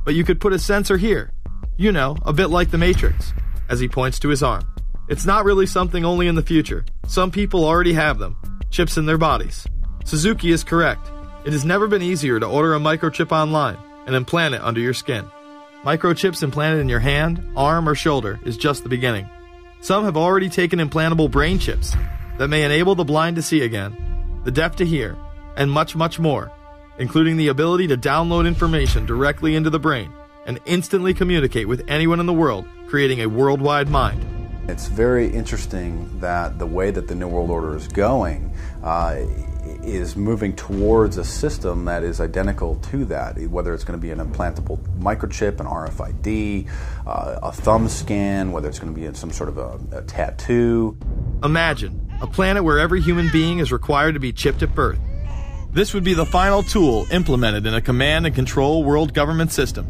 Speaker 2: But you could put a sensor here, you know, a bit like the Matrix, as he points to his arm. It's not really something only in the future. Some people already have them, chips in their bodies. Suzuki is correct. It has never been easier to order a microchip online and implant it under your skin. Microchips implanted in your hand, arm, or shoulder is just the beginning. Some have already taken implantable brain chips that may enable the blind to see again, the deaf to hear, and much, much more, including the ability to download information directly into the brain and instantly communicate with anyone in the world, creating a worldwide mind.
Speaker 48: It's very interesting that the way that the New World Order is going uh, is moving towards a system that is identical to that, whether it's going to be an implantable microchip, an RFID, uh, a thumb scan, whether it's going to be some sort of a, a tattoo.
Speaker 2: Imagine a planet where every human being is required to be chipped at birth. This would be the final tool implemented in a command and control world government system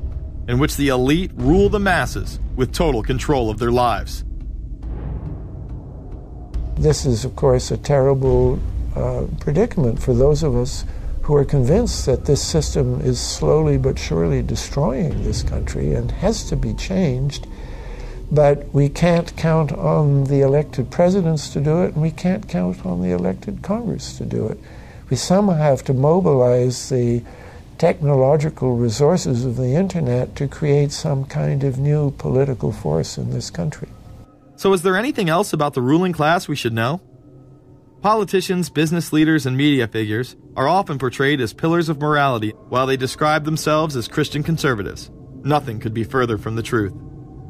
Speaker 2: in which the elite rule the masses with total control of their lives.
Speaker 64: This is, of course, a terrible uh, predicament for those of us who are convinced that this system is slowly but surely destroying this country and has to be changed. But we can't count on the elected presidents to do it, and we can't count on the elected Congress to do it. We somehow have to mobilize the technological resources of the internet to create some kind of new political force in this country.
Speaker 2: So, is there anything else about the ruling class we should know? Politicians, business leaders, and media figures are often portrayed as pillars of morality while they describe themselves as Christian conservatives. Nothing could be further from the truth.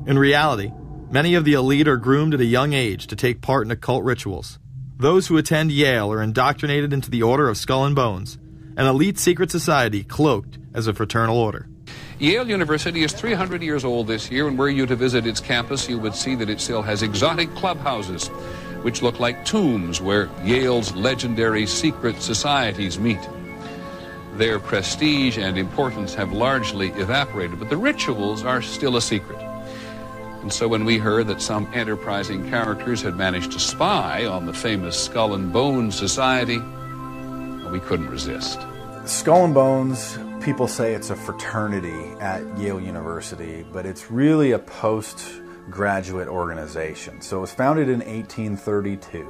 Speaker 2: In reality, many of the elite are groomed at a young age to take part in occult rituals. Those who attend Yale are indoctrinated into the Order of Skull and Bones, an elite secret society cloaked as a fraternal order.
Speaker 45: Yale University is 300 years old this year, and were you to visit its campus, you would see that it still has exotic clubhouses which look like tombs where Yale's legendary secret societies meet. Their prestige and importance have largely evaporated, but the rituals are still a secret.
Speaker 131: And so when we heard that some enterprising characters had managed to spy on the famous Skull and Bones Society, we couldn't resist.
Speaker 48: Skull and Bones, people say it's a fraternity at Yale University, but it's really a postgraduate organization. So it was founded in 1832.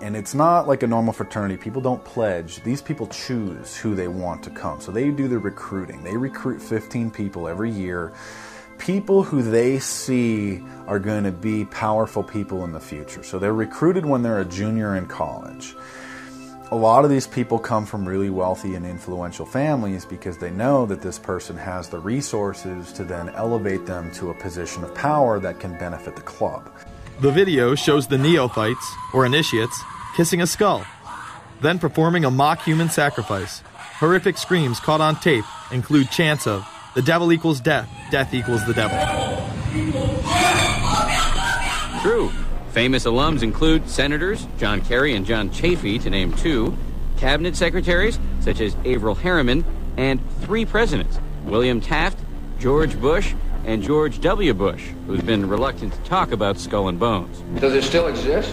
Speaker 48: And it's not like a normal fraternity. People don't pledge. These people choose who they want to come. So they do the recruiting. They recruit 15 people every year people who they see are going to be powerful people in the future. So they're recruited when they're a junior in college. A lot of these people come from really wealthy and influential families because they know that this person has the resources to then elevate them to a position of power that can benefit the club.
Speaker 2: The video shows the neophytes, or initiates, kissing a skull, then performing a mock human sacrifice. Horrific screams caught on tape include chants of, the devil equals death, death equals the devil.
Speaker 132: True. Famous alums include Senators John Kerry and John Chafee, to name two, cabinet secretaries such as Averell Harriman, and three presidents William Taft, George Bush, and George W. Bush, who's been reluctant to talk about Skull and Bones.
Speaker 133: Does it still exist?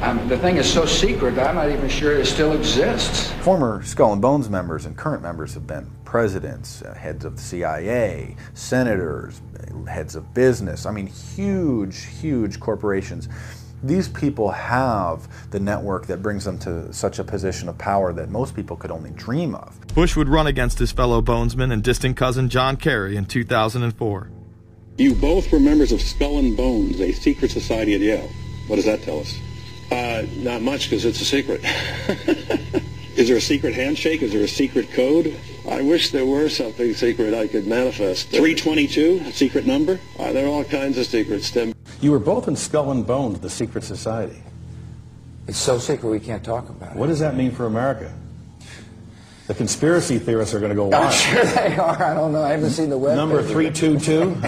Speaker 133: Um, the thing is so secret, I'm not even sure it still exists.
Speaker 48: Former Skull and Bones members and current members have been presidents, uh, heads of the CIA, senators, heads of business. I mean, huge, huge corporations. These people have the network that brings them to such a position of power that most people could only dream of.
Speaker 2: Bush would run against his fellow bonesman and distant cousin John Kerry in 2004.
Speaker 134: You both were members of Skull and Bones, a secret society at Yale. What does that tell us?
Speaker 135: Uh, not much because it's a secret.
Speaker 134: Is there a secret handshake? Is there a secret code?
Speaker 135: I wish there were something secret I could manifest.
Speaker 134: 322, secret number?
Speaker 135: Uh, there are all kinds of secrets, Tim.
Speaker 134: You were both in Skull and Bones, the secret society.
Speaker 135: It's so secret we can't talk about it.
Speaker 134: What does that mean for America? The conspiracy theorists are going to go wild.
Speaker 135: I'm sure they are. I don't know. I haven't seen the web.
Speaker 134: Number 322?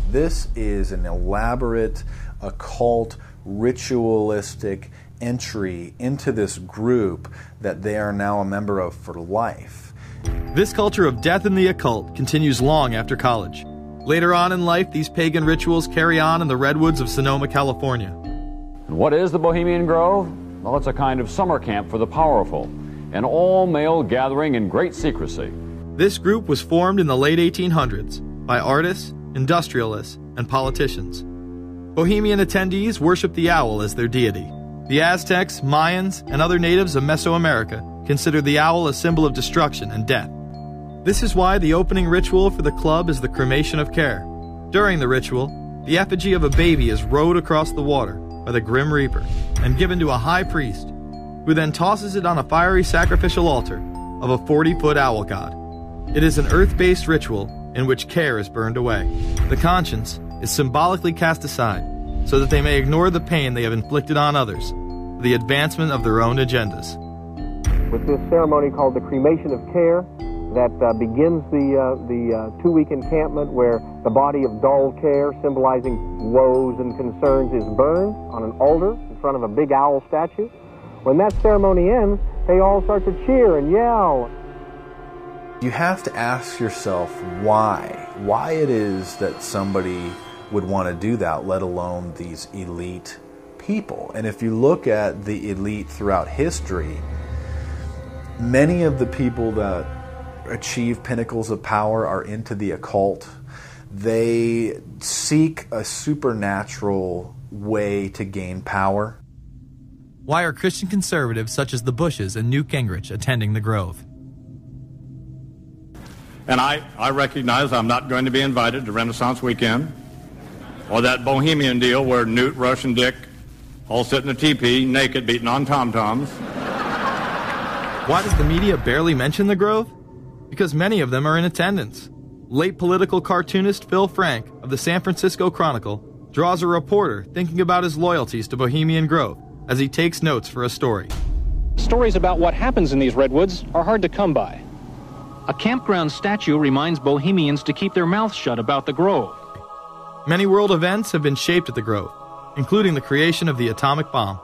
Speaker 48: this is an elaborate occult ritualistic entry into this group that they are now a member of for life.
Speaker 2: This culture of death in the occult continues long after college. Later on in life, these pagan rituals carry on in the redwoods of Sonoma, California.
Speaker 129: And what is the Bohemian Grove? Well, it's a kind of summer camp for the powerful, an all male gathering in great secrecy.
Speaker 2: This group was formed in the late 1800s by artists, industrialists, and politicians. Bohemian attendees worship the owl as their deity. The Aztecs, Mayans, and other natives of Mesoamerica considered the owl a symbol of destruction and death. This is why the opening ritual for the club is the cremation of care. During the ritual, the effigy of a baby is rowed across the water by the Grim Reaper and given to a high priest, who then tosses it on a fiery sacrificial altar of a 40 foot owl god. It is an earth based ritual in which care is burned away. The conscience is symbolically cast aside so that they may ignore the pain they have inflicted on others the advancement of their own agendas.
Speaker 136: With this ceremony called the cremation of care, that uh, begins the, uh, the uh, two week encampment where the body of dull care, symbolizing woes and concerns, is burned on an altar in front of a big owl statue. When that ceremony ends, they all start to cheer and yell.
Speaker 48: You have to ask yourself why. Why it is that somebody would want to do that, let alone these elite people. And if you look at the elite throughout history, many of the people that achieve pinnacles of power are into the occult. They seek a supernatural way to gain power.
Speaker 2: Why are Christian conservatives such as the Bushes and Newt Gingrich attending the Grove?
Speaker 121: And I, I recognize I'm not going to be invited to Renaissance Weekend or that Bohemian deal where Newt, Rush, and Dick all sit in a teepee naked beating on tom-toms.
Speaker 2: Why does the media barely mention the Grove? Because many of them are in attendance. Late political cartoonist Phil Frank of the San Francisco Chronicle draws a reporter thinking about his loyalties to Bohemian Grove as he takes notes for a story.
Speaker 137: Stories about what happens in these redwoods are hard to come by.
Speaker 45: A campground statue reminds Bohemians to keep their mouths shut about the Grove.
Speaker 2: Many world events have been shaped at the Grove, including the creation of the atomic bomb.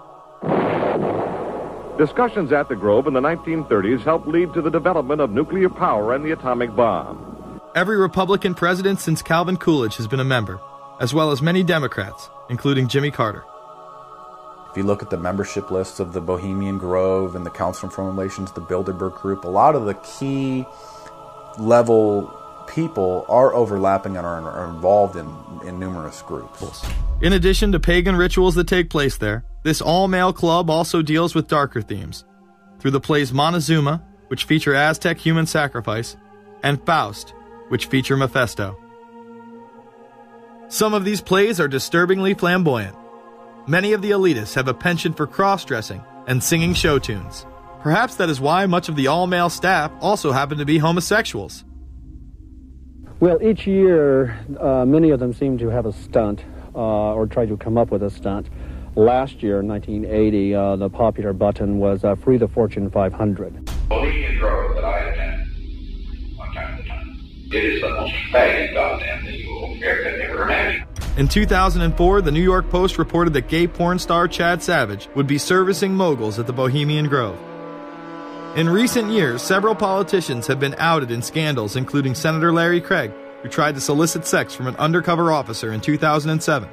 Speaker 138: Discussions at the Grove in the 1930s helped lead to the development of nuclear power and the atomic bomb.
Speaker 2: Every Republican president since Calvin Coolidge has been a member, as well as many Democrats, including Jimmy Carter.
Speaker 48: If you look at the membership lists of the Bohemian Grove and the Council on Foreign Relations, the Bilderberg Group, a lot of the key level people are overlapping and are involved in, in numerous groups.
Speaker 2: In addition to pagan rituals that take place there, this all male club also deals with darker themes through the plays Montezuma, which feature Aztec human sacrifice, and Faust, which feature Mephisto. Some of these plays are disturbingly flamboyant. Many of the elitists have a penchant for cross dressing and singing show tunes. Perhaps that is why much of the all male staff also happen to be homosexuals.
Speaker 139: Well, each year, uh, many of them seem to have a stunt uh, or try to come up with a stunt. Last year, 1980, uh, the popular button was uh, Free the Fortune 500.
Speaker 140: Bohemian Grove that I attend one time to time. It is the most faggot goddamn thing you will ever, ever imagine.
Speaker 2: In 2004, the New York Post reported that gay porn star Chad Savage would be servicing moguls at the Bohemian Grove. In recent years, several politicians have been outed in scandals, including Senator Larry Craig, who tried to solicit sex from an undercover officer in 2007.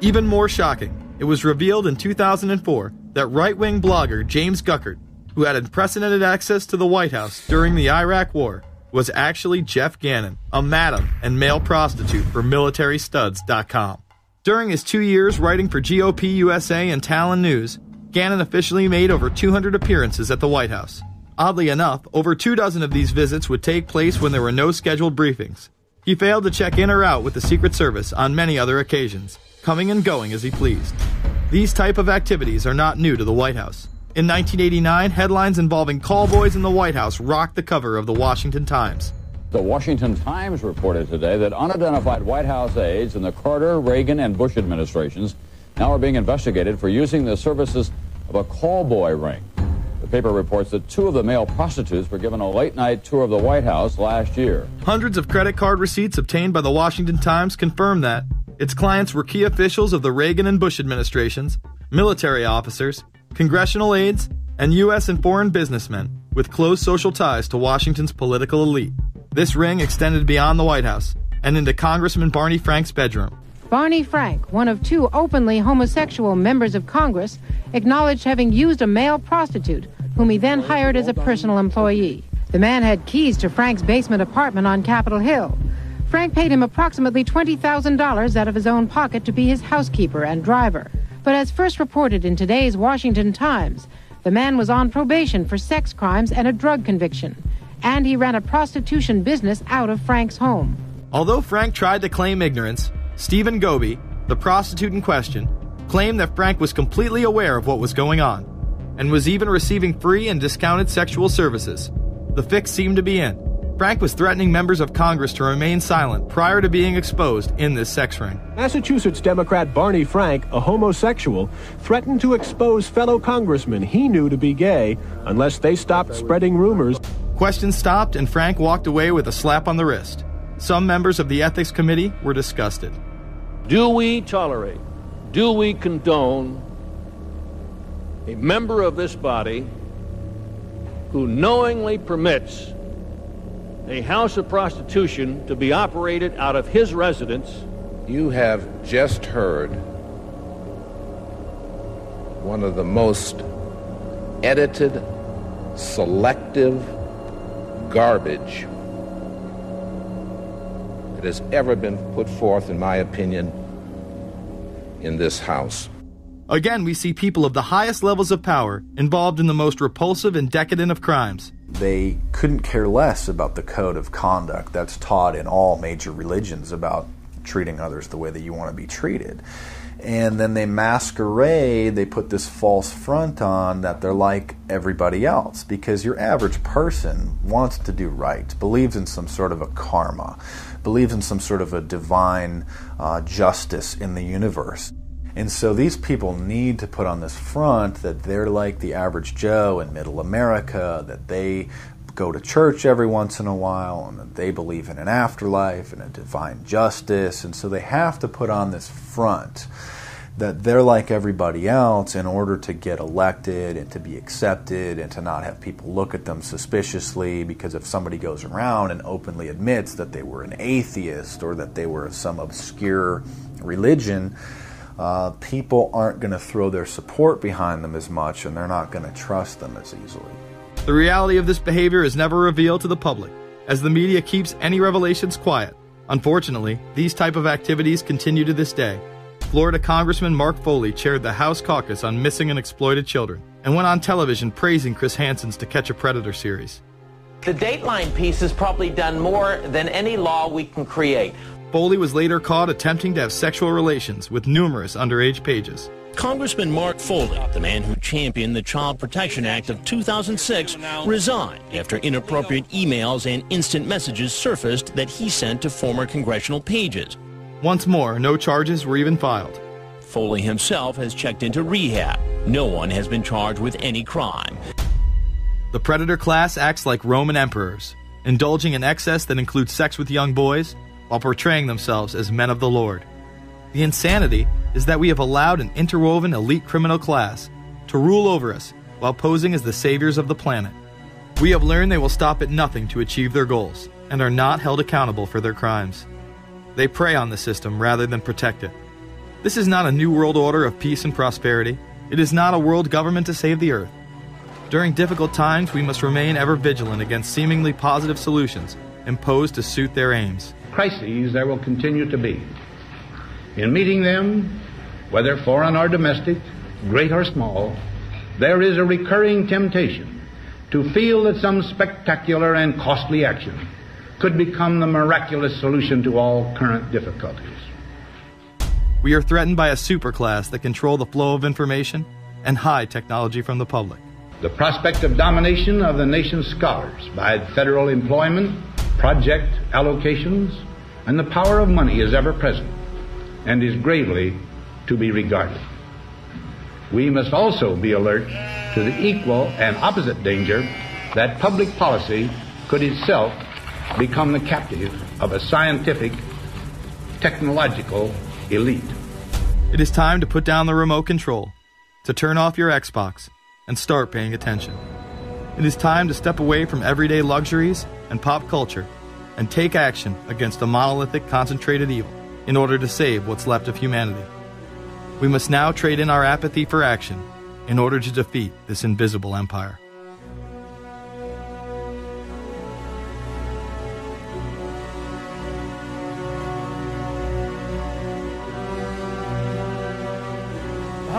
Speaker 2: Even more shocking, it was revealed in 2004 that right wing blogger James Guckert, who had unprecedented access to the White House during the Iraq War, was actually Jeff Gannon, a madam and male prostitute for MilitaryStuds.com. During his two years writing for GOP USA and Talon News, Gannon officially made over 200 appearances at the White House. Oddly enough, over two dozen of these visits would take place when there were no scheduled briefings. He failed to check in or out with the Secret Service on many other occasions, coming and going as he pleased. These type of activities are not new to the White House. In 1989, headlines involving callboys in the White House rocked the cover of the Washington Times.
Speaker 129: The Washington Times reported today that unidentified White House aides in the Carter, Reagan, and Bush administrations now are being investigated for using the services of a callboy ring. The paper reports that two of the male prostitutes were given a late night tour of the White House last year.
Speaker 2: Hundreds of credit card receipts obtained by the Washington Times confirm that its clients were key officials of the Reagan and Bush administrations, military officers, congressional aides, and U.S. and foreign businessmen with close social ties to Washington's political elite. This ring extended beyond the White House and into Congressman Barney Frank's bedroom.
Speaker 141: Barney Frank, one of two openly homosexual members of Congress, acknowledged having used a male prostitute whom he then hired as a personal employee. The man had keys to Frank's basement apartment on Capitol Hill. Frank paid him approximately $20,000 out of his own pocket to be his housekeeper and driver. But as first reported in today's Washington Times, the man was on probation for sex crimes and a drug conviction, and he ran a prostitution business out of Frank's home.
Speaker 2: Although Frank tried to claim ignorance, Stephen Gobie, the prostitute in question, claimed that Frank was completely aware of what was going on and was even receiving free and discounted sexual services. The fix seemed to be in. Frank was threatening members of Congress to remain silent prior to being exposed in this sex ring.
Speaker 142: Massachusetts Democrat Barney Frank, a homosexual, threatened to expose fellow congressmen he knew to be gay unless they stopped spreading rumors.
Speaker 2: Questions stopped, and Frank walked away with a slap on the wrist. Some members of the Ethics Committee were disgusted.
Speaker 138: Do we tolerate, do we condone a member of this body who knowingly permits a house of prostitution to be operated out of his residence.
Speaker 143: You have just heard one of the most edited, selective garbage that has ever been put forth, in my opinion, in this House.
Speaker 2: Again, we see people of the highest levels of power involved in the most repulsive and decadent of crimes.
Speaker 48: They couldn't care less about the code of conduct that's taught in all major religions about treating others the way that you want to be treated. And then they masquerade, they put this false front on that they're like everybody else because your average person wants to do right, believes in some sort of a karma, believes in some sort of a divine uh, justice in the universe. And so these people need to put on this front that they're like the average Joe in middle America, that they go to church every once in a while, and that they believe in an afterlife and a divine justice. And so they have to put on this front that they're like everybody else in order to get elected and to be accepted and to not have people look at them suspiciously because if somebody goes around and openly admits that they were an atheist or that they were of some obscure religion, uh, people aren't going to throw their support behind them as much and they're not going to trust them as easily.
Speaker 2: The reality of this behavior is never revealed to the public, as the media keeps any revelations quiet. Unfortunately, these type of activities continue to this day. Florida Congressman Mark Foley chaired the House caucus on missing and exploited children and went on television praising Chris Hansen's To Catch a Predator series.
Speaker 26: The Dateline piece has probably done more than any law we can create.
Speaker 2: Foley was later caught attempting to have sexual relations with numerous underage pages.
Speaker 144: Congressman Mark Foley, the man who championed the Child Protection Act of 2006, resigned after inappropriate emails and instant messages surfaced that he sent to former congressional pages.
Speaker 2: Once more, no charges were even filed.
Speaker 144: Foley himself has checked into rehab. No one has been charged with any crime.
Speaker 2: The predator class acts like Roman emperors, indulging in excess that includes sex with young boys while portraying themselves as men of the Lord. The insanity is that we have allowed an interwoven elite criminal class to rule over us while posing as the saviors of the planet. We have learned they will stop at nothing to achieve their goals and are not held accountable for their crimes. They prey on the system rather than protect it. This is not a new world order of peace and prosperity. It is not a world government to save the earth. During difficult times, we must remain ever vigilant against seemingly positive solutions imposed to suit their aims.
Speaker 63: Crises there will continue to be. In meeting them, whether foreign or domestic, great or small, there is a recurring temptation to feel that some spectacular and costly action could become the miraculous solution to all current difficulties.
Speaker 2: We are threatened by a superclass that control the flow of information and hide technology from the public.
Speaker 63: The prospect of domination of the nation's scholars by federal employment, project allocations, and the power of money is ever present and is gravely to be regarded. We must also be alert to the equal and opposite danger that public policy could itself become the captive of a scientific, technological elite.
Speaker 2: It is time to put down the remote control, to turn off your Xbox, and start paying attention. It is time to step away from everyday luxuries and pop culture and take action against a monolithic, concentrated evil in order to save what's left of humanity. We must now trade in our apathy for action in order to defeat this invisible empire.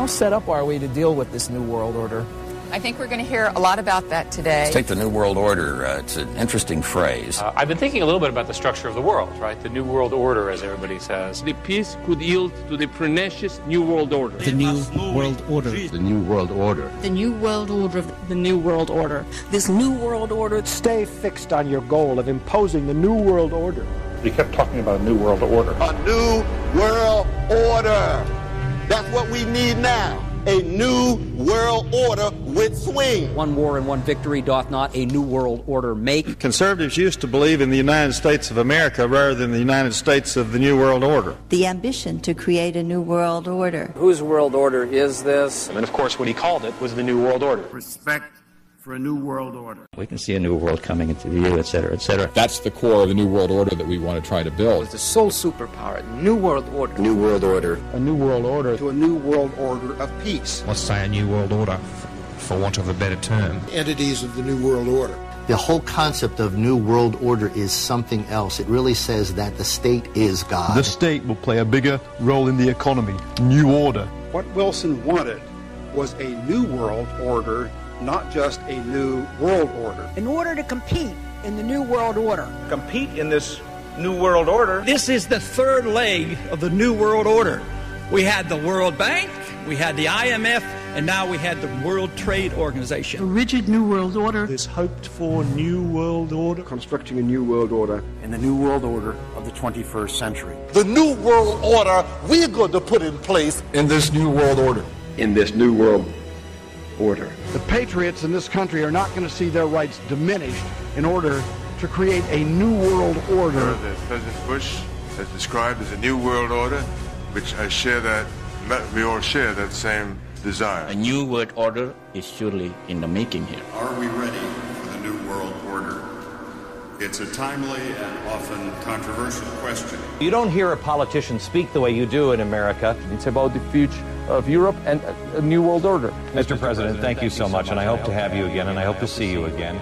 Speaker 145: How set up are we to deal with this New World Order?
Speaker 146: I think we're going to hear a lot about that today.
Speaker 147: Let's take the New World Order. Uh, it's an interesting phrase.
Speaker 148: Uh, I've been thinking a little bit about the structure of the world, right? The New World Order, as everybody says.
Speaker 149: The peace could yield to the pernicious New World Order.
Speaker 19: The New World Order.
Speaker 150: The New World Order.
Speaker 96: The New World Order.
Speaker 151: The New World Order. This New World Order.
Speaker 152: Stay fixed on your goal of imposing the New World Order.
Speaker 153: We kept talking about a New World Order.
Speaker 43: A New World Order. That's what we need now a new world order with swing.
Speaker 154: One war and one victory doth not a new world order make.
Speaker 153: Conservatives used to believe in the United States of America rather than the United States of the New World Order.
Speaker 155: The ambition to create a new world order.
Speaker 148: Whose world order is this? And of course, what he called it was the New World Order.
Speaker 43: Respect for a new world order.
Speaker 147: We can see a new world coming into view, et cetera, et cetera.
Speaker 45: That's the core of the new world order that we want to try to build.
Speaker 156: It's the sole superpower, new world order.
Speaker 43: New world order.
Speaker 152: A new world order.
Speaker 43: To a new world order of peace.
Speaker 157: Let's say a new world order, for want of a better term.
Speaker 43: Entities of the new world order.
Speaker 158: The whole concept of New World Order is something else. It really says that the state is God.
Speaker 37: The state will play a bigger role in the economy. New order.
Speaker 43: What Wilson wanted was a new world order not just a new world order.
Speaker 151: In order to compete in the new world order,
Speaker 153: compete in this new world order.
Speaker 38: This is the third leg of the new world order. We had the World Bank, we had the IMF, and now we had the World Trade Organization.
Speaker 151: A rigid new world order.
Speaker 37: This hoped for new world order.
Speaker 152: Constructing a new world order.
Speaker 154: In the new world order of the 21st century.
Speaker 43: The new world order we're going to put in place
Speaker 37: in this new world order.
Speaker 43: In this new world order.
Speaker 152: The patriots in this country are not going to see their rights diminished in order to create a new world order.
Speaker 159: That President Bush has described as a new world order, which I share that that we all share that same desire.
Speaker 160: A new world order is surely in the making here.
Speaker 43: Are we ready for the new world order? It's a timely and often controversial question.
Speaker 161: You don't hear a politician speak the way you do in America.
Speaker 162: It's about the future of Europe and a new world order.
Speaker 144: Mr. President, thank you so much, and I hope to have you again, and I hope to see you again.